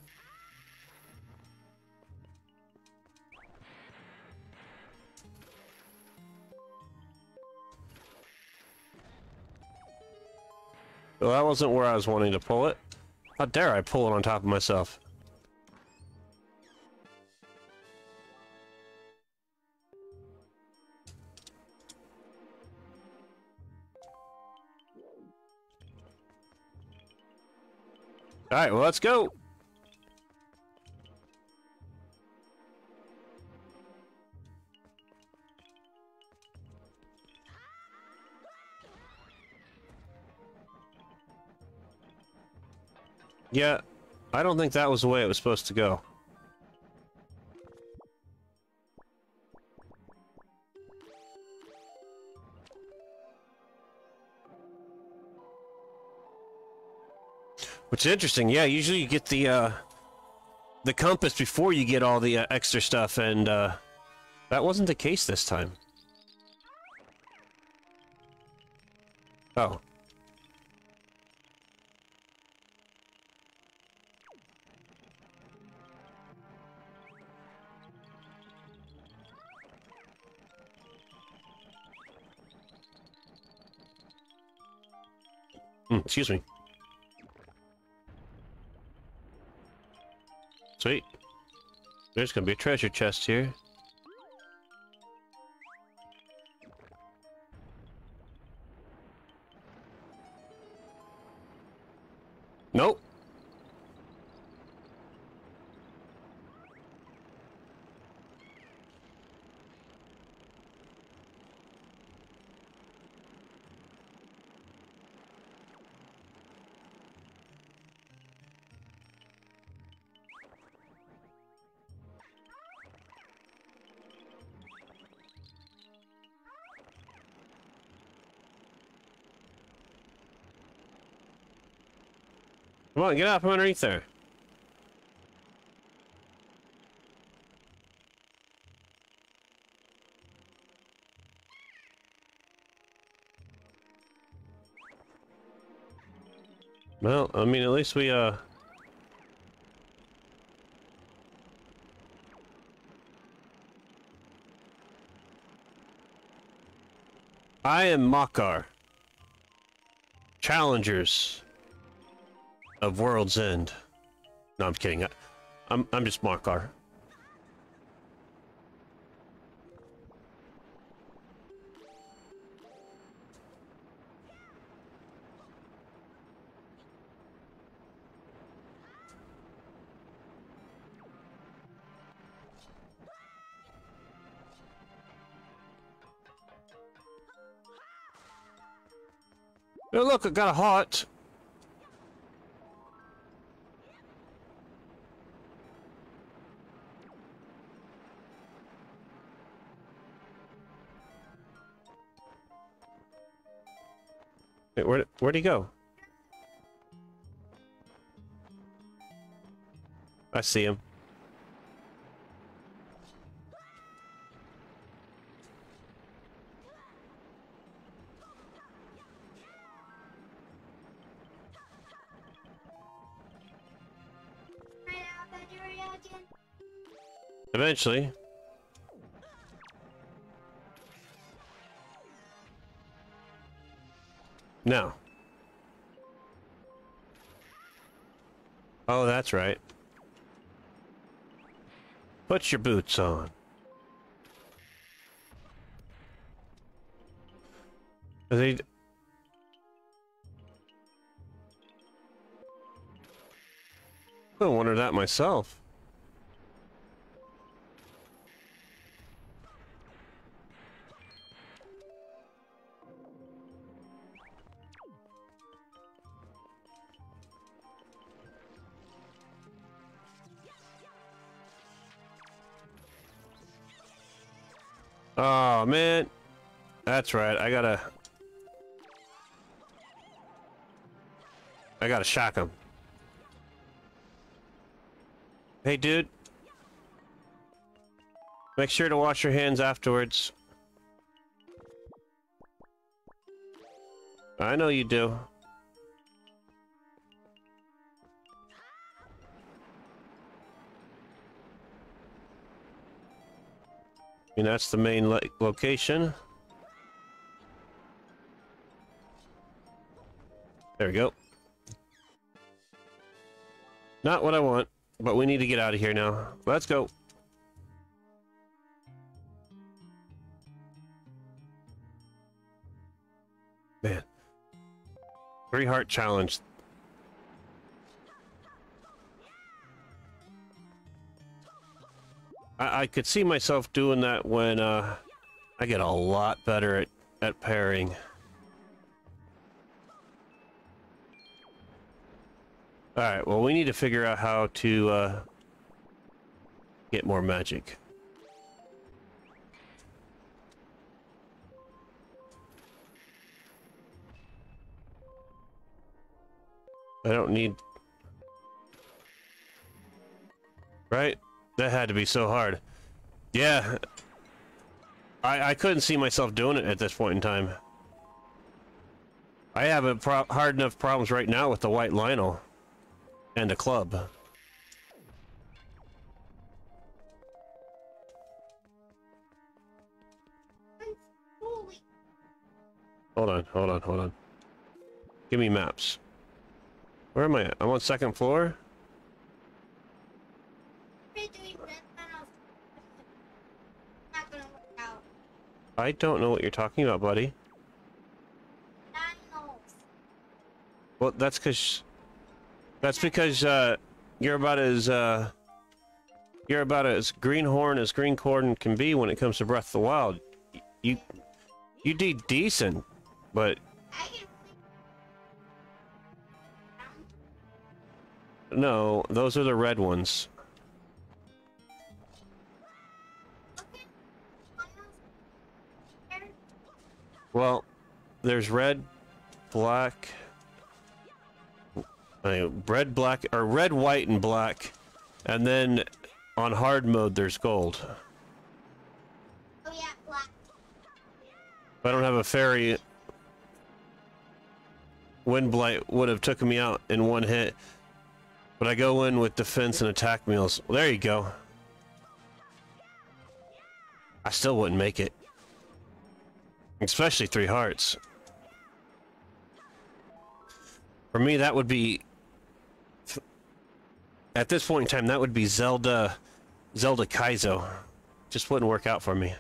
Well, that wasn't where I was wanting to pull it. How dare I pull it on top of myself? Alright, well, let's go! Yeah, I don't think that was the way it was supposed to go. Which is interesting. Yeah, usually you get the uh, the compass before you get all the uh, extra stuff, and uh, that wasn't the case this time. Oh. Hmm, excuse me. Sweet. There's gonna be a treasure chest here. Nope. Come on, get out from underneath there. Well, I mean, at least we, uh... I am Makar. Challengers of World's End. No, I'm kidding. I, I'm I'm just Makar. Oh, look, I got a heart. Wait, where, where'd he go? I see him. Eventually. No. Oh, that's right. Put your boots on. Are they... I wonder that myself. Oh man, that's right. I gotta, I gotta shock him. Hey, dude. Make sure to wash your hands afterwards. I know you do. And that's the main lo location. There we go. Not what I want, but we need to get out of here now. Let's go. Man. Three heart challenge. I, I could see myself doing that when uh, I get a lot better at, at pairing. Alright, well we need to figure out how to uh, get more magic. I don't need... Right? That had to be so hard. Yeah. I, I couldn't see myself doing it at this point in time. I have a hard enough problems right now with the white Lynel and a club. Hold on, hold on, hold on. Give me maps. Where am I at? I'm on second floor? crap, doing red panels. Not gonna work out. I don't know what you're talking about, buddy. Well, that's because... That's because, uh, you're about as, uh... You're about as greenhorn as greencorn can be when it comes to Breath of the Wild. You... You did decent, but no, those are the red ones. Well, there's red, black, I mean, red, black, or red, white, and black, and then on hard mode there's gold. Oh yeah, black. If I don't have a fairy, Windblight would have taken me out in one hit. But I go in with defense and attack meals. Well, there you go. I still wouldn't make it. Especially three hearts. For me, that would be... At this point in time, that would be Zelda... Zelda Kaizo. Just wouldn't work out for me.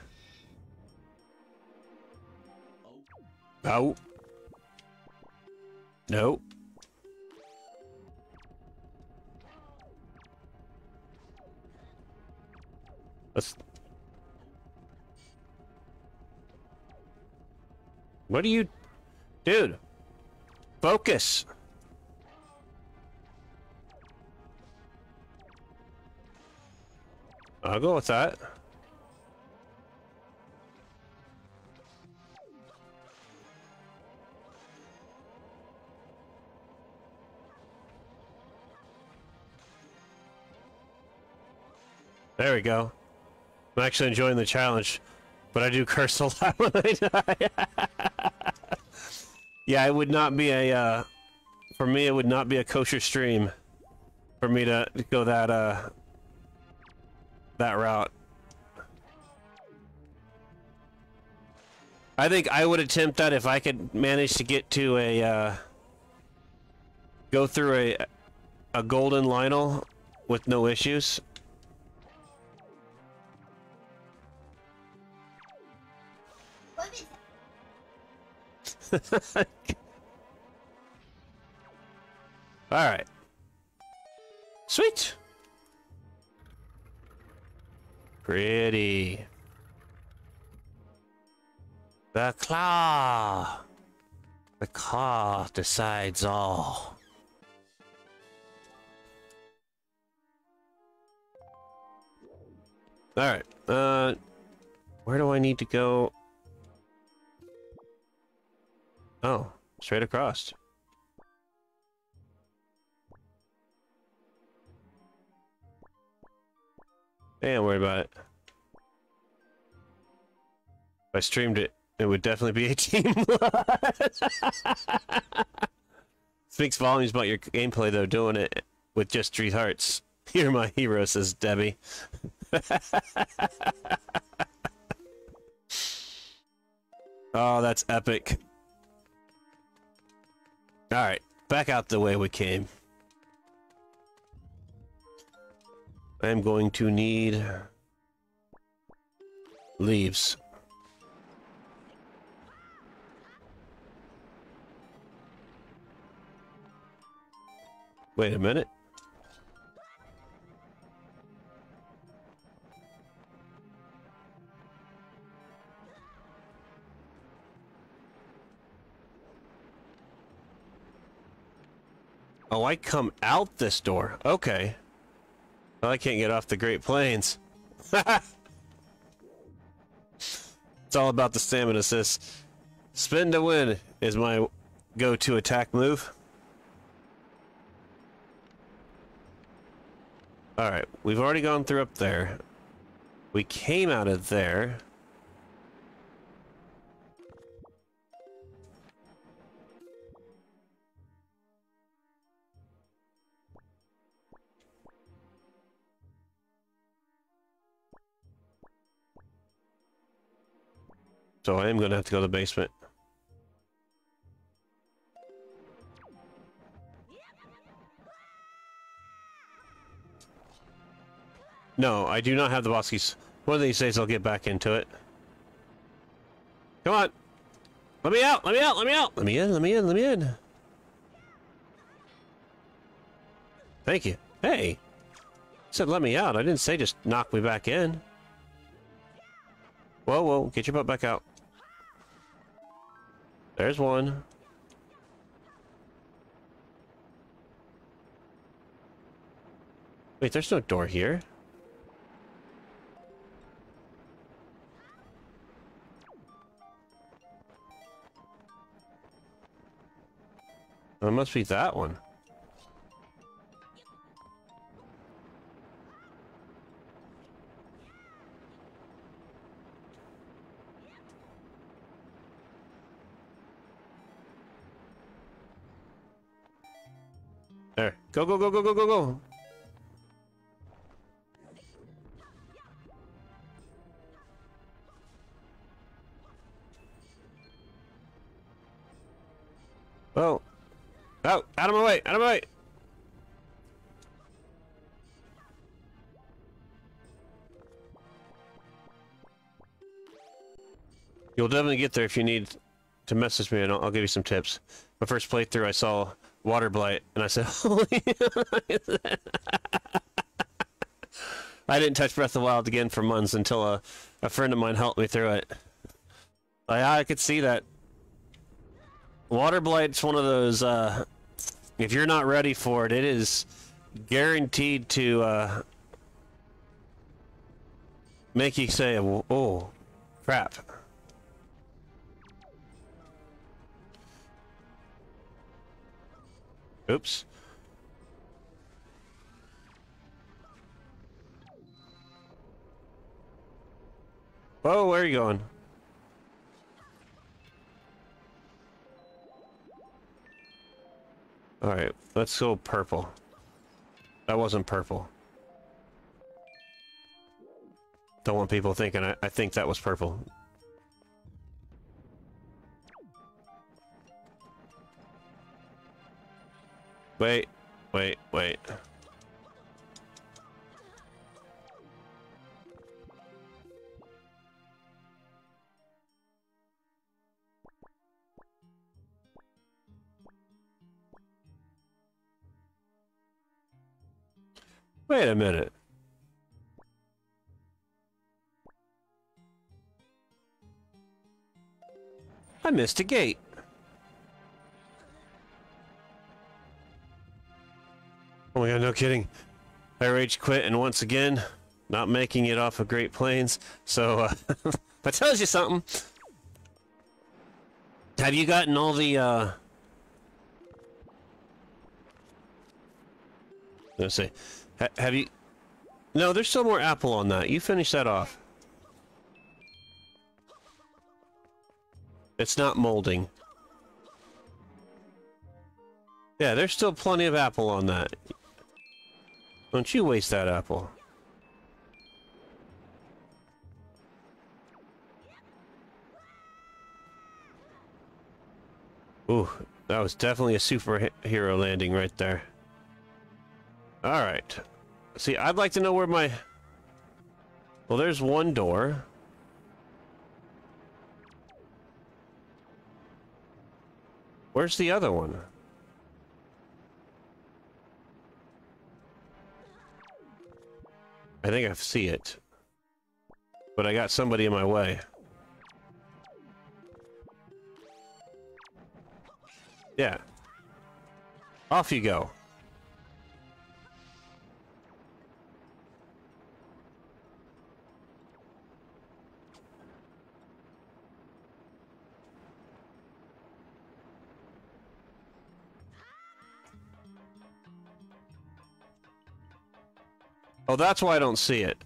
Oh. Nope. Let's... What are you... Dude! Focus! I'll go with that. There we go. I'm actually enjoying the challenge, but I do curse a lot when I die. yeah, it would not be a, uh, for me, it would not be a kosher stream for me to go that, uh, that route. I think I would attempt that if I could manage to get to a, uh, go through a, a golden Lynel with no issues. All right. Sweet. Pretty. The claw. The claw decides all. All right. Uh, where do I need to go? Oh, straight across. Don't worry about it. If I streamed it, it would definitely be a team. Speaks volumes about your gameplay, though, doing it with just three hearts. You're my hero, says Debbie. Oh, that's epic. Alright, back out the way we came. I am going to need leaves. Wait a minute. Oh, I come out this door. Okay. Well, I can't get off the Great Plains. it's all about the stamina assist. Spin to win is my go-to attack move. Alright, we've already gone through up there. We came out of there. So I am going to have to go to the basement. No, I do not have the boss keys. One of these days I'll get back into it. Come on! Let me out! Let me out! Let me out! Let me in! Let me in! Let me in! Thank you. Hey! said let me out. I didn't say just knock me back in. Whoa, whoa. Get your butt back out. There's one. Wait, there's no door here. It must be that one. There. Go, go, go, go, go, go, go. Oh. Oh, out of my way, out of my way. You'll definitely get there if you need to message me and I'll, I'll give you some tips. My first playthrough I saw Waterblight and I said, holy I didn't touch Breath of the Wild again for months until a, a friend of mine helped me through it. Like, I could see that. Waterblight's one of those, uh, if you're not ready for it, it is guaranteed to, uh, make you say, oh, crap. Oops. Oh, where are you going? Alright, let's go purple. That wasn't purple. Don't want people thinking I, I think that was purple. Wait, wait, wait. Wait a minute. I missed a gate. Oh my god, no kidding. I rage quit and once again, not making it off of Great Plains. So, uh, that tells you something. Have you gotten all the, uh... Let's see. Ha have you... No, there's still more apple on that. You finish that off. It's not molding. Yeah, there's still plenty of apple on that. Don't you waste that apple. Ooh, that was definitely a superhero landing right there. All right. See, I'd like to know where my... Well, there's one door. Where's the other one? I think I see it. But I got somebody in my way. Yeah. Off you go. Oh, that's why I don't see it.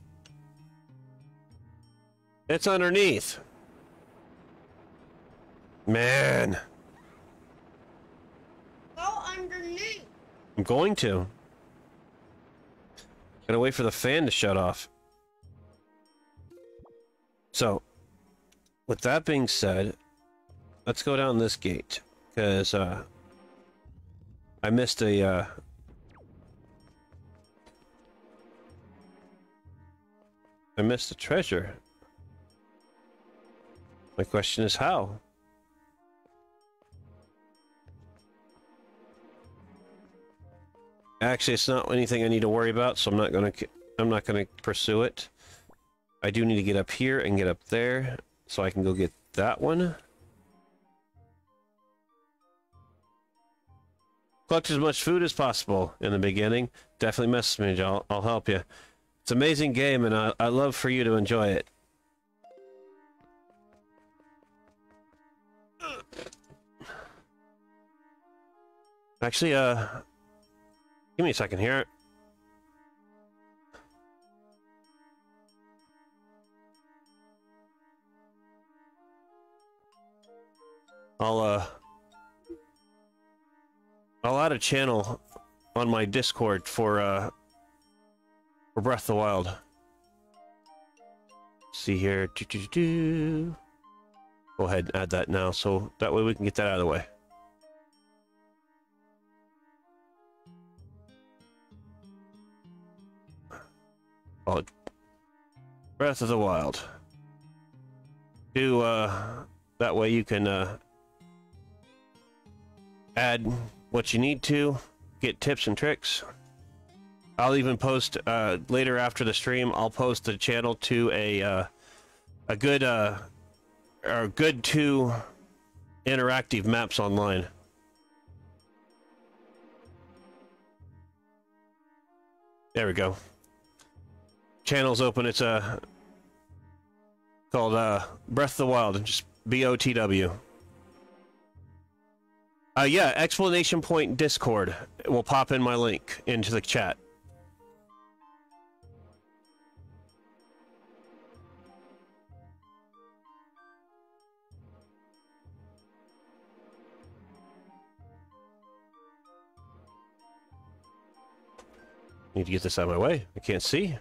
It's underneath. Man. Go underneath. I'm going to. Gotta wait for the fan to shut off. So, with that being said, let's go down this gate. Because, uh, I missed a, uh, I missed the treasure. My question is how? Actually, it's not anything I need to worry about, so I'm not gonna I'm not gonna pursue it. I do need to get up here and get up there, so I can go get that one. Collect as much food as possible in the beginning. Definitely message me, I'll, I'll help you. It's an amazing game, and I, I love for you to enjoy it. Actually, uh, give me a second here. I'll, uh, I'll add a channel on my Discord for, uh, for Breath of the Wild. See here. Doo -doo -doo Go ahead and add that now, so that way we can get that out of the way. Oh, Breath of the Wild. Do, uh, that way you can, uh, add what you need to, get tips and tricks. I'll even post, uh, later after the stream, I'll post the channel to a, uh, a good, uh, or good to interactive maps online. There we go channel's open. It's uh, called uh, Breath of the Wild. Just B O T W. Uh, yeah, explanation point Discord. will pop in my link into the chat. Need to get this out of my way. I can't see.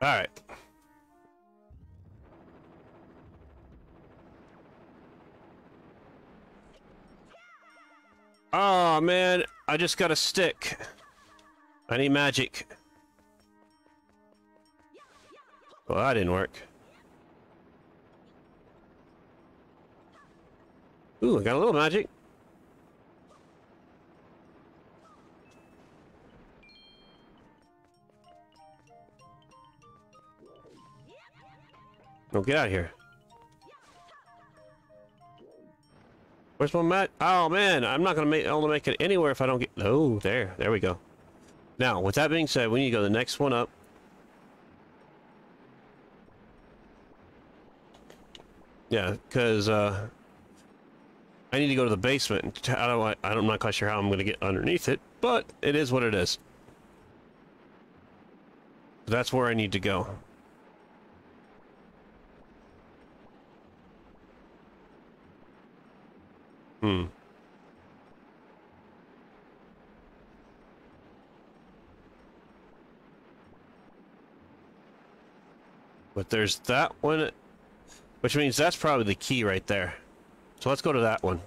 All right. Oh man, I just got a stick. I need magic. Well, that didn't work. Ooh, I got a little magic. No, get out of here. Where's my mat? Oh man, I'm not gonna make able to make it anywhere if I don't get. Oh, there, there we go. Now, with that being said, we need to go the next one up. Yeah, because uh, I need to go to the basement. How do I? I'm not quite sure how I'm going to get underneath it, but it is what it is. That's where I need to go. Hmm. But there's that one. Which means that's probably the key right there. So let's go to that one.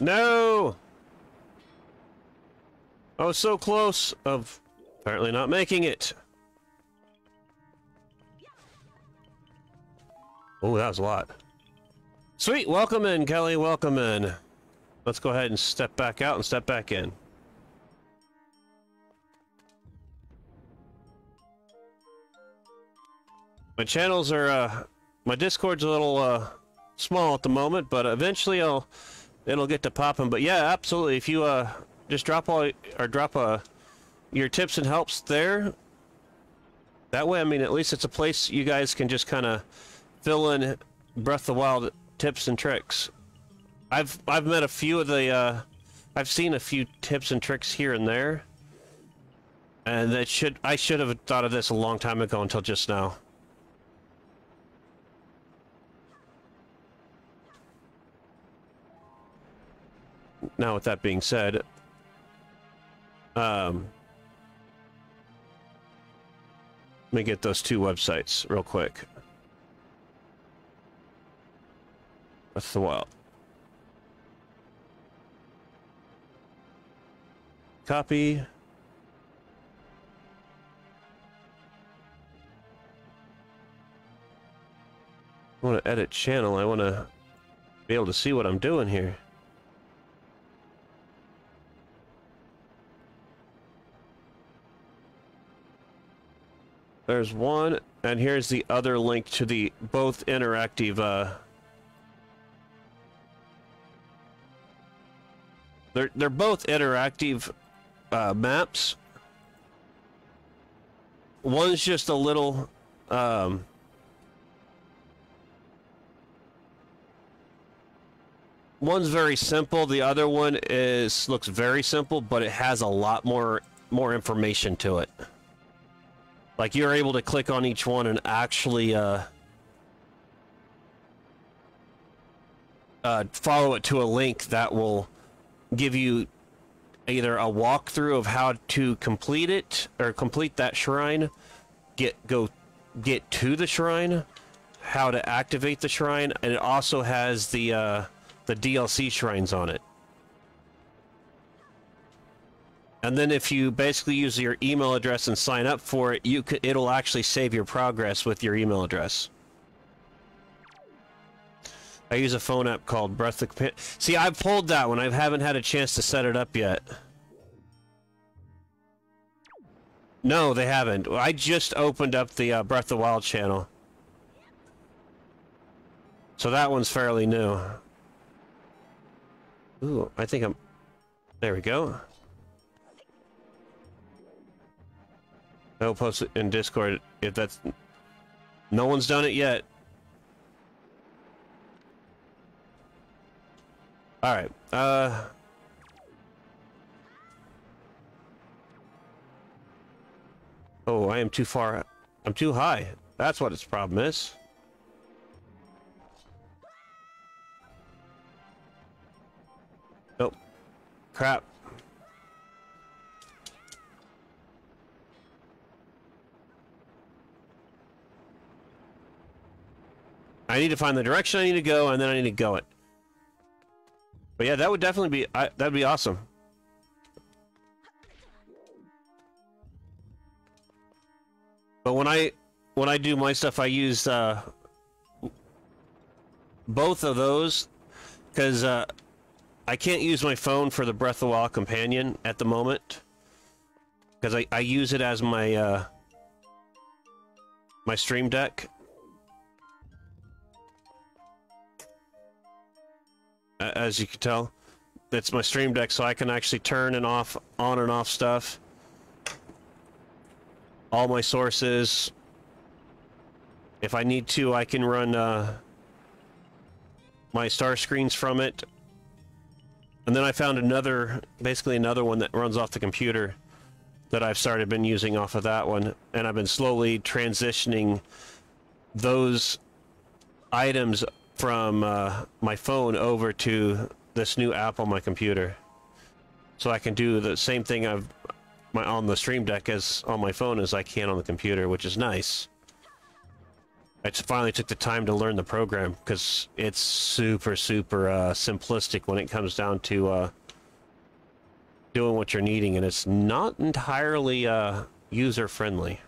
No! I was so close of apparently not making it. Oh, that was a lot. Sweet, welcome in, Kelly, welcome in. Let's go ahead and step back out and step back in. My channels are, uh, my Discord's a little, uh, small at the moment, but eventually I'll, it'll get to popping. But yeah, absolutely, if you, uh, just drop all, or drop, uh, your tips and helps there, that way, I mean, at least it's a place you guys can just kind of fill in Breath of the Wild tips and tricks. I've I've met a few of the uh, I've seen a few tips and tricks here and there, and that should I should have thought of this a long time ago until just now. Now, with that being said, um, let me get those two websites real quick. That's the wild. Copy. I want to edit channel. I want to be able to see what I'm doing here. There's one, and here's the other link to the both interactive uh, They're they're both interactive uh, maps. One's just a little um, one's very simple. The other one is looks very simple, but it has a lot more more information to it. Like you're able to click on each one and actually uh, uh, follow it to a link that will give you either a walkthrough of how to complete it or complete that shrine, get go get to the shrine, how to activate the shrine, and it also has the uh, the DLC shrines on it. And then if you basically use your email address and sign up for it, you could, it'll actually save your progress with your email address. I use a phone app called Breath of Pit. See, I've pulled that one. I haven't had a chance to set it up yet. No, they haven't. I just opened up the uh, Breath of Wild channel. So that one's fairly new. Ooh, I think I'm... There we go. I'll post it in Discord if that's... No one's done it yet. Alright, uh... Oh, I am too far. I'm too high. That's what its problem is. Nope. Crap. I need to find the direction I need to go, and then I need to go it. But yeah, that would definitely be that'd be awesome. But when I when I do my stuff, I use uh, both of those because uh, I can't use my phone for the Breath of the Wild companion at the moment because I, I use it as my uh, my stream deck as you can tell. It's my stream deck, so I can actually turn and off, on and off stuff. All my sources. If I need to, I can run uh, my star screens from it. And then I found another, basically another one that runs off the computer that I've started been using off of that one, and I've been slowly transitioning those items from uh, my phone over to this new app on my computer, so I can do the same thing I've my on the Stream Deck as on my phone as I can on the computer, which is nice. I finally took the time to learn the program because it's super super uh, simplistic when it comes down to uh, doing what you're needing, and it's not entirely uh, user friendly.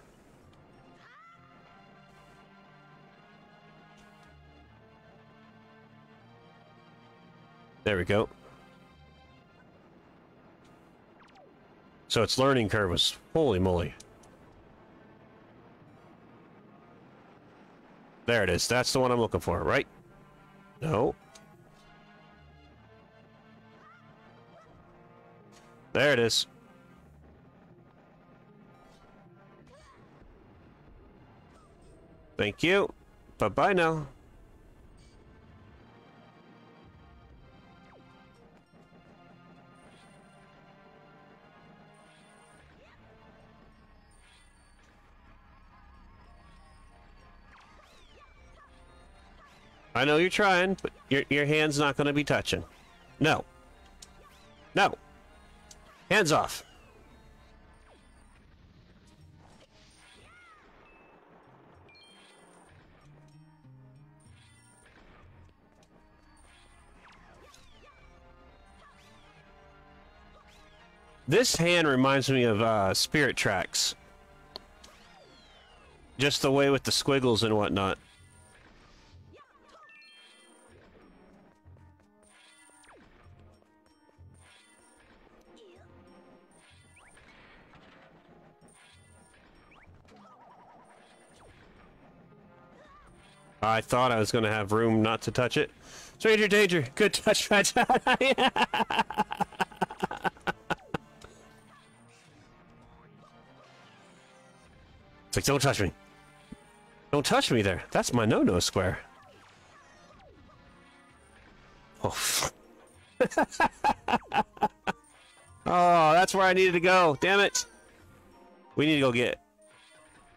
There we go. So its learning curve was holy moly. There it is. That's the one I'm looking for, right? No. There it is. Thank you. Bye-bye now. I know you're trying, but your, your hand's not going to be touching. No. No. Hands off. This hand reminds me of uh, Spirit Tracks. Just the way with the squiggles and whatnot. I thought I was going to have room not to touch it. Stranger danger. Good touch, Fetch. It's like, don't touch me. Don't touch me there. That's my no-no square. Oh. oh, that's where I needed to go. Damn it. We need to go get...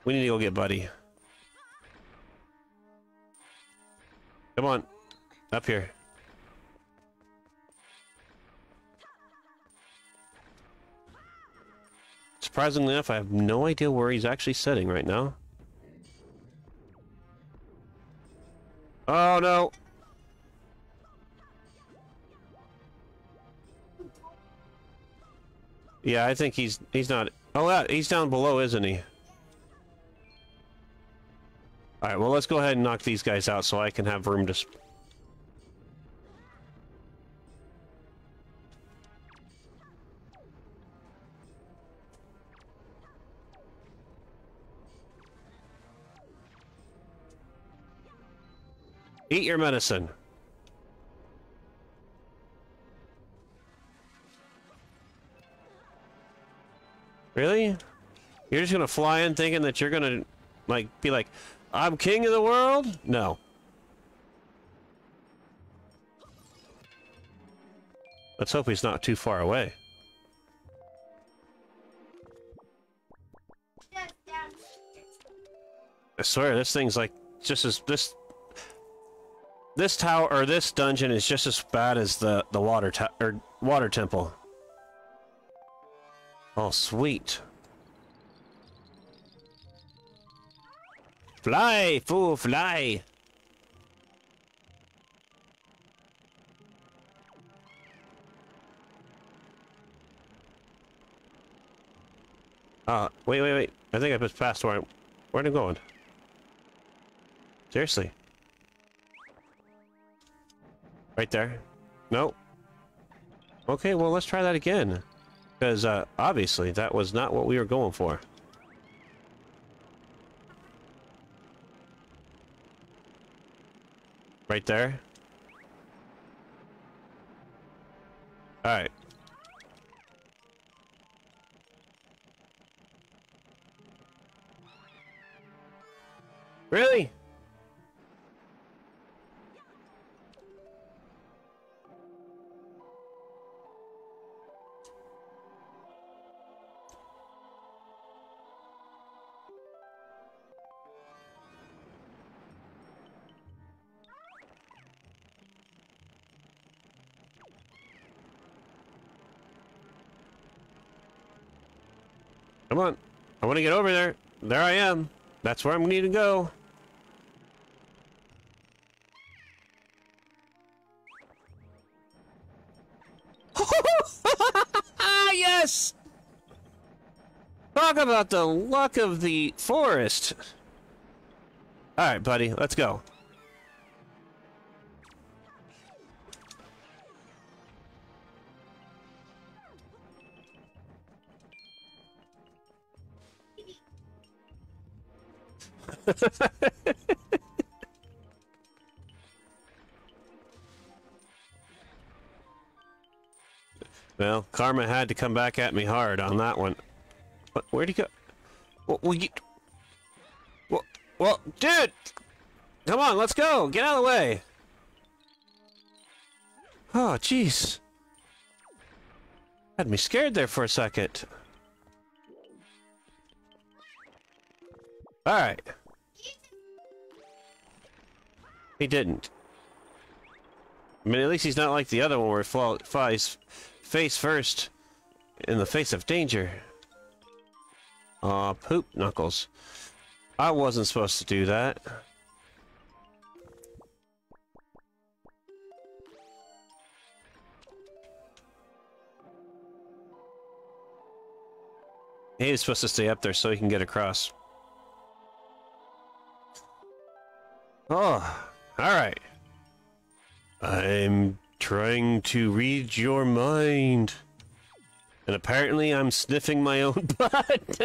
We need to go get Buddy. Come on. Up here. Surprisingly enough, I have no idea where he's actually sitting right now. Oh no! Yeah, I think he's he's not. Oh, yeah, he's down below, isn't he? All right. Well, let's go ahead and knock these guys out so I can have room to. Eat your medicine. Really? You're just gonna fly in thinking that you're gonna, like, be like, I'm king of the world? No. Let's hope he's not too far away. I swear, this thing's like just as this this tower or this dungeon is just as bad as the the water or water temple. Oh, sweet. Fly, fool, fly. Uh, wait, wait, wait. I think I just passed where I, where am I going? Seriously. Right there. No. Okay, well, let's try that again. Because, uh, obviously, that was not what we were going for. Right there. Alright. Really? Come on. I want to get over there. There I am. That's where I'm need to go. yes! Talk about the luck of the forest. Alright, buddy, let's go. Well, Karma had to come back at me hard on that one. What, where'd he go? Well, well, you... well, well, dude! Come on, let's go! Get out of the way! Oh, jeez. Had me scared there for a second. Alright. He didn't. I mean, at least he's not like the other one where he flies face first in the face of danger. Aw, poop knuckles. I wasn't supposed to do that. He was supposed to stay up there so he can get across. Oh, alright. I'm trying to read your mind. And apparently I'm sniffing my own butt.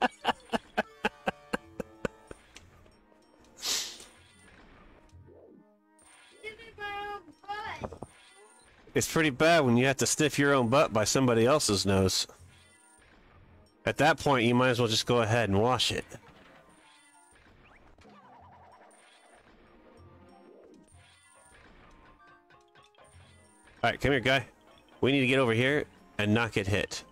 it's pretty bad when you have to sniff your own butt by somebody else's nose. At that point, you might as well just go ahead and wash it. Alright, come here, guy. We need to get over here and not get hit.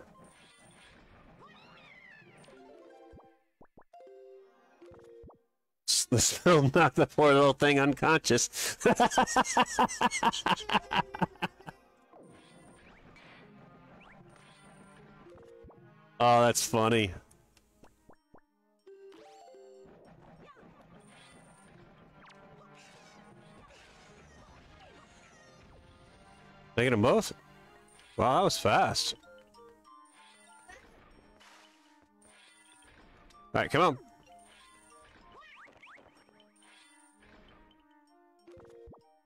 The smell knocked the poor little thing unconscious. oh, that's funny. Taking them both? Wow, that was fast. Alright, come on.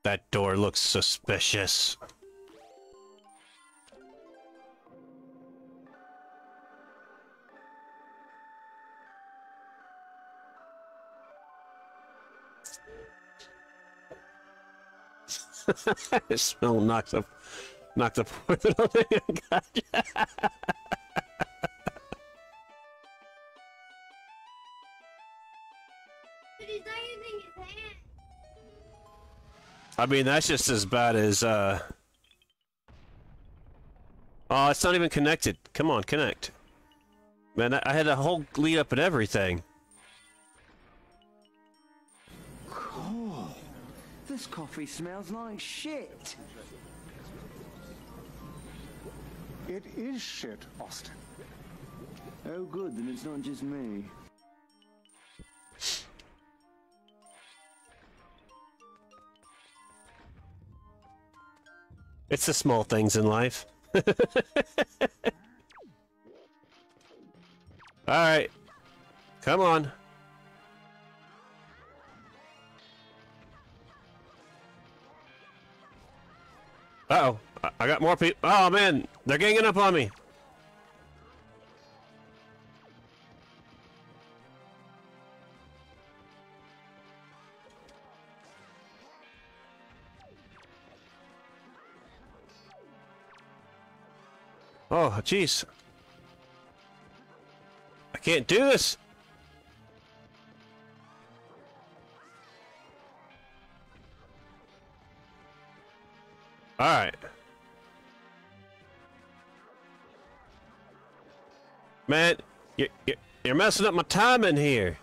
That door looks suspicious. the smell knocks up, knocked hand! I mean, that's just as bad as, uh... Oh, it's not even connected. Come on, connect. Man, I I had a whole lead up and everything. This coffee smells like shit. It is shit, Austin. Oh, good, then it's not just me. It's the small things in life. Alright. Come on. Uh-oh. I- I got more people. Oh, man. They're ganging up on me. Oh, jeez. I can't do this. Alright. Man, you you're messing up my timing here.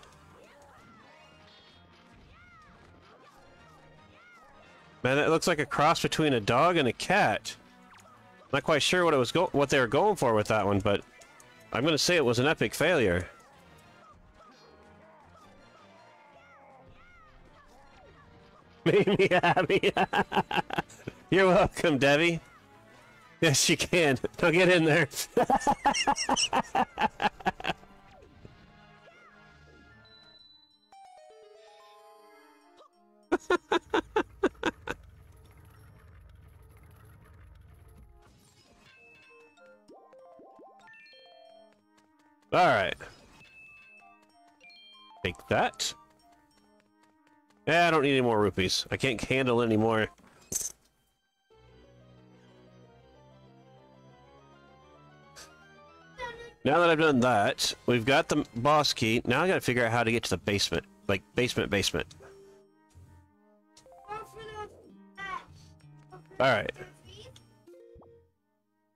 Man, it looks like a cross between a dog and a cat. Not quite sure what it was what they were going for with that one, but I'm gonna say it was an epic failure. Made me happy. You're welcome, Debbie. Yes, you can. Now get in there. All right. Take that. Yeah, I don't need any more rupees. I can't handle any more. Now that I've done that, we've got the boss key. Now I gotta figure out how to get to the basement. Like, basement, basement. Alright.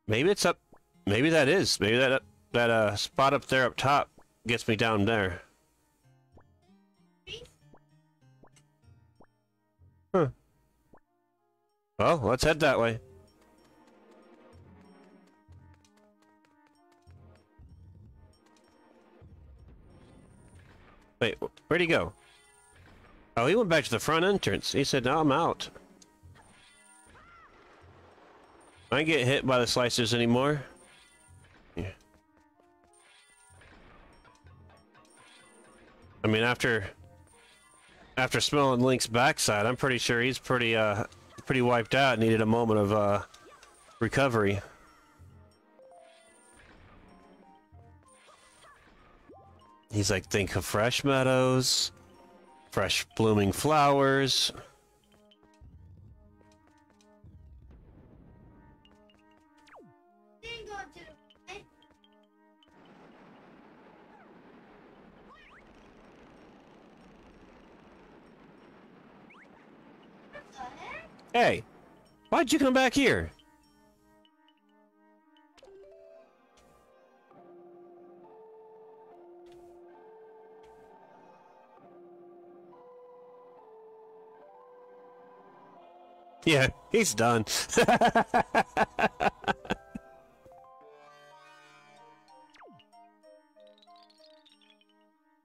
Maybe it's up... Maybe that is. Maybe that, that uh, spot up there up top gets me down there. Huh. Well, let's head that way. Wait, where'd he go? Oh, he went back to the front entrance. He said, no, I'm out. I ain't get hit by the slicers anymore. Yeah. I mean, after after smelling Link's backside, I'm pretty sure he's pretty uh pretty wiped out. Needed a moment of uh recovery. He's like, think of fresh meadows, fresh blooming flowers. Hey, why'd you come back here? Yeah, he's done.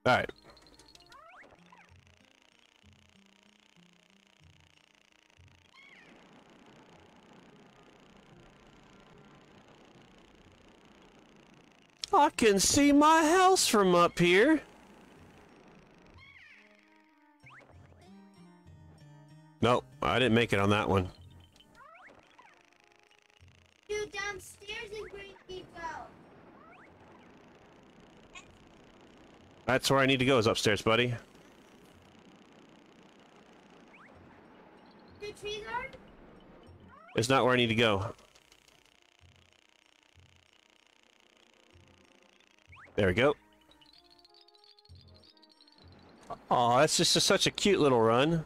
All right. I can see my house from up here. Nope, I didn't make it on that one. Dude, downstairs is where you need to go. That's where I need to go is upstairs, buddy. The? It's not where I need to go. There we go. Aw, that's just a, such a cute little run.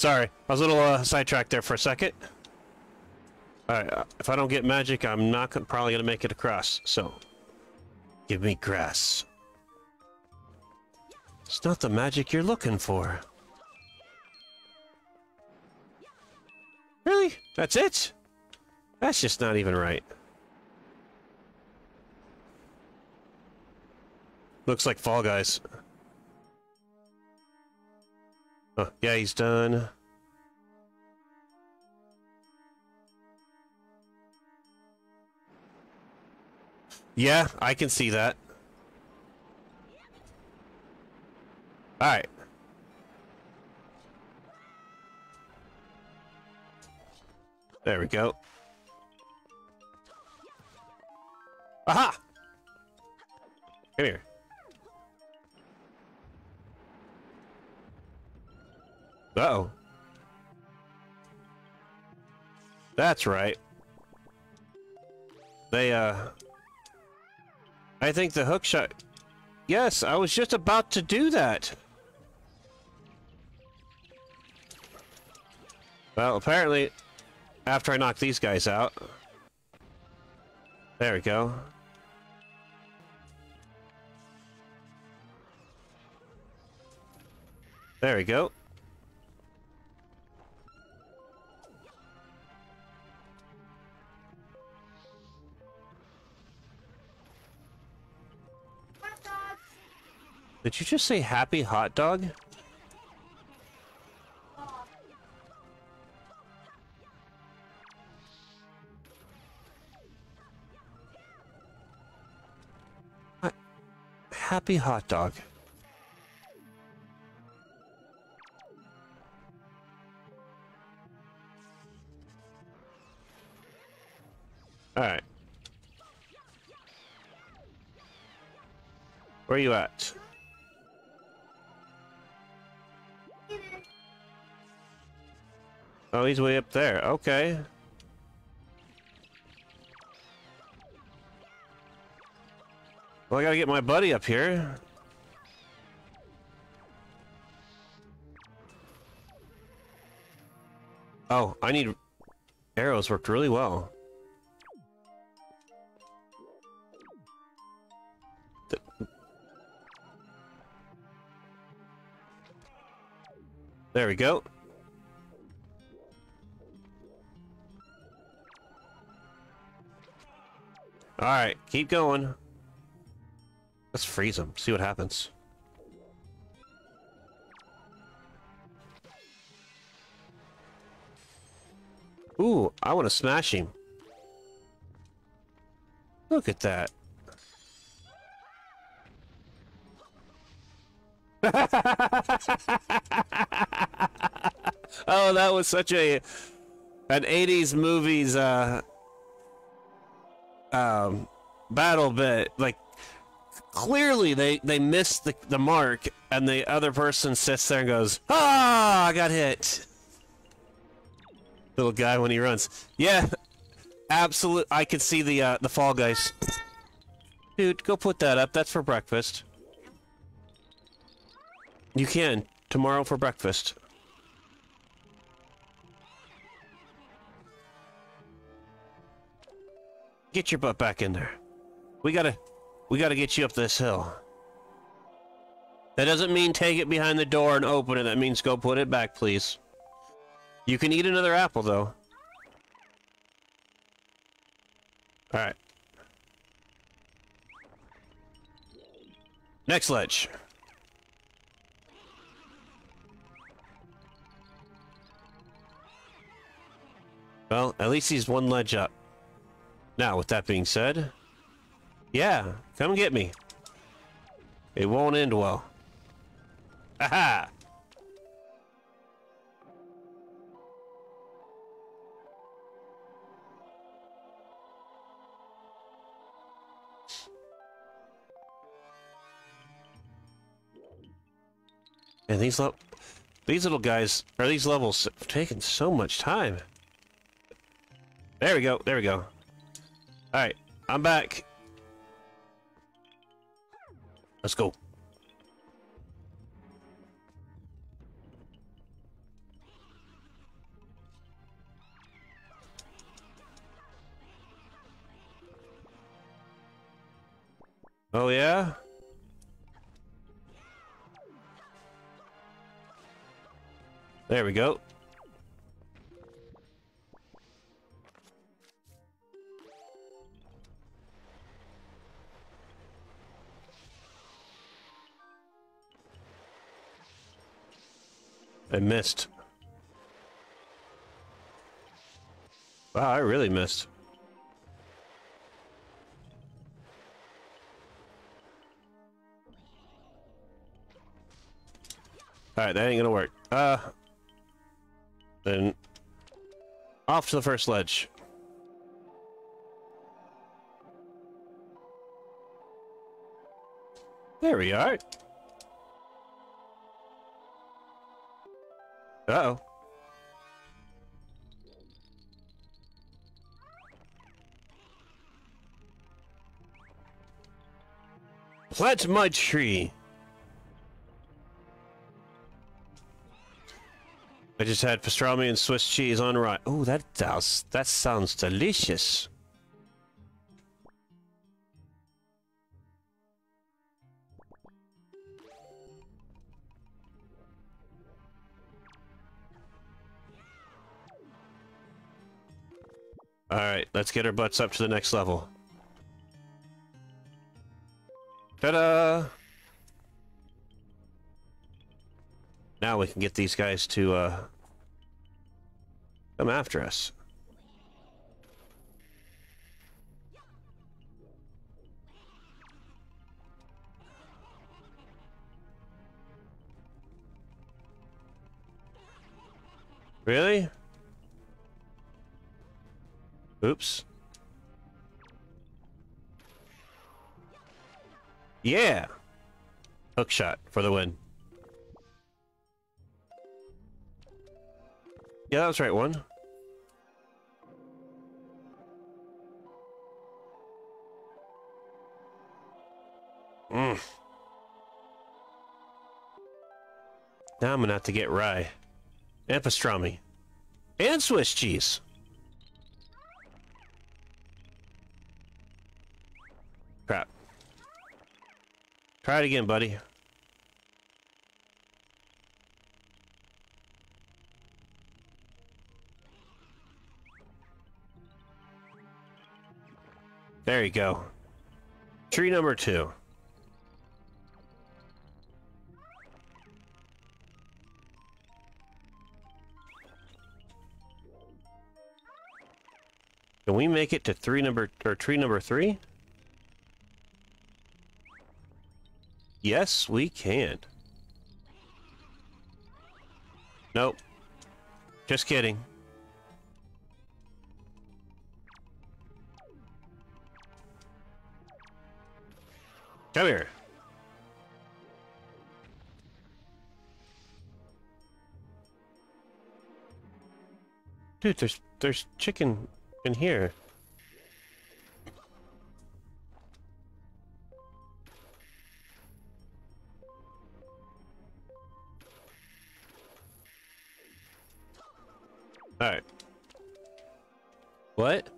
Sorry, I was a little uh, sidetracked there for a second. Alright, uh, if I don't get magic, I'm not gon- probably going to make it across, so... Give me grass. It's not the magic you're looking for. Really? That's it? That's just not even right. Looks like Fall Guys. Oh, yeah, he's done. Yeah, I can see that. Alright. There we go. Aha! Come here. Uh oh That's right. They, uh... I think the hook shot... Yes, I was just about to do that! Well, apparently, after I knock these guys out... There we go. There we go. Did you just say happy hot dog? Ha- Happy hot dog. All right. Where are you at? Oh, he's way up there. Okay. Well, I gotta get my buddy up here. Oh, I need... Arrows worked really well. There we go. Alright, keep going. Let's freeze him, see what happens. Ooh, I want to smash him. Look at that. oh, that was such a an 80s movies uh um battle bit like clearly they they missed the, the mark and the other person sits there and goes ah i got hit. Little guy when he runs. Yeah absolute i could see the uh the fall guys. Dude go put that up. That's for breakfast. You can tomorrow for breakfast Get your butt back in there. We gotta, we gotta get you up this hill. That doesn't mean take it behind the door and open it. That means go put it back, please. You can eat another apple, though. Alright. Next ledge. Well, at least he's one ledge up. Now, with that being said, yeah, come get me. It won't end well. Aha! And these le these little guys, are these levels, taking so much time. There we go, there we go. Alright, I'm back. Let's go. Oh yeah? There we go. I missed. Wow, I really missed. Alright, that ain't gonna work. Uh... Then... Off to the first ledge. There we are. Uh-oh. Plant my tree. I just had pastrami and Swiss cheese on rye. Oh, that does that sounds delicious. Alright, let's get our butts up to the next level. Ta-da! Now we can get these guys to, uh, come after us. Really? Oops. Yeah! Hook shot for the win. Yeah, that was right one. Mm. Now I'm gonna have to get rye. And pastrami. And Swiss cheese. Crap. Try it again, buddy. There you go. Tree number two. Can we make it to three number or tree number three? Yes, we can. Nope. Just kidding. Come here. Dude, there's there's chicken in here. Alright. What?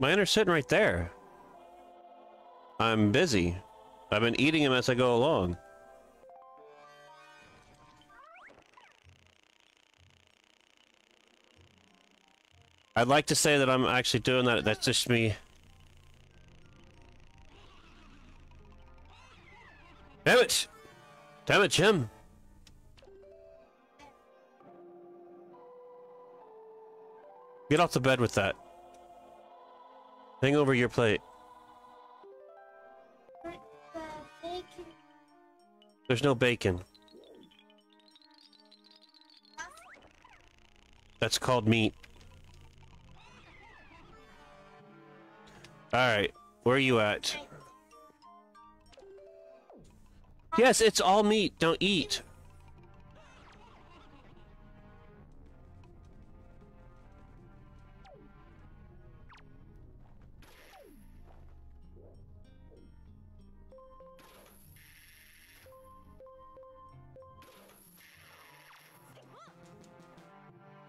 Mine are sitting right there. I'm busy. I've been eating them as I go along. I'd like to say that I'm actually doing that. That's just me. Damn it! Damn it, Jim! Get off the bed with that. Hang over your plate. The There's no bacon. That's called meat. Alright, where are you at? Yes, it's all meat. Don't eat.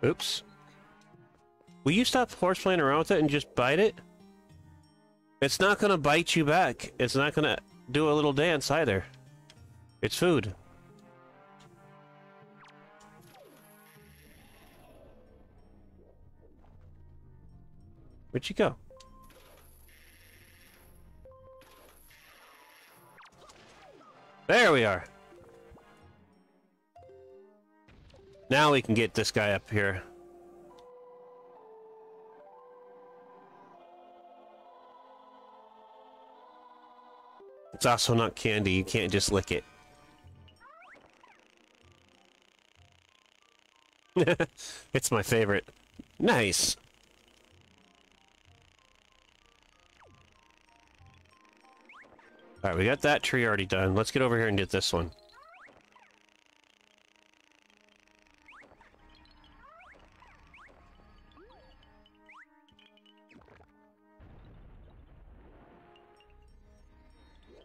Oops. Will you stop horseplaying around with it and just bite it? It's not gonna bite you back. It's not gonna do a little dance either. It's food. Where'd you go? There we are. Now we can get this guy up here. It's also not candy. You can't just lick it. it's my favorite. Nice. Alright, we got that tree already done. Let's get over here and get this one.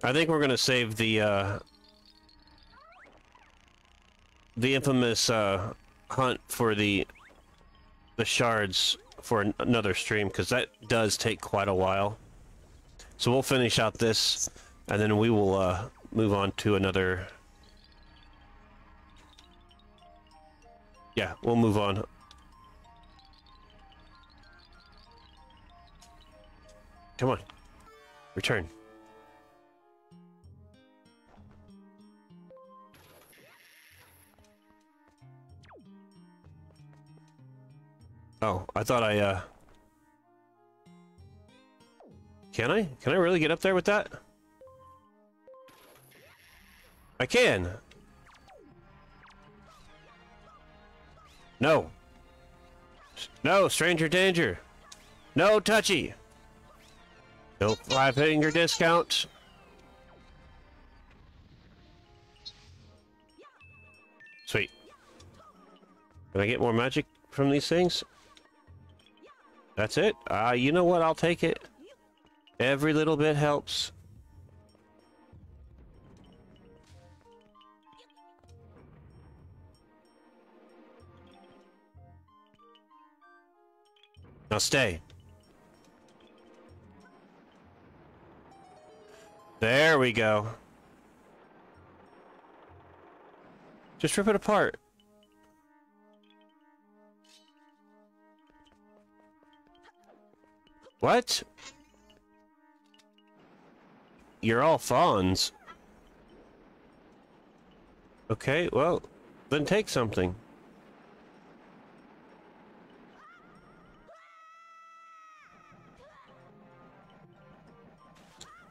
I think we're gonna save the, uh... The infamous, uh, hunt for the... The shards for an another stream, because that does take quite a while. So we'll finish out this, and then we will, uh, move on to another... Yeah, we'll move on. Come on. Return. Oh, I thought I, uh... Can I? Can I really get up there with that? I can! No! No, stranger danger! No touchy! No five finger discount! Sweet. Can I get more magic from these things? That's it? Uh, you know what? I'll take it. Every little bit helps. Now stay. There we go. Just rip it apart. What? You're all fawns. Okay, well, then take something.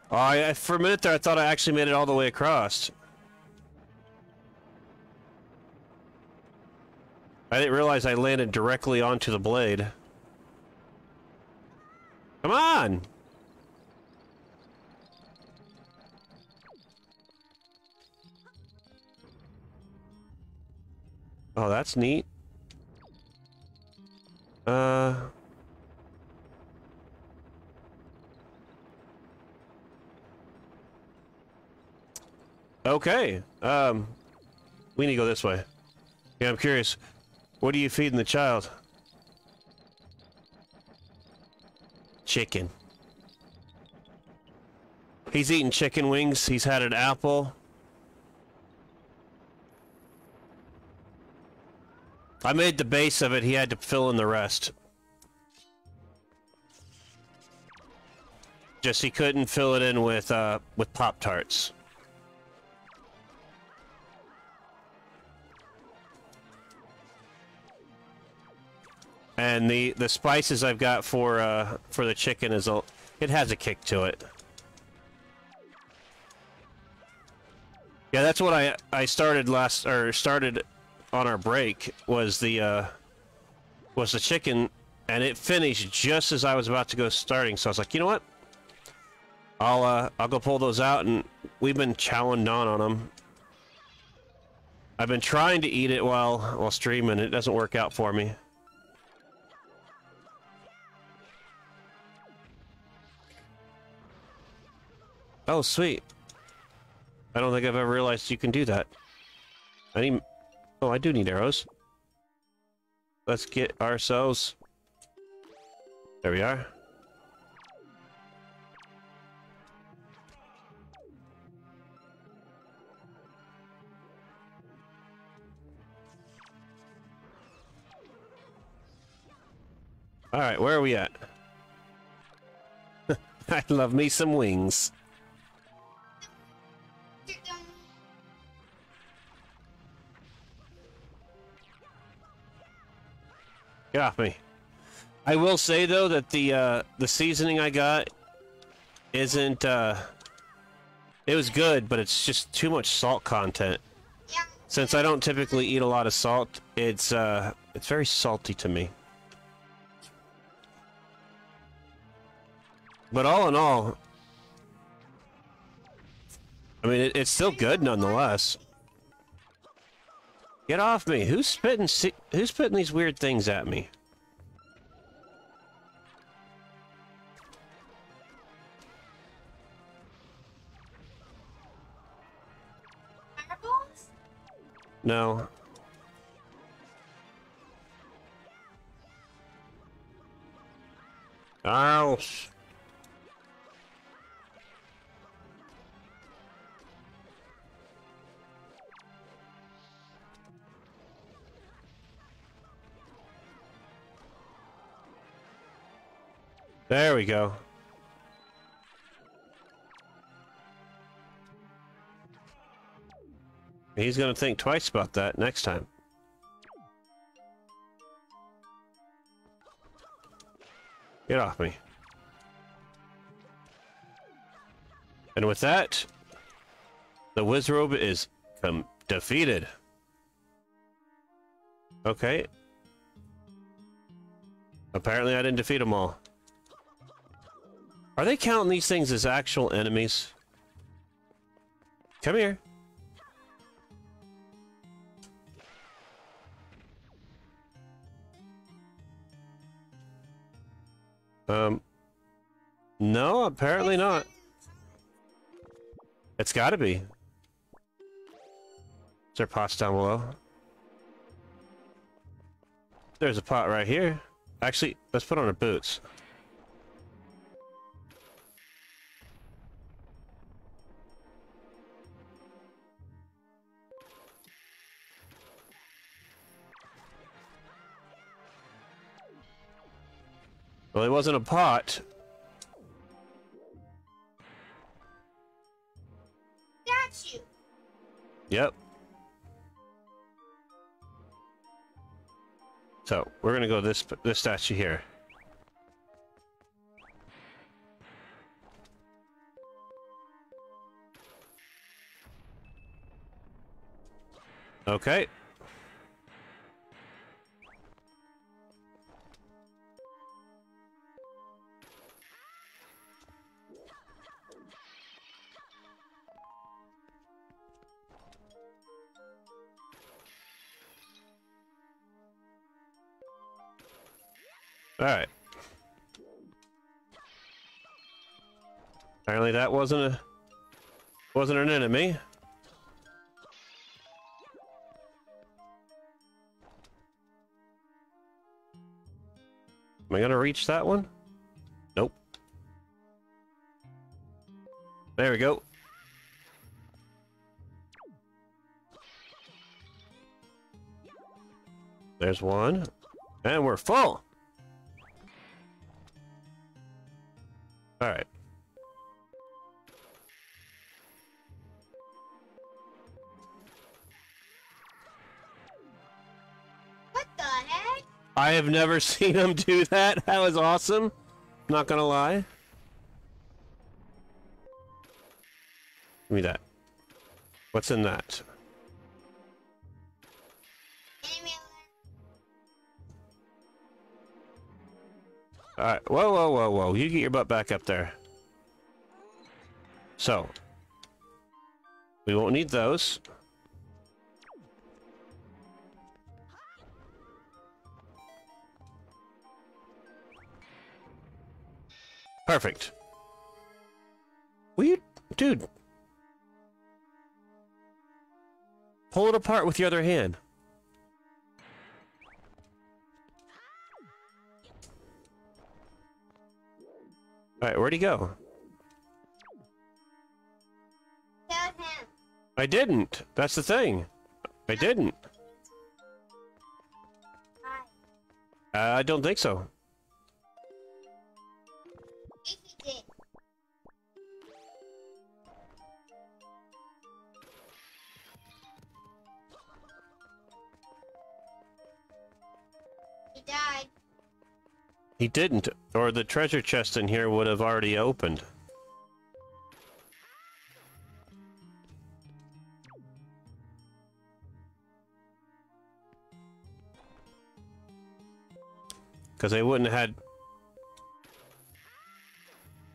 Oh, I, for a minute there, I thought I actually made it all the way across. I didn't realize I landed directly onto the blade. Come on! Oh, that's neat. Uh... Okay. Um, we need to go this way. Yeah, I'm curious. What are you feeding the child? Chicken. He's eating chicken wings. He's had an apple. I made the base of it. He had to fill in the rest. Just he couldn't fill it in with uh, with Pop And the the spices I've got for uh, for the chicken is a it has a kick to it. Yeah, that's what I I started last or started on our break was the uh, was the chicken, and it finished just as I was about to go starting. So I was like, you know what? I'll uh, I'll go pull those out, and we've been chowing down on them. I've been trying to eat it while while streaming. It doesn't work out for me. Oh, sweet. I don't think I've ever realized you can do that. I need... Oh, I do need arrows. Let's get ourselves... There we are. Alright, where are we at? I love me some wings. Get off me. I will say though that the uh, the seasoning I got isn't uh, it was good, but it's just too much salt content. Since I don't typically eat a lot of salt, it's uh, it's very salty to me. But all in all, I mean, it, it's still good nonetheless. Get off me! Who's spitting? Who's spitting these weird things at me? Fireballs? No. Ouch. There we go. He's gonna think twice about that next time. Get off me. And with that, the Wizrobe is defeated. Okay. Apparently I didn't defeat them all. Are they counting these things as actual enemies? Come here. Um, no, apparently not. It's gotta be. Is there pots down below? There's a pot right here. Actually, let's put on our boots. Well, it wasn't a pot. Statue. Yep. So we're gonna go this this statue here. Okay. Alright. Apparently that wasn't a wasn't an enemy. Am I gonna reach that one? Nope. There we go. There's one. And we're full! Alright. What the heck? I have never seen him do that. That was awesome. Not gonna lie. Give me that. What's in that? Alright, whoa, whoa, whoa, whoa. You get your butt back up there. So. We won't need those. Perfect. Will you... Dude. Pull it apart with your other hand. Alright, where'd he go? I didn't. That's the thing. I didn't. Uh, I don't think so. He died. He didn't, or the treasure chest in here would have already opened. Because they wouldn't have had...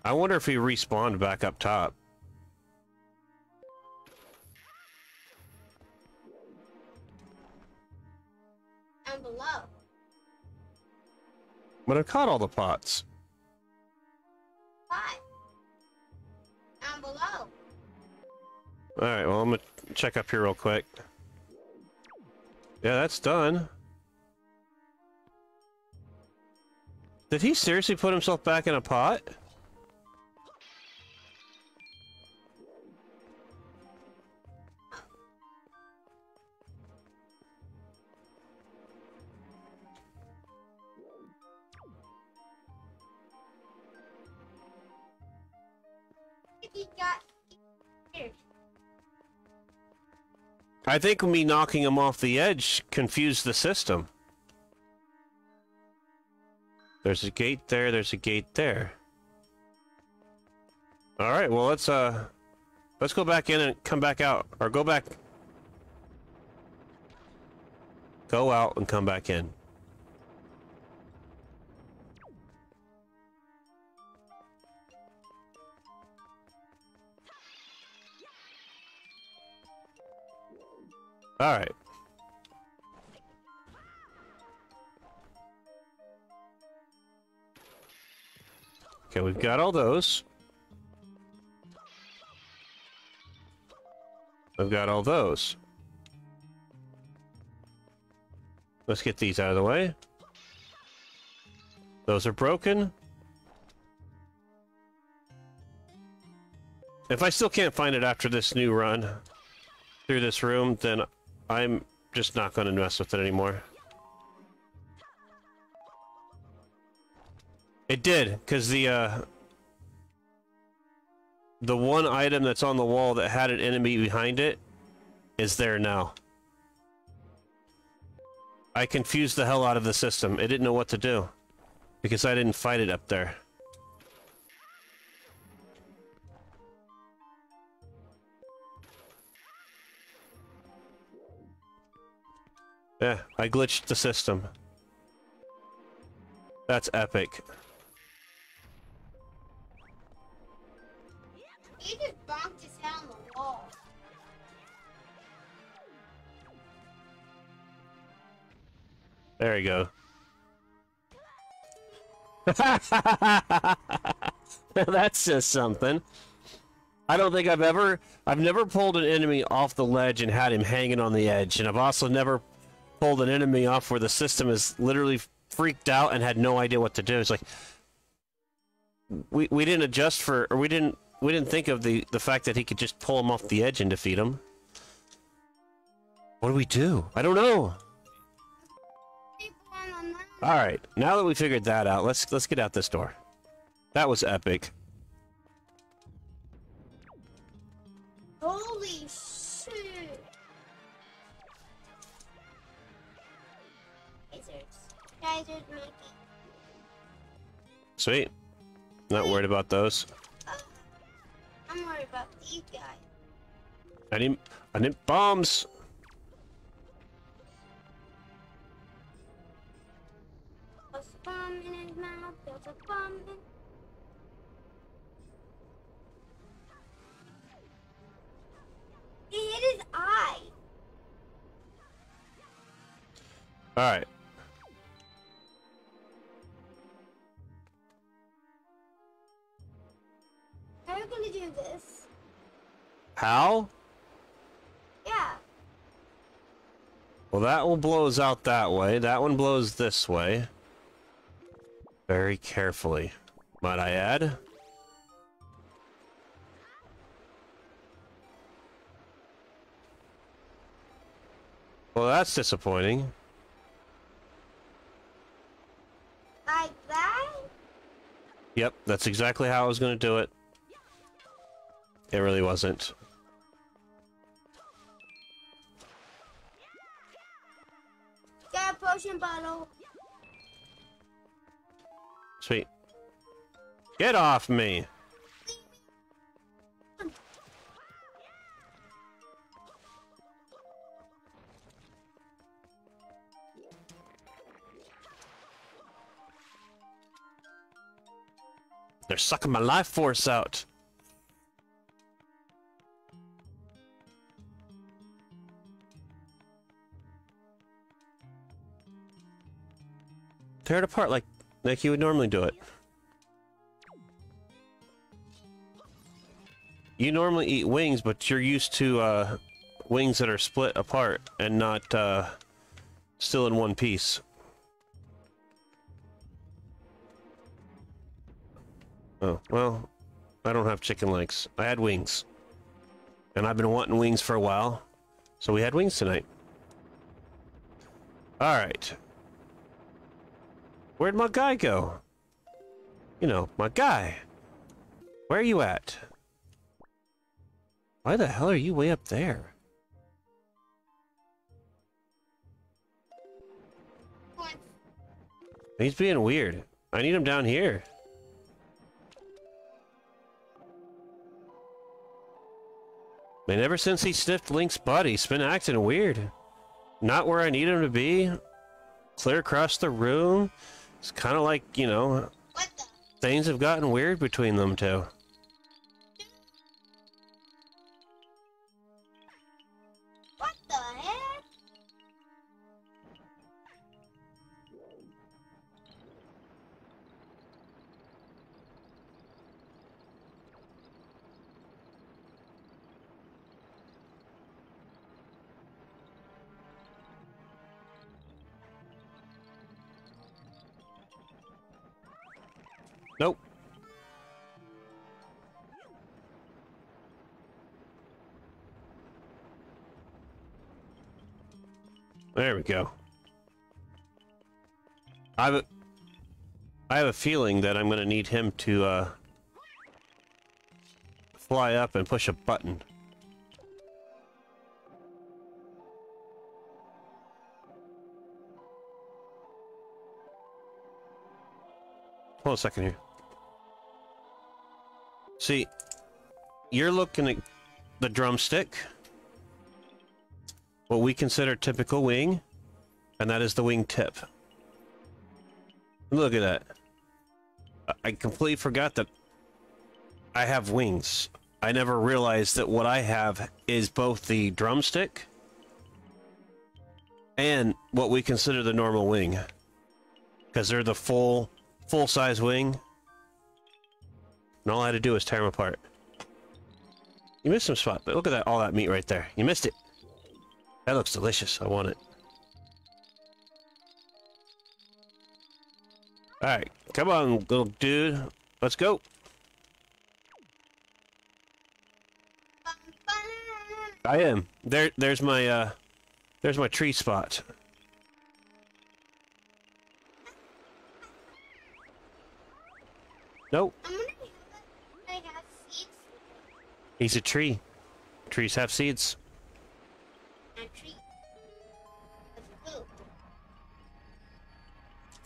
I wonder if he respawned back up top. But I caught all the pots. Five. And below. Alright, well, I'm gonna check up here real quick. Yeah, that's done. Did he seriously put himself back in a pot? I think me knocking him off the edge confused the system. There's a gate there, there's a gate there. Alright, well let's uh let's go back in and come back out. Or go back Go out and come back in. Alright. Okay, we've got all those. We've got all those. Let's get these out of the way. Those are broken. If I still can't find it after this new run through this room, then I'm just not going to mess with it anymore. It did, because the, uh... The one item that's on the wall that had an enemy behind it is there now. I confused the hell out of the system. It didn't know what to do. Because I didn't fight it up there. Yeah, I glitched the system. That's epic. He just bonked his head on the wall. There you go. That's just something. I don't think I've ever... I've never pulled an enemy off the ledge and had him hanging on the edge. And I've also never pulled an enemy off where the system is literally freaked out and had no idea what to do. It's like... We, we didn't adjust for... Or we didn't... We didn't think of the, the fact that he could just pull him off the edge and defeat him. What do we do? I don't know. All right, now that we figured that out, let's let's get out this door. That was epic. Holy Geysers. Geysers, Sweet. Not worried about those. I'm worried about these guys. I need I need bombs. There's a bomb in his mouth. There's a bomb in. He hit his eye. All How are gonna do this? How? Yeah. Well, that one blows out that way. That one blows this way. Very carefully, might I add. Well, that's disappointing. Like that? Yep, that's exactly how I was going to do it. It really wasn't. Got a potion bottle. Sweet. Get off me! They're sucking my life force out. Tear it apart like like you would normally do it. You normally eat wings, but you're used to uh, wings that are split apart and not uh, still in one piece. Oh, well, I don't have chicken legs. I had wings. And I've been wanting wings for a while. So we had wings tonight. Alright. Where'd my guy go? You know, my guy. Where are you at? Why the hell are you way up there? What? He's being weird. I need him down here. Man, ever since he sniffed Link's body, he's been acting weird. Not where I need him to be. Clear across the room. It's kind of like, you know, things have gotten weird between them two. There we go. I have a, I have a feeling that I'm going to need him to uh, fly up and push a button. Hold a second here. See, you're looking at the drumstick, what we consider typical wing, and that is the wing tip. Look at that. I- completely forgot that I have wings. I never realized that what I have is both the drumstick and what we consider the normal wing. Because they're the full full size wing. And all I had to do was tear them apart. You missed some spot, but look at that all that meat right there. You missed it. That looks delicious. I want it. Alright, come on, little dude. Let's go. I am. There there's my uh there's my tree spot. Nope. He's a tree. Trees have seeds.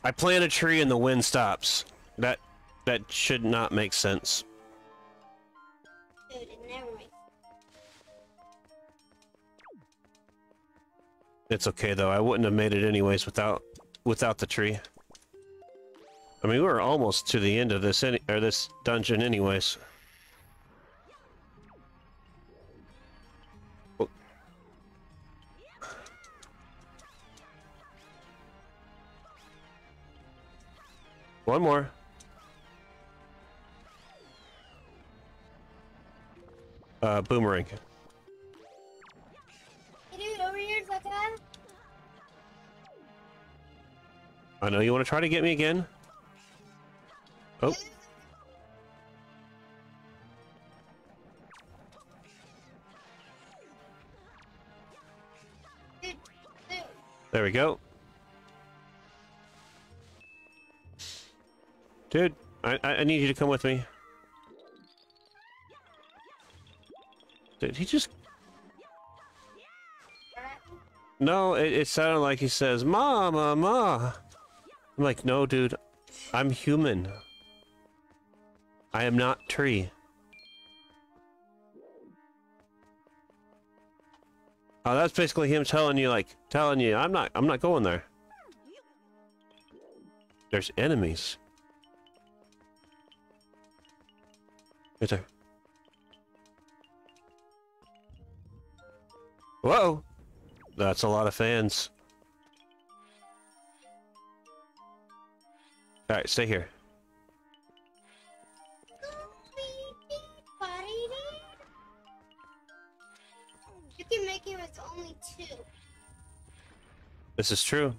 I plant a tree and the wind stops. That that should not make sense. Dude, it It's okay though. I wouldn't have made it anyways without without the tree. I mean, we were almost to the end of this any, or this dungeon anyways. One more. Uh, boomerang. Hey, dude, over here, Zaka. I know you want to try to get me again. Oh, there we go. Dude, I, I need you to come with me. Did he just... No, it, it sounded like he says, Ma. Ma. I'm like, no, dude. I'm human. I am not tree. Oh, that's basically him telling you, like, telling you, I'm not, I'm not going there. There's enemies. There. Whoa! That's a lot of fans. Alright, stay here. You can make it with only two. This is true.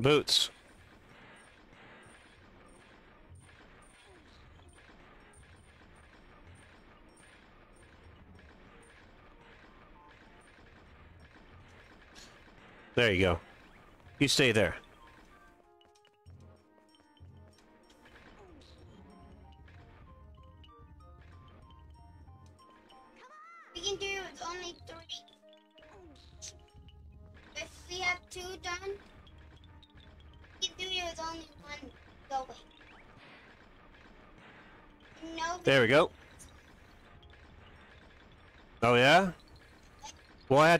Boots. There you go. You stay there.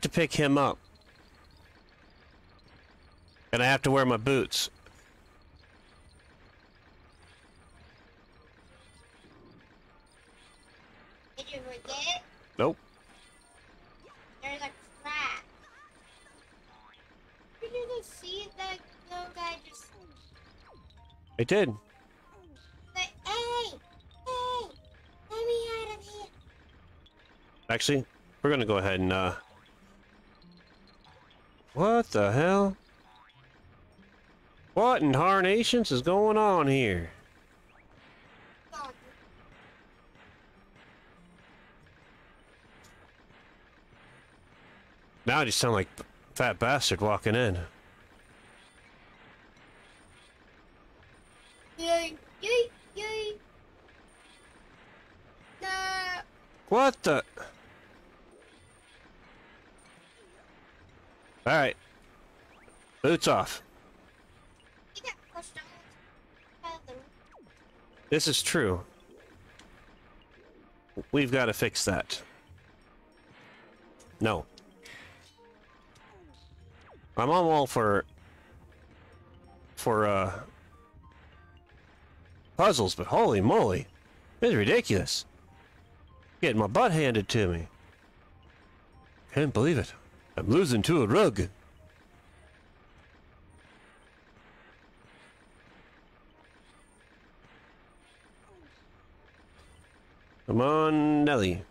Have to pick him up. And I have to wear my boots. did you forget? Nope. There's a crack. Did you just see that little guy just I did. say, hey, hey, let me out of here. Actually, we're gonna go ahead and, uh... What the hell? What in Harnations is going on here? Now I just sound like fat bastard walking in. What the? Alright. Boots off. This is true. We've got to fix that. No. I'm on all for for uh puzzles, but holy moly, it's ridiculous. Getting my butt handed to me. Can't believe it. I'm losing to a rug. Come on, Nelly.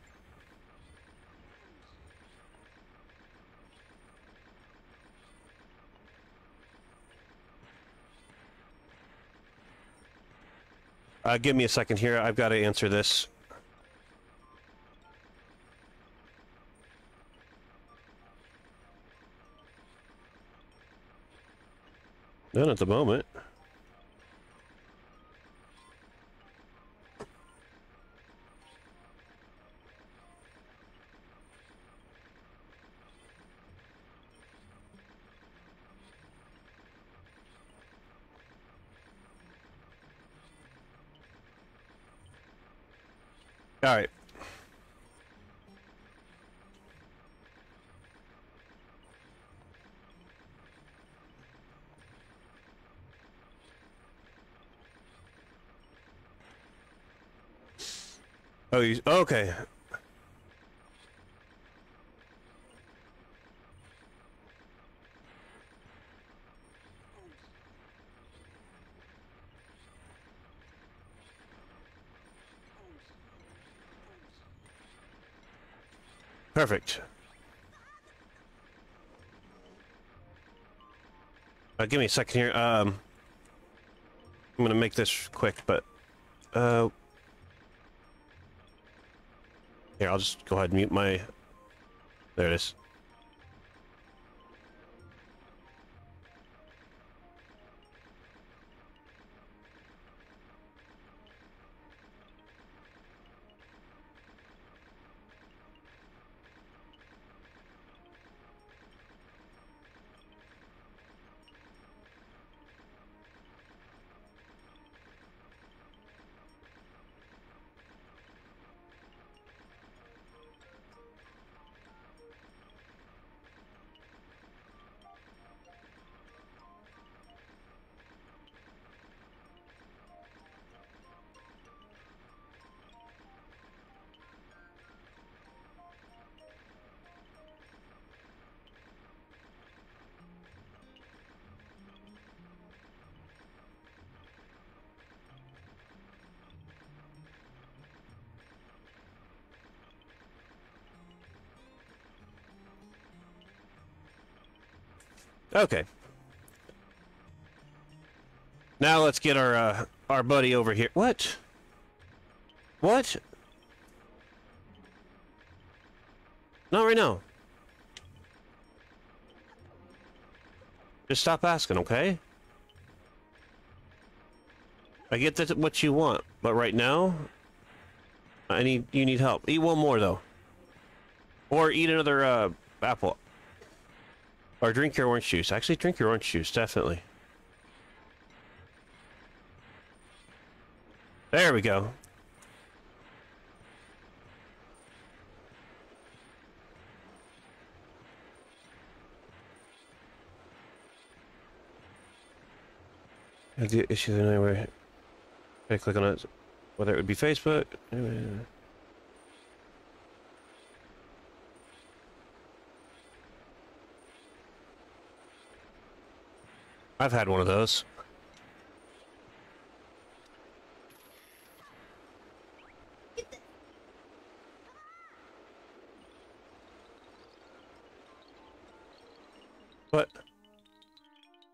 Uh, give me a second here. I've got to answer this. None at the moment. All right. Oh, you, okay. Perfect. Uh, give me a second here. Um, I'm gonna make this quick, but uh, here I'll just go ahead and mute my. There it is. Okay. Now let's get our uh, our buddy over here. What? What? Not right now. Just stop asking, okay? I get that what you want, but right now, I need you need help. Eat one more though, or eat another uh, apple, or drink your orange juice. Actually, drink your orange juice definitely. There we go. Have the issues anywhere? Okay, click on it. Whether it would be Facebook. I've had one of those. What?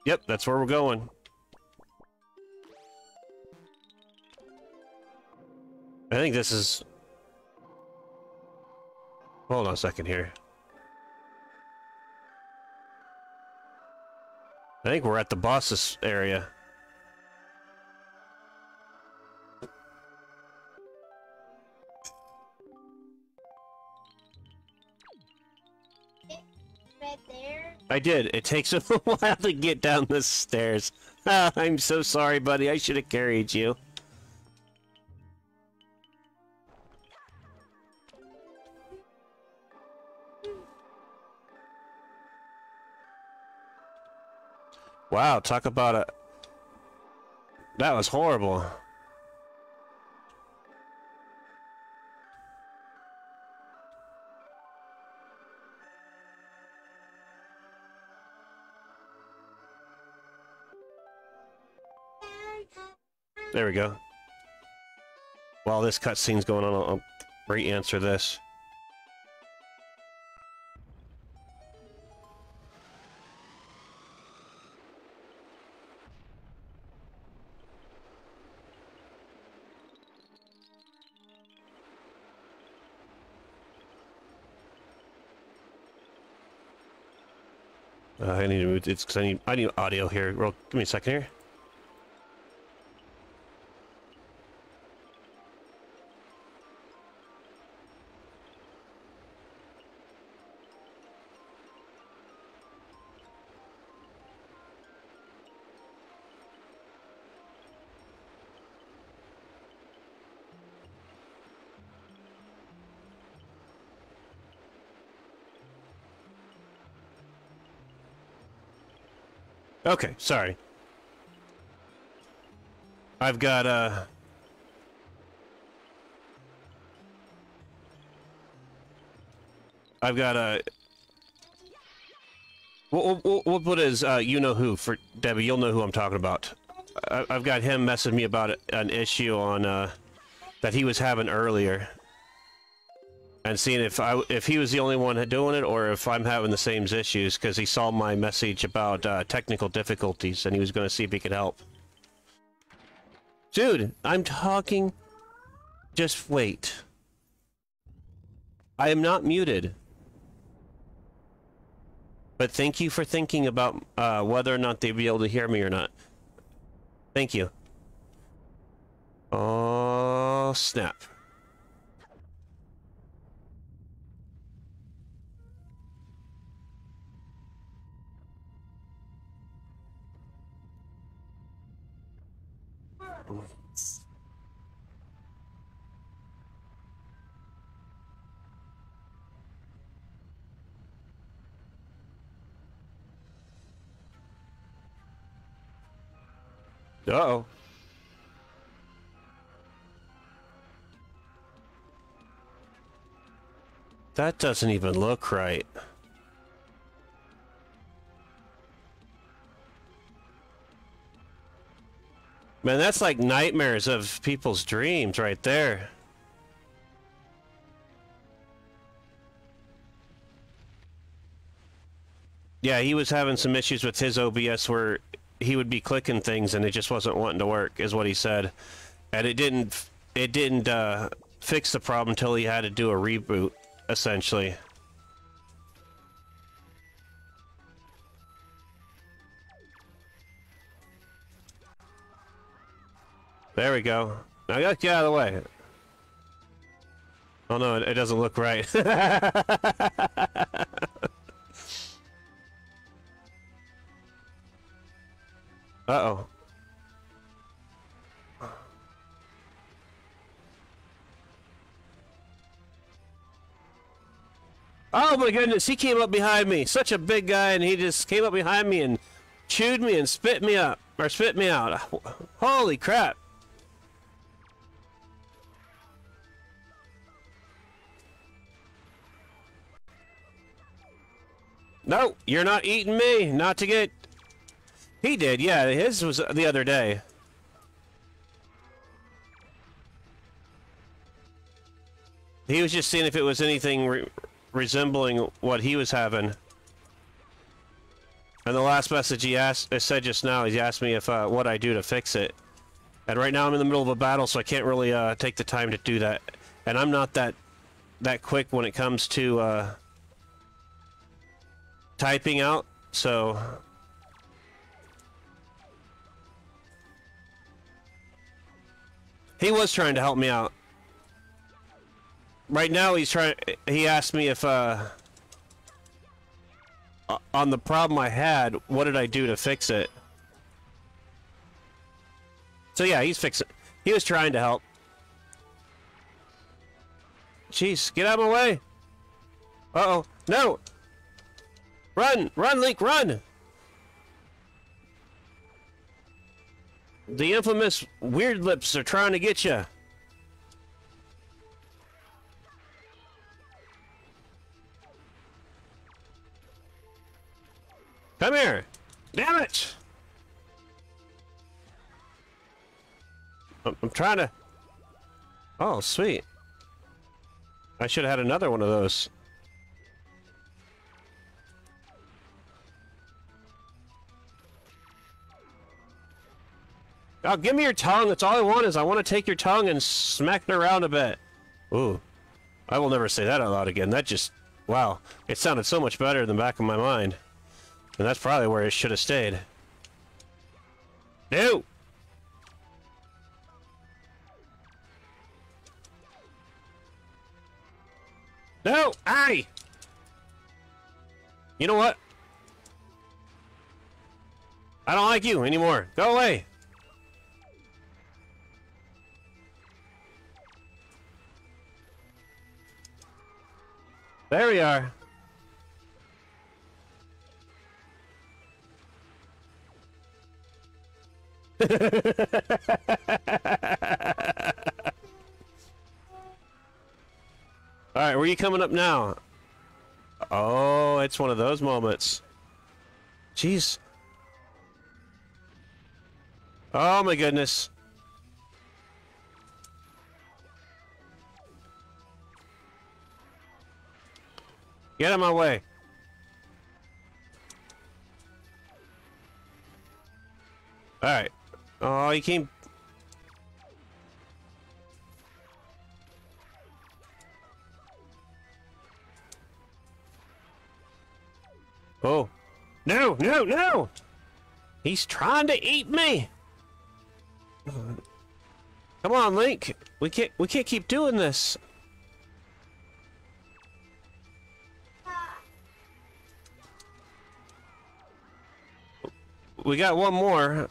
Yep, that's where we're going. I think this is... Hold on a second here. I think we're at the boss's area. I did. It takes a while to get down the stairs. Ah, I'm so sorry, buddy. I should have carried you. Wow, talk about it. That was horrible. There we go. While this cutscene's going on, I'll, re-answer this. It's because I need I need audio here. Real, give me a second here. Okay, sorry. I've got uh I've got uh We'll, we'll, we'll put as uh, you know who for Debbie. You'll know who I'm talking about. I, I've got him messing me about an issue on uh, that he was having earlier, and seeing if I if he was the only one doing it or if I'm having the same issues because he saw my message about uh, technical difficulties and he was going to see if he could help. Dude, I'm talking. Just wait. I am not muted. But thank you for thinking about uh, whether or not they'd be able to hear me or not. Thank you. Oh, snap. Uh-oh. That doesn't even look right. Man, that's like nightmares of people's dreams right there. yeah, he was having some issues with his OBS where he would be clicking things and it just wasn't wanting to work, is what he said, and it didn't it didn't uh, fix the problem until he had to do a reboot, essentially. There we go. Now get out of the way. Oh no, it, it doesn't look right. Uh-oh. Oh my goodness, he came up behind me. Such a big guy, and he just came up behind me and chewed me and spit me up. Or spit me out. Holy crap. No, you're not eating me. Not to get... He did, yeah. His was the other day. He was just seeing if it was anything re resembling what he was having. And the last message he asked, I said just now, he asked me if uh, what I do to fix it. And right now I'm in the middle of a battle, so I can't really uh, take the time to do that. And I'm not that that quick when it comes to uh, typing out, so he was trying to help me out. Right now he's trying he asked me if uh on the problem I had, what did I do to fix it? So yeah, he's fixing he was trying to help. Jeez, get out of my way. Uh-oh. No! Run! Run, Link, run! The infamous Weird Lips are trying to get you. Come here! Damn it! I'm, I'm trying to... Oh, sweet. I should have had another one of those. Oh, give me your tongue. That's all I want is I want to take your tongue and smack it around a bit. Ooh. I will never say that out loud again. That just... Wow. It sounded so much better in the back of my mind. And that's probably where it should have stayed. No! No! Aye! You know what? I don't like you anymore. Go away! There we are. Alright, where are you coming up now? Oh, it's one of those moments. Jeez. Oh my goodness. Get out of my way. Alright. Oh, he came... Oh. No, no, no! He's trying to eat me! Come on, Link. We can't we can't keep doing this. We got one more.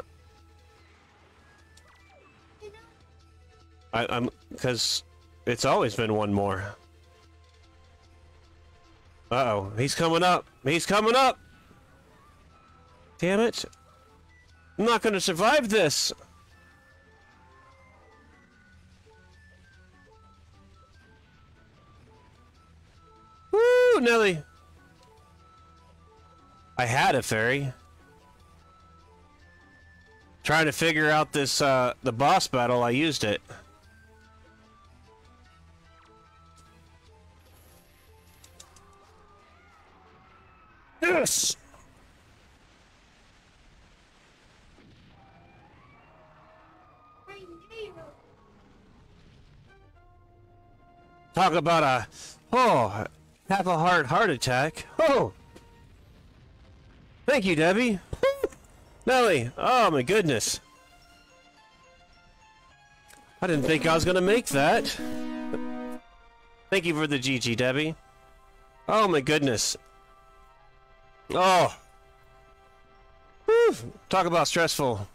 I, I'm because it's always been one more. Uh oh, he's coming up. He's coming up. Damn it! I'm not going to survive this. Woo, Nelly. I had a fairy. Trying to figure out this, uh, the boss battle, I used it. Yes! Talk about a, oh, half a heart heart attack. Oh! Thank you, Debbie. Nelly, oh my goodness. I didn't think I was gonna make that. Thank you for the GG, Debbie. Oh my goodness. Oh. Whew. Talk about stressful.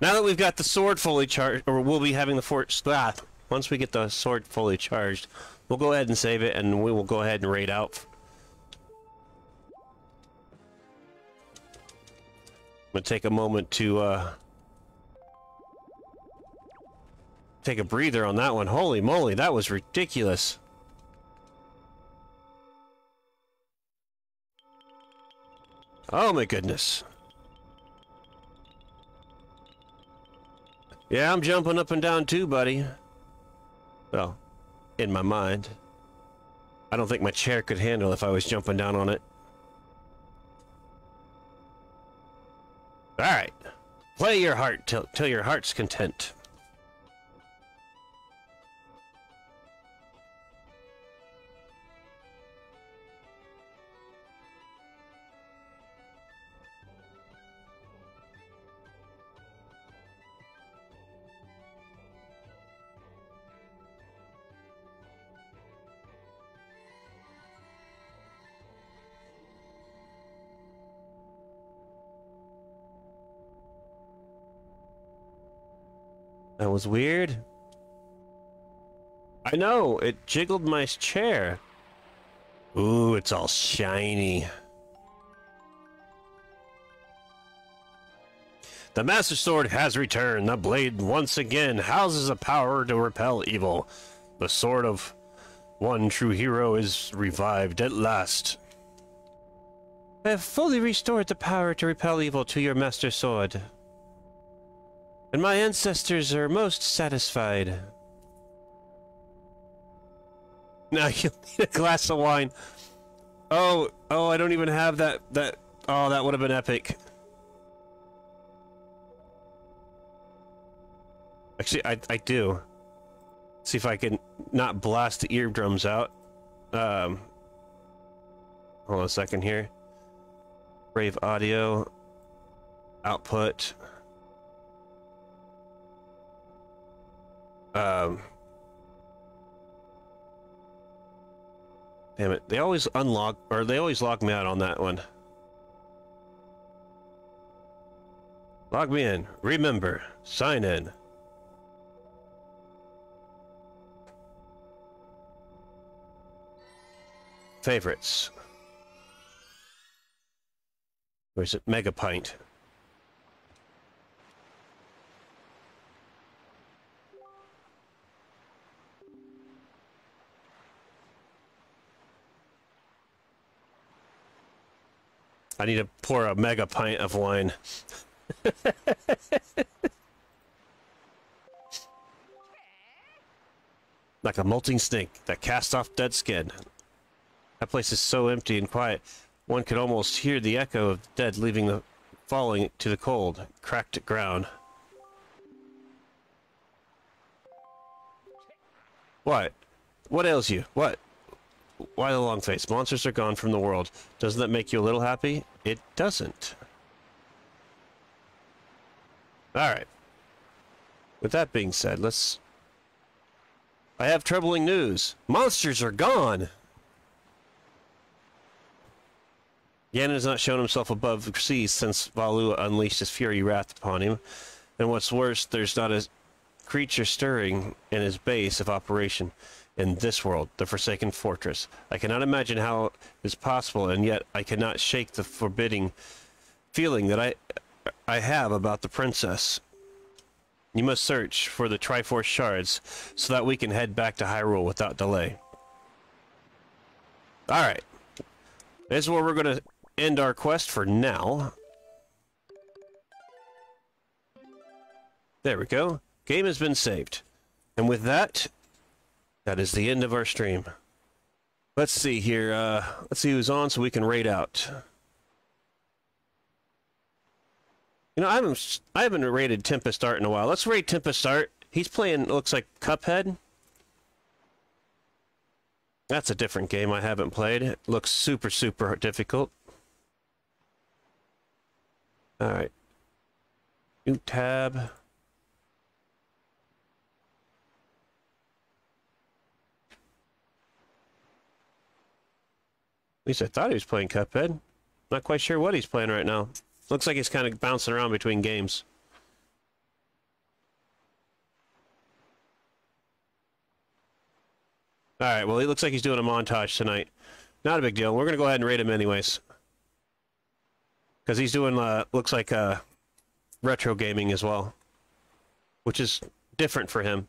Now that we've got the sword fully charged, or we'll be having the fort. Ah, once we get the sword fully charged, we'll go ahead and save it, and we will go ahead and raid out. Gonna take a moment to uh, take a breather on that one. Holy moly, that was ridiculous. Oh my goodness. Yeah, I'm jumping up and down too, buddy. Well, in my mind. I don't think my chair could handle if I was jumping down on it. Alright. Play your heart till, till your heart's content. That was weird. I know, it jiggled my chair. Ooh, it's all shiny. The Master Sword has returned. The blade once again houses a power to repel evil. The sword of one true hero is revived at last. I have fully restored the power to repel evil to your Master Sword. And my ancestors are most satisfied. Now you'll need a glass of wine. Oh, oh, I don't even have that, that, oh, that would have been epic. Actually, I, I do. See if I can not blast the eardrums out. Um, hold on a second here. Brave audio. Output. Um, damn it! They always unlock, or they always lock me out on that one. Log me in. Remember, sign in. Favorites. Where's it? Megapint. I need to pour a mega pint of wine. like a molting snake that casts off dead skin. That place is so empty and quiet, one could almost hear the echo of the dead leaving the falling to the cold, cracked ground. What? What ails you? What? Why the long face? Monsters are gone from the world. Doesn't that make you a little happy? It doesn't. Alright. With that being said, let's... I have troubling news. Monsters are gone! Ganon has not shown himself above the seas since Valoo unleashed his fury wrath upon him. And what's worse, there's not a creature stirring in his base of operation in this world, the Forsaken Fortress. I cannot imagine how it is possible, and yet I cannot shake the forbidding feeling that I, I have about the princess. You must search for the Triforce shards so that we can head back to Hyrule without delay. Alright. This is where we're going to end our quest for now. There we go. Game has been saved. And with that, that is the end of our stream. Let's see here. Uh, let's see who's on so we can raid out. You know, I haven't I haven't rated Tempest Art in a while. Let's rate Tempest Art. He's playing looks like Cuphead. That's a different game I haven't played. It looks super super difficult. All right. New tab. At least I thought he was playing Cuphead. Not quite sure what he's playing right now. Looks like he's kind of bouncing around between games. All right, well, it looks like he's doing a montage tonight. Not a big deal. We're going to go ahead and rate him anyways. Because he's doing, uh, looks like, uh, retro gaming as well. Which is different for him.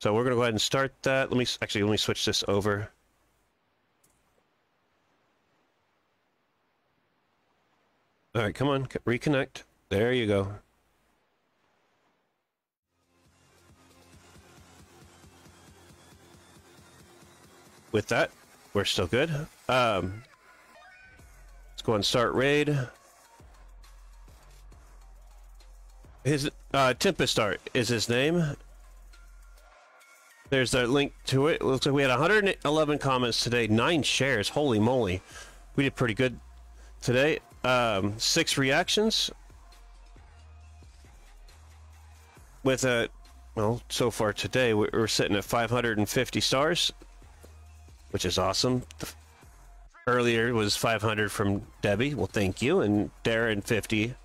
So we're going to go ahead and start that. Let me, actually, let me switch this over. All right, come on, reconnect. There you go. With that, we're still good. Um, let's go and start raid. His uh, Tempest Art is his name. There's a link to it. Looks like we had 111 comments today, nine shares. Holy moly, we did pretty good today. Um, six reactions with a well, so far today we- we're sitting at 550 stars, which is awesome. The- Earlier was 500 from Debbie. Well, thank you, and Darren 50